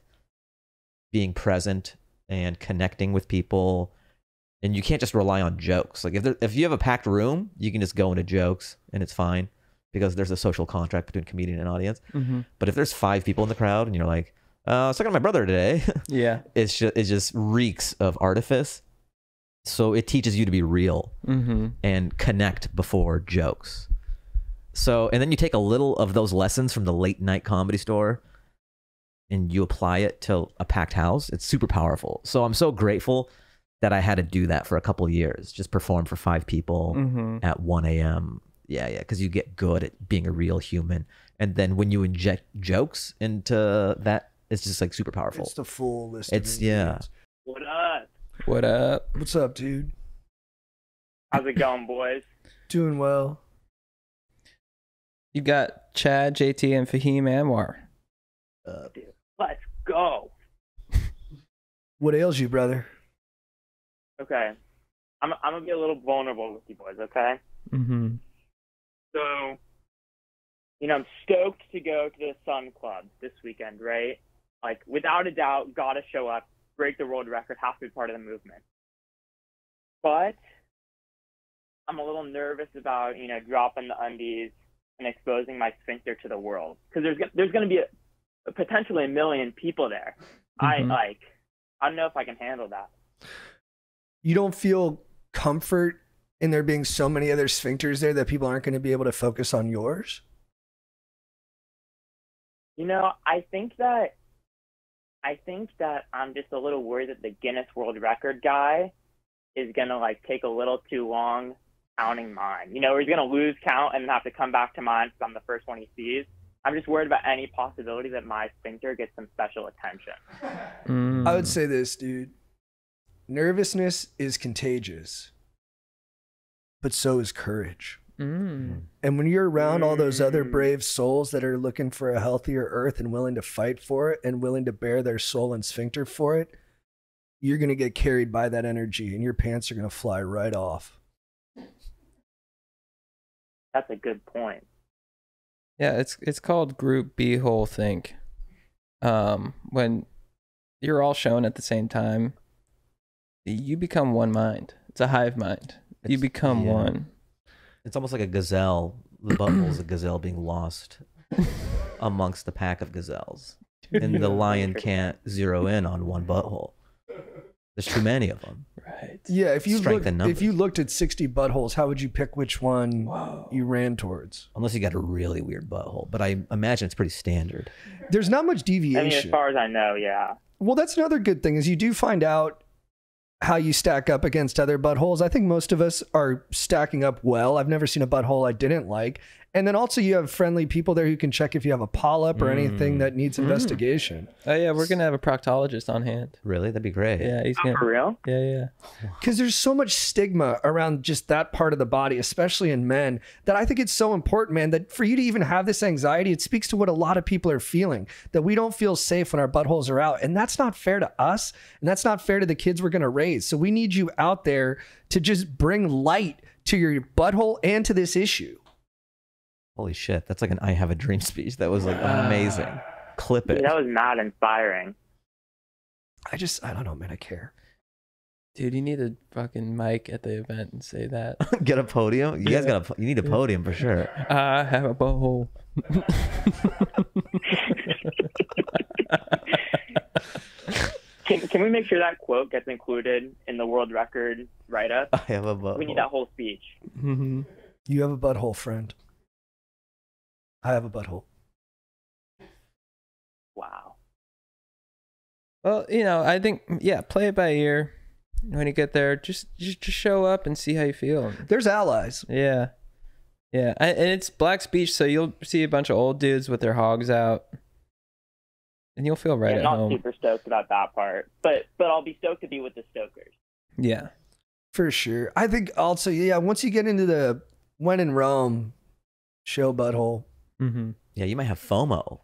Speaker 3: being present and connecting with people and you can't just rely on jokes like if there, if you have a packed room you can just go into jokes and it's fine because there's a social contract between comedian and audience
Speaker 1: Mm-hmm.
Speaker 3: but if there's five people in the crowd and you're like uh, I was talking to my brother today
Speaker 1: Yeah.
Speaker 3: it's just it just reeks of artifice so it teaches you to be real
Speaker 1: Mm-hmm.
Speaker 3: and connect before jokes. So, and then you take a little of those lessons from the late night comedy store and you apply it to a packed house. It's super powerful. So, I'm so grateful that I had to do that for a couple of years, just perform for five people
Speaker 1: Mm-hmm.
Speaker 3: at 1 a.m. Yeah, yeah, because you get good at being a real human. And then when you inject jokes into that, it's just like super powerful.
Speaker 4: It's the full list.
Speaker 3: It's-
Speaker 4: of
Speaker 3: yeah.
Speaker 9: What up?
Speaker 1: What up?
Speaker 4: What's up, dude?
Speaker 9: How's it going, boys?
Speaker 4: Doing well.
Speaker 1: You got Chad, JT, and Fahim Anwar.
Speaker 3: Uh,
Speaker 9: Let's go.
Speaker 4: What ails you, brother?
Speaker 9: Okay. I'm I'm gonna be a little vulnerable with you boys, okay?
Speaker 1: Mm-hmm.
Speaker 9: So, you know, I'm stoked to go to the Sun Club this weekend, right? Like, without a doubt, gotta show up, break the world record, have to be part of the movement. But I'm a little nervous about, you know, dropping the undies and exposing my sphincter to the world because there's there's gonna be a, potentially a million people there. I
Speaker 1: Mhm.
Speaker 9: like, I don't know if I can handle that.
Speaker 4: You don't feel comfort in there being so many other sphincters there that people aren't going to be able to focus on yours?
Speaker 9: You know, I think that I think that I'm just a little worried that the Guinness World Record guy is gonna like take a little too long counting mine. You know, he's gonna lose count and then have to come back to mine because I'm the first one he sees. I'm just worried about any possibility that my sphincter gets some special attention.
Speaker 1: Mm.
Speaker 4: I would say this, dude. Nervousness is contagious, but so is courage.
Speaker 1: Mm.
Speaker 4: And when you're around all those other
Speaker 9: Mm.
Speaker 4: brave souls that are looking for a healthier earth and willing to fight for it and willing to bear their soul and sphincter for it, you're going to get carried by that energy and your pants are going to fly right off.
Speaker 9: That's a good point.
Speaker 1: Yeah, it's it's called Group B Whole Think. Um, when you're all shown at the same time, you become one mind. It's a hive mind. you become
Speaker 3: yeah.
Speaker 1: one.
Speaker 3: It's almost like a gazelle. The butthole's a gazelle being lost amongst the pack of gazelles. And the lion can't zero in on one butthole. There's too many of them.
Speaker 1: Right.
Speaker 4: Yeah, if you
Speaker 3: Strength
Speaker 4: looked, if you looked at 60 buttholes, how would you pick which one
Speaker 1: Whoa.
Speaker 4: you ran towards?
Speaker 3: Unless you got a really weird butthole. But I imagine it's pretty standard.
Speaker 4: There's not much
Speaker 9: I mean, as far as I know, yeah.
Speaker 4: Well, that's another good thing is you do find out how you stack up against other buttholes. I think most of us are stacking up well. I've never seen a butthole I didn't like. And then also you have friendly people there who can check if you have a polyp or anything that needs mm. investigation.
Speaker 1: Oh yeah, we're gonna have a proctologist on hand.
Speaker 3: Really? That'd be great.
Speaker 1: Yeah, he's
Speaker 9: Oh,
Speaker 1: gonna.
Speaker 9: for real?
Speaker 1: Yeah, yeah.
Speaker 4: Because there's so much stigma around just that part of the body, especially in men, that I think it's so important, man, that for you to even have this anxiety, it speaks to what a lot of people are feeling, that we don't feel safe when our buttholes are out. And that's not fair to us. And that's not fair to the kids we're going to raise. So we need you out there to just bring light to your butthole and to this issue.
Speaker 3: Holy shit. That's like an I have a dream speech. That was like amazing. Clip it.
Speaker 9: Dude, that was not inspiring.
Speaker 4: I just, I don't know, man. I care.
Speaker 1: Dude, you need a fucking mic at the event and say that.
Speaker 3: Get a podium. You guys got a you need a podium for sure.
Speaker 1: I have a butthole.
Speaker 9: Can can we make sure that quote gets included in the world record write up?
Speaker 3: I have a butthole.
Speaker 9: We need that whole speech.
Speaker 1: Mm-hmm.
Speaker 4: You have a butthole, friend. I have a butthole.
Speaker 9: Wow.
Speaker 1: Well, you know, I think yeah, play it by ear. When you get there, just just, just show up and see how you feel.
Speaker 4: There's allies.
Speaker 1: Yeah, yeah, I- and it's Black's Beach, so you'll see a bunch of old dudes with their hogs out, and you'll feel right
Speaker 9: I'm
Speaker 1: at
Speaker 9: not
Speaker 1: home.
Speaker 9: super stoked about that part, but but I'll be stoked to be with the Stokers.
Speaker 1: Yeah,
Speaker 4: For sure. I think also, yeah, once you get into the when in Rome, show butthole.
Speaker 1: Mm-hmm.
Speaker 3: Yeah, you might have FOMO,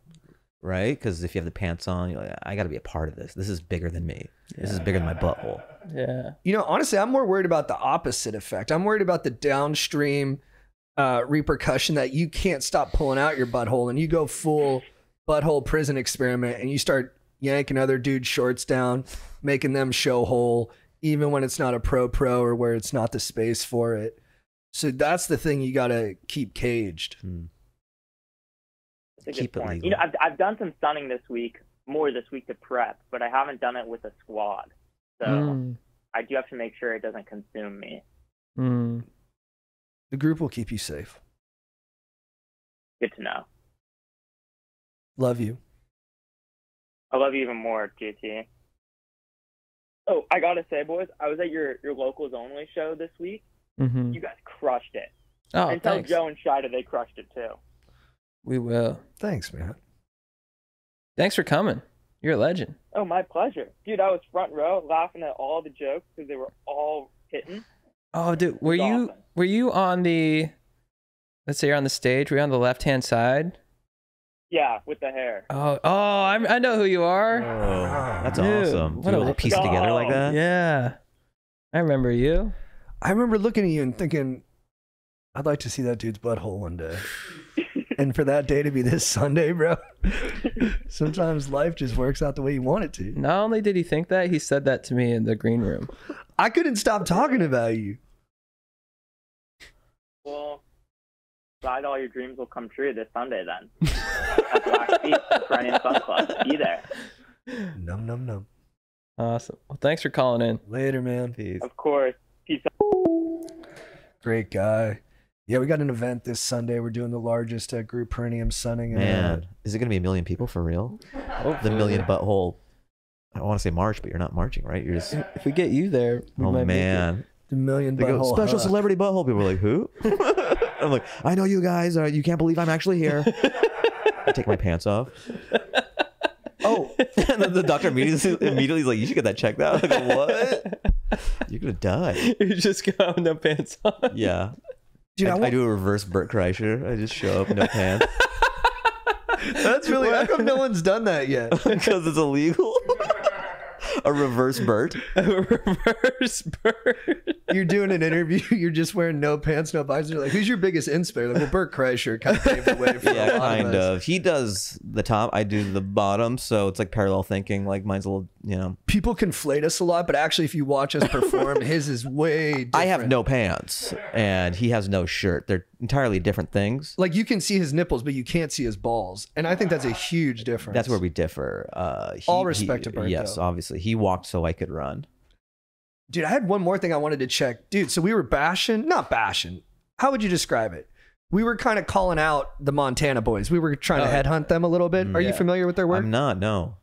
Speaker 3: right? Because if you have the pants on, you're like, I got to be a part of this. This is bigger than me. This is bigger than my butthole.
Speaker 1: yeah.
Speaker 4: You know, honestly, I'm more worried about the opposite effect. I'm worried about the downstream uh, repercussion that you can't stop pulling out your butthole and you go full butthole prison experiment and you start yanking other dudes' shorts down, making them show hole, even when it's not a pro pro or where it's not the space for it. So that's the thing you got to keep caged.
Speaker 3: Hmm.
Speaker 9: That's a
Speaker 3: Keep
Speaker 9: good
Speaker 3: it
Speaker 9: point.
Speaker 3: legal.
Speaker 9: You know, I've I've done some stunning this week, more this week to prep, but I haven't done it with a squad. So
Speaker 1: Mm,
Speaker 9: I do have to make sure it doesn't consume me.
Speaker 1: mm.
Speaker 4: The group will keep you safe.
Speaker 9: Good to know.
Speaker 4: Love you.
Speaker 9: I love you even more, JT. Oh, I gotta say, boys, I was at your your locals only show this week.
Speaker 1: Mm-hmm.
Speaker 9: You guys crushed it.
Speaker 1: Oh,
Speaker 9: and tell. Joe and Shida they crushed it too.
Speaker 1: We will.
Speaker 4: Thanks, man.
Speaker 1: Thanks for coming. You're a legend.
Speaker 9: Oh, my pleasure, dude. I was front row laughing at all the jokes because they were all hitting.
Speaker 1: Oh, dude, were you
Speaker 9: awesome.
Speaker 1: were you on the? Let's say you're on the stage. Were you on the left hand side?
Speaker 9: Yeah, with the hair.
Speaker 1: Oh, oh, I'm, I know who you are.
Speaker 3: Oh, that's
Speaker 1: Dude,
Speaker 3: awesome.
Speaker 1: what
Speaker 3: you
Speaker 1: a-
Speaker 3: able to piece together like that?
Speaker 1: Yeah, I remember you.
Speaker 4: I remember looking at you and thinking, I'd like to see that dude's butthole one day. and for that day to be this Sunday, bro. Sometimes life just works out the way you want it to.
Speaker 1: Not only did he think that, he said that to me in the green room.
Speaker 4: I couldn't stop talking about you.
Speaker 9: Well, glad all your dreams will come true this Sunday then. At Black Feet, Perennial Fun Club. Be there.
Speaker 4: Num num num.
Speaker 1: Awesome. Well, thanks for calling in.
Speaker 4: Later, man.
Speaker 3: Peace.
Speaker 9: Of course. Peace out.
Speaker 4: Great guy. Yeah, we got an event this Sunday. We're doing the largest uh, group perineum sunning. in, uh,
Speaker 3: Man, is it going to be a million people for real? The million butthole. I want to say march, but you're not marching, right? You're just.
Speaker 1: If we get you there, we
Speaker 3: Oh
Speaker 1: might
Speaker 3: man,
Speaker 4: the million
Speaker 3: they go special
Speaker 4: hug.
Speaker 3: celebrity butthole. People are like, who? I'm like, I know you guys. Uh, you can't believe I'm actually here. I take my pants off. Oh, and then the doctor immediately immediately is like, you should get that checked out. I go, what? You're gonna die.
Speaker 1: you just go out with no pants on.
Speaker 3: Yeah.
Speaker 4: Dude,
Speaker 3: I,
Speaker 4: I
Speaker 3: I do a reverse Bert Kreischer. I just show up, no pants,
Speaker 4: That's really. How come no one's done that yet?
Speaker 3: because it's illegal. a reverse Bert.
Speaker 1: A Reverse bird.
Speaker 4: You're doing an interview. You're just wearing no pants, no visor. You're like, who's your biggest inspire? Like, well, Bert Kreischer kind of paved the way for a
Speaker 3: Yeah,
Speaker 4: lot
Speaker 3: kind
Speaker 4: of. us.
Speaker 3: of. He does the top. I do the bottom, so it's like parallel thinking. Like mine's a little, you know.
Speaker 4: People conflate us a lot, but actually, if you watch us perform, his is way. Different.
Speaker 3: I have no pants, and he has no shirt. They're entirely different things.
Speaker 4: Like you can see his nipples, but you can't see his balls, and I think that's a huge difference.
Speaker 3: That's where we differ. Uh, he,
Speaker 4: All respect
Speaker 3: he-
Speaker 4: to Bert,
Speaker 3: Yes,
Speaker 4: though.
Speaker 3: obviously, he walked so I could run.
Speaker 4: Dude, I had one more thing I wanted to check. Dude, so we were bashing, not bashing. How would you describe it? We were kind of calling out the Montana boys. We were trying to
Speaker 1: Oh.
Speaker 4: headhunt them a little bit. Are you familiar with their work?
Speaker 3: I'm not. No.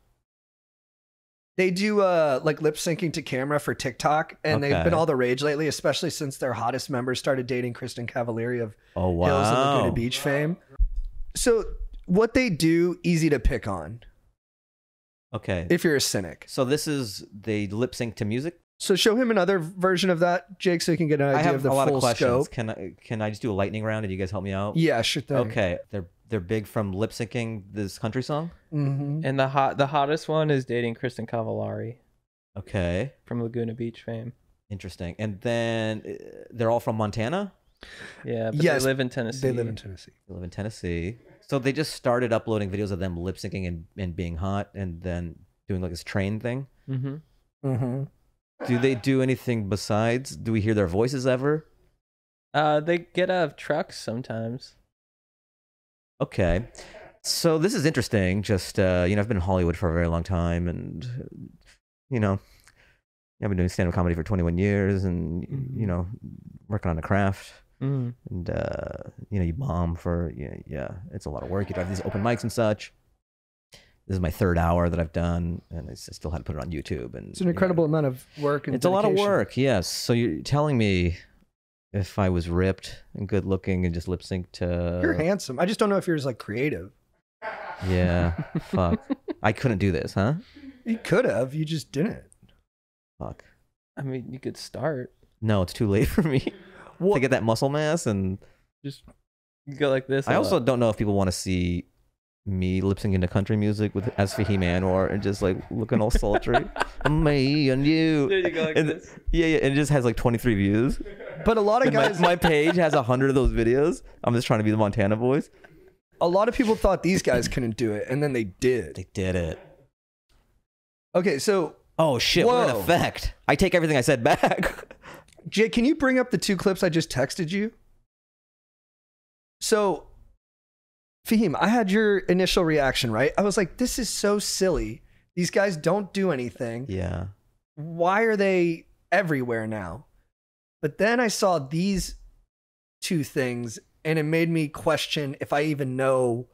Speaker 4: They do uh like lip syncing to camera for TikTok, and they've been all the rage lately, especially since their hottest members started dating Kristin Cavallari of
Speaker 3: Oh
Speaker 4: Hills and
Speaker 3: wow.
Speaker 4: Laguna Beach fame. So what they do, easy to pick on
Speaker 3: Okay.
Speaker 4: if you're a cynic.
Speaker 3: so this is they lip sync to music.
Speaker 4: So show him another version of that, Jake, so you can get an idea
Speaker 3: I have
Speaker 4: of the
Speaker 3: a lot
Speaker 4: full
Speaker 3: of questions.
Speaker 4: scope.
Speaker 3: Can I can I just do a lightning round and you guys help me out?
Speaker 4: Yeah, sure thing.
Speaker 3: Okay. They're they're big from lip syncing this country song.
Speaker 4: hmm
Speaker 1: And the hot, the hottest one is dating Kristin Cavallari
Speaker 3: Okay.
Speaker 1: from Laguna Beach fame.
Speaker 3: Interesting. And then uh, they're all from Montana.
Speaker 1: Yeah, but
Speaker 4: Yes,
Speaker 1: they live in Tennessee.
Speaker 4: They live in Tennessee.
Speaker 3: They live in Tennessee. So they just started uploading videos of them lip syncing and, and being hot and then doing like this train thing.
Speaker 1: Mm-hmm.
Speaker 4: Mm-hmm.
Speaker 3: Do they do anything besides? Do we hear their voices ever?
Speaker 1: Uh, they get out of trucks sometimes.
Speaker 3: Okay. So this is interesting. Just uh, you know, I've been in Hollywood for a very long time, and you know, I've been doing stand up comedy for 21 years and,
Speaker 1: Mm-hmm.
Speaker 3: you know, working on a craft.
Speaker 1: Mm.
Speaker 3: And, uh, you know, you bomb for, yeah, yeah, it's a lot of work. You drive these open mics and such. This is my third hour that I've done, and I still had to put it on YouTube. And
Speaker 4: It's an
Speaker 3: you know,
Speaker 4: incredible amount of work and
Speaker 3: it's a lot of work, yes. So you're telling me if I was ripped and good looking and just lip sync to.
Speaker 4: You're handsome. I just don't know if you're as like creative.
Speaker 3: Yeah, fuck. I couldn't do this, huh?
Speaker 4: You could have. You just didn't.
Speaker 3: Fuck.
Speaker 1: I mean, you could start.
Speaker 3: No, it's too late for me to get that muscle mass. And
Speaker 1: Just go like this.
Speaker 3: I also
Speaker 1: lot.
Speaker 3: don't know if people want to see me lip syncing to country music with as Fahim Anwar and just like looking all sultry. me and you.
Speaker 1: There you go, like
Speaker 3: and,
Speaker 1: this.
Speaker 3: Yeah, yeah. And it just has like 23 views.
Speaker 4: But a lot of
Speaker 3: And my,
Speaker 4: guys,
Speaker 3: my page has a hundred of those videos. I'm just trying to be the Montana voice.
Speaker 4: a lot of people thought these guys couldn't do it, and then they did.
Speaker 3: They did it.
Speaker 4: Okay, so
Speaker 3: Oh shit! What an effect! I take everything I said back.
Speaker 4: Jay, can you bring up the two clips I just texted you? So, Fahim, I had your initial reaction, right? I was like, this is so silly. These guys don't do anything.
Speaker 3: yeah.
Speaker 4: Why are they everywhere now? But then I saw these two things, and it made me question if I even know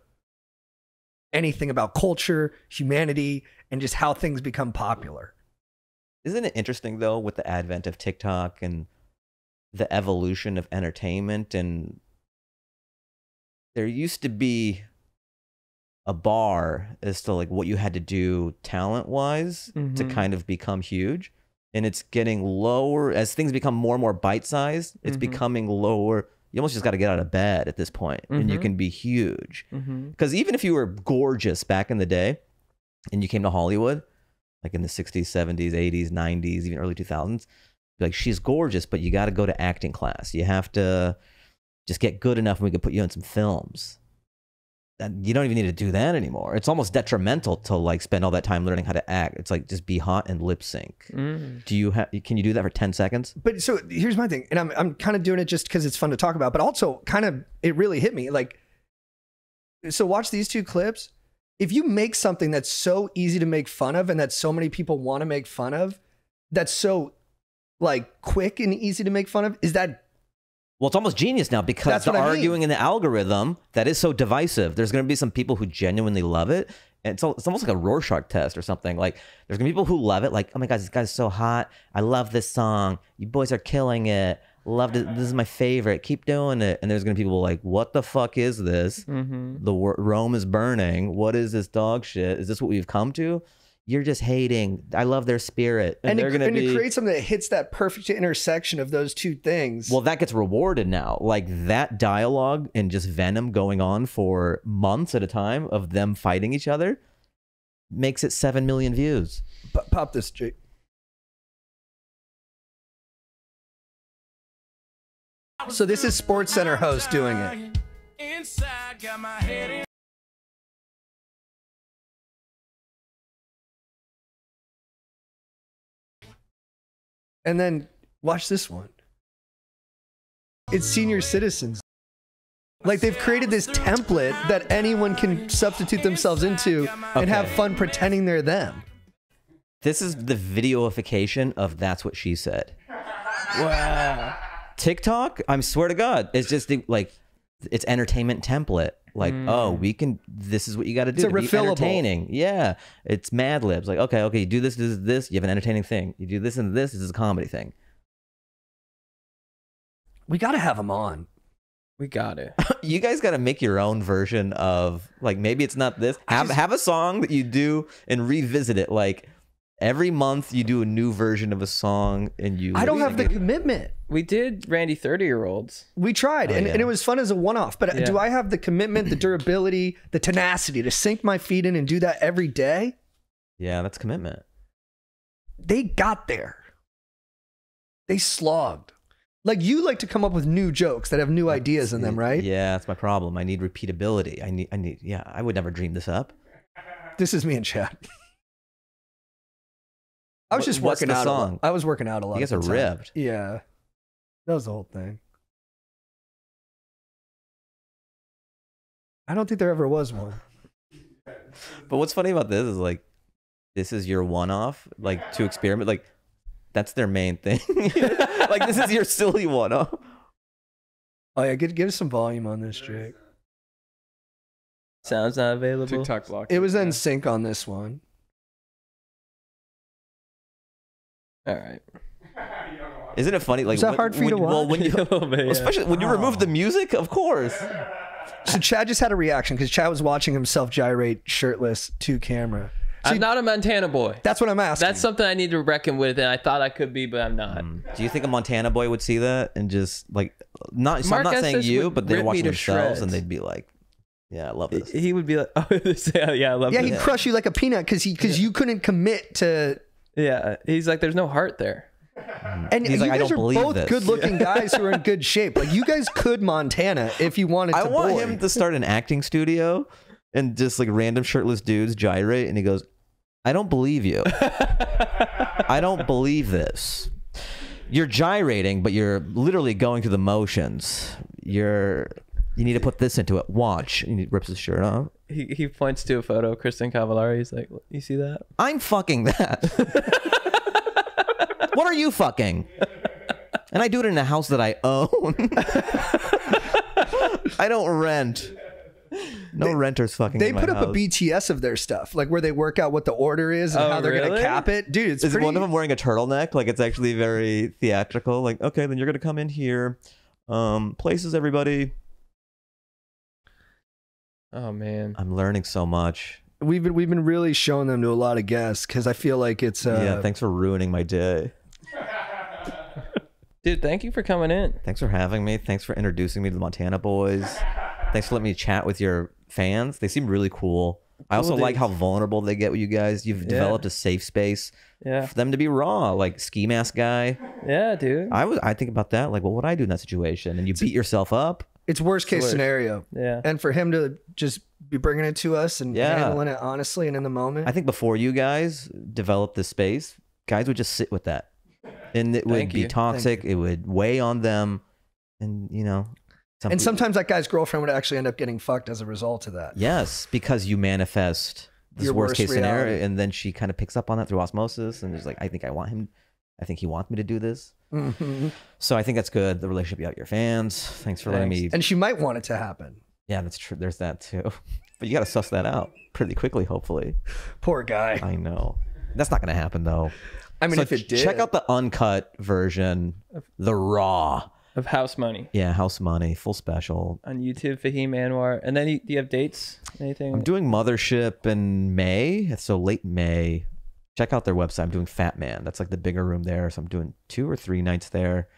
Speaker 4: anything about culture, humanity, and just how things become popular.
Speaker 3: Isn't it interesting though with the advent of TikTok and the evolution of entertainment and there used to be a bar as to like what you had to do talent wise to
Speaker 1: Mhm.
Speaker 3: kind of become huge and it's getting lower as things become more and more bite sized it's
Speaker 1: Mhm.
Speaker 3: becoming lower you almost just got to get out of bed at this point and you
Speaker 1: Mhm.
Speaker 3: can be huge because even if you were gorgeous back in the day and you came to Hollywood, like in the 60s, 70s, 80s, 90s, even early 2000s, like she's gorgeous, but you got to go to acting class. You have to just get good enough and we could put you in some films. And you don't even need to do that anymore. It's almost detrimental to like spend all that time learning how to act. It's like just be hot and lip sync.
Speaker 1: Mm.
Speaker 3: Do you have? Can you do that for 10 seconds?
Speaker 4: but so here's my thing and i'm, I'm kind of doing it just because it's fun to talk about but also kind of it really hit me like so watch these two clips if you make something that's so easy to make fun of and that so many people want to make fun of that's so like quick and easy to make fun of is that
Speaker 3: Well, it's almost genius now because
Speaker 4: That's
Speaker 3: the
Speaker 4: I mean.
Speaker 3: arguing in the algorithm that is so divisive. There's going to be some people who genuinely love it. And it's, it's almost like a Rorschach test or something. Like, there's going to be people who love it. Like, oh my God, this guy's so hot. I love this song. You boys are killing it. Loved it. This is my favorite. Keep doing it. And there's going to be people like, what the fuck is this?
Speaker 1: Mm-hmm.
Speaker 3: The Rome is burning. What is this dog shit? Is this what we've come to? You're just hating. I love their spirit. And,
Speaker 4: and,
Speaker 3: they're going to be.
Speaker 4: create something that hits that perfect intersection of those two things
Speaker 3: Well, that gets rewarded now. Like that dialogue and just venom going on for months at a time of them fighting each other makes it 7 million views.
Speaker 4: P- pop this Jake. so this is SportsCenter host doing it
Speaker 2: Inside,
Speaker 4: And then watch this one. It's senior citizens. Like they've created this template that anyone can substitute themselves into and have fun pretending they're them.
Speaker 3: This is the videoification of that's what she said.
Speaker 1: Wow.
Speaker 3: TikTok, I'm swear to God, it's just the, like it's entertainment template. Like, oh, we can. This is what you got to do
Speaker 4: It's a
Speaker 3: to be
Speaker 4: refillable.
Speaker 3: entertaining. Yeah, it's Mad Libs. Like, okay, okay, you do this, this, this. You have an entertaining thing. You do this and this. This is a comedy thing.
Speaker 4: We got to have them on.
Speaker 1: We got it.
Speaker 3: you guys got to make your own version of like maybe it's not this. Have have a song that you do and revisit it. Like every month you do a new version of a song and you.
Speaker 4: I don't have the
Speaker 3: it.
Speaker 4: commitment.
Speaker 1: We did Randy 30 year olds.
Speaker 4: We tried,
Speaker 3: Oh,
Speaker 4: and,
Speaker 3: yeah.
Speaker 4: and it was fun as a one off. But
Speaker 1: Yeah.
Speaker 4: do I have the commitment, the durability, the tenacity to sink my feet in and do that every day?
Speaker 3: Yeah, that's commitment.
Speaker 4: They got there. They slogged. Like you like to come up with new jokes that have new ideas in them, right?
Speaker 3: Yeah, that's my problem. I need repeatability. I need. I need. Yeah, I would never dream this up.
Speaker 4: This is me and Chad. I was just working out. A
Speaker 3: song?
Speaker 4: I was working out a lot.
Speaker 3: You guys
Speaker 4: at
Speaker 3: are
Speaker 4: time.
Speaker 3: ripped.
Speaker 4: Yeah, that was the whole thing. I don't think there ever was one.
Speaker 3: But what's funny about this is like, this is your one-off, like to experiment, like that's their main thing. like this is your silly one-off.
Speaker 4: Oh yeah, give, give some volume on this, Jake.
Speaker 1: Sounds not available.
Speaker 5: TikTok block.
Speaker 4: It was in sync on this one.
Speaker 1: All right.
Speaker 3: Isn't it funny? Like
Speaker 4: Is that
Speaker 3: when-
Speaker 4: hard for you to
Speaker 3: when- Well,
Speaker 4: watch?
Speaker 3: when you,
Speaker 1: A little bit, yeah.
Speaker 3: especially when you remove the music, of course.
Speaker 4: So Chad just had a reaction because Chad was watching himself gyrate shirtless to camera. So
Speaker 1: I'm not a Montana boy.
Speaker 4: that's what I'm asking.
Speaker 1: That's something I need to reckon with, and I thought I could be, but I'm not. Hmm.
Speaker 3: Do you think a Montana boy would see that and just like not? So I'm not saying you, but they're
Speaker 1: rip me
Speaker 3: watching
Speaker 1: to
Speaker 3: themselves and they'd be like, "Yeah, I love this."
Speaker 1: He would be like, "Oh, this- yeah, yeah, I love
Speaker 4: yeah,
Speaker 1: this."
Speaker 4: he'd crush you like a peanut because he because you couldn't commit to.
Speaker 1: Yeah, he's like, "There's no heart there." Mm.
Speaker 4: And
Speaker 3: He's
Speaker 4: you
Speaker 3: like, "I
Speaker 4: guys
Speaker 3: don't
Speaker 4: are
Speaker 3: believe
Speaker 4: both
Speaker 3: this."
Speaker 4: good-looking guys who are in good shape. Like you guys could Montana if you wanted to.
Speaker 3: I want
Speaker 4: boy.
Speaker 3: him to start an acting studio and just like random shirtless dudes gyrate, and he goes, "I don't believe you. I don't believe this. You're gyrating, but you're literally going through the motions. You're." You need to put this into it. Watch. And he rips his shirt off.
Speaker 1: He he points to a photo of Kristin Cavallari. He's like, "You see that?"
Speaker 3: I'm fucking that. what are you fucking? And I do it in a house that I own. I don't rent. No renters fucking.
Speaker 4: They
Speaker 3: in my
Speaker 4: put up a. BTS of their stuff, like where they work out what the order is and
Speaker 1: Oh,
Speaker 4: how they're gonna cap it. Dude, it's
Speaker 3: Is
Speaker 4: pretty.
Speaker 3: one of them wearing a turtleneck? Like it's actually very theatrical. Like okay, then you're gonna come in here. Um, places everybody.
Speaker 1: Oh man.
Speaker 3: I'm learning so much.
Speaker 4: We've been we've been really showing them to a lot of guests because I feel like it's uh,
Speaker 3: yeah, thanks for ruining my day.
Speaker 1: Dude, thank you for coming in.
Speaker 3: Thanks for having me. Thanks for introducing me to the Montana boys. Thanks for letting me chat with your fans. They seem really cool. I also
Speaker 1: Cool
Speaker 3: like how vulnerable they get with you guys. You've developed a safe space
Speaker 1: Yeah.
Speaker 3: for them to be raw, like ski mask guy.
Speaker 1: Yeah, dude.
Speaker 3: I was I think about that, like what would I do in that situation? And you beat yourself up.
Speaker 4: It's worst case
Speaker 1: worst.
Speaker 4: scenario.
Speaker 1: Yeah.
Speaker 4: And for him to just be bringing it to us and
Speaker 3: Yeah.
Speaker 4: handling it honestly and in the moment.
Speaker 3: I think before you guys developed this space, guys would just sit with that. And it would
Speaker 1: Thank
Speaker 3: be
Speaker 1: you.
Speaker 3: toxic. It would weigh on them. And you know some
Speaker 4: and
Speaker 3: peop-
Speaker 4: sometimes that guy's girlfriend would actually end up getting fucked as a result of that.
Speaker 3: Yes, because you manifest this
Speaker 4: Your
Speaker 3: worst
Speaker 4: worst
Speaker 3: case scenario, and then she kind of picks up on that through osmosis, and is like, I think I want him. I think he wants me to do this.
Speaker 4: Mhm.
Speaker 3: So I think that's good. The relationship you got with your fans. Thanks for letting me.
Speaker 4: And she might want it to happen.
Speaker 3: yeah, that's true. There's that too. But you got to suss that out pretty quickly, hopefully.
Speaker 4: Poor guy.
Speaker 3: I know. That's not going to happen though.
Speaker 4: I mean,
Speaker 3: So
Speaker 4: if it did,
Speaker 3: check out the uncut version, of the raw.
Speaker 1: Of House Money
Speaker 3: Yeah, house money, full special.
Speaker 1: on YouTube, Fahim Anwar. And then you, do you have dates? Anything?
Speaker 3: I'm doing Mothership in May, so late May. Check out their website. I'm doing Fat Man. That's like the bigger room there. So I'm doing two or three nights there.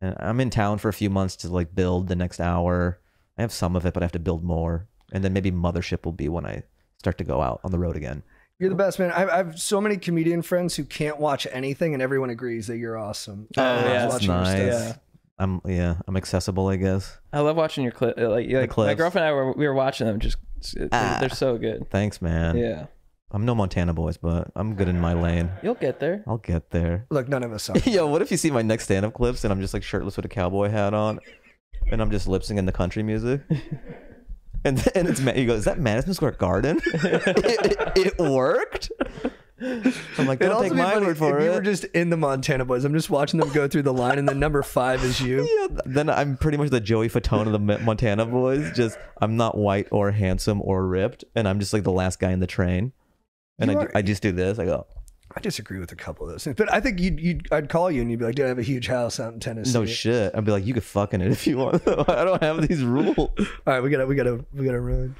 Speaker 3: And I'm in town for a few months to like build the next hour. I have some of it, but I have to build more. And then maybe Mothership will be when I start to go out on the road again.
Speaker 4: you're the best man. I, I have so many comedian friends who can't watch anything, and everyone agrees that you're awesome.
Speaker 1: Oh,
Speaker 4: I love
Speaker 1: yeah.
Speaker 3: That's
Speaker 4: watching your
Speaker 3: nice.
Speaker 4: stuff.
Speaker 1: Yeah.
Speaker 3: I'm yeah, I'm accessible, I guess.
Speaker 1: I love watching your clip. Like, like my
Speaker 3: clips.
Speaker 1: girlfriend and I were we were watching them. Just
Speaker 3: Ah.
Speaker 1: they're so good.
Speaker 3: Thanks, man.
Speaker 1: Yeah,
Speaker 3: I'm no Montana boys, but I'm good in my ah. lane.
Speaker 1: you'll get there.
Speaker 3: I'll get there.
Speaker 4: Look, none of us are.
Speaker 3: Yo, what if you see my next stand-up clips and I'm just like shirtless with a cowboy hat on, and I'm just lip syncing the country music, and and it's Ma- you go, is that Madison Square Garden? it, it worked. I'm like,
Speaker 4: It'd
Speaker 3: don't
Speaker 4: also
Speaker 3: take my
Speaker 4: funny
Speaker 3: word for
Speaker 4: if
Speaker 3: it.
Speaker 4: you were just in the Montana Boys. I'm just watching them go through the line, and then number five is you.
Speaker 3: yeah, then I'm pretty much the Joey Fatone of the Montana boys. Just I'm not white or handsome or ripped, and I'm just like the last guy in the train. And I, do,
Speaker 4: are-
Speaker 3: I just do this. I go,
Speaker 4: I disagree with a couple of those things, but I think you'd, you'd I'd call you and you'd be like, "Dude, I have a huge house out in Tennessee."
Speaker 3: no shit. I'd be like, you could fucking it if you want. I don't have these rules.
Speaker 4: All right, we gotta, we gotta, we gotta run.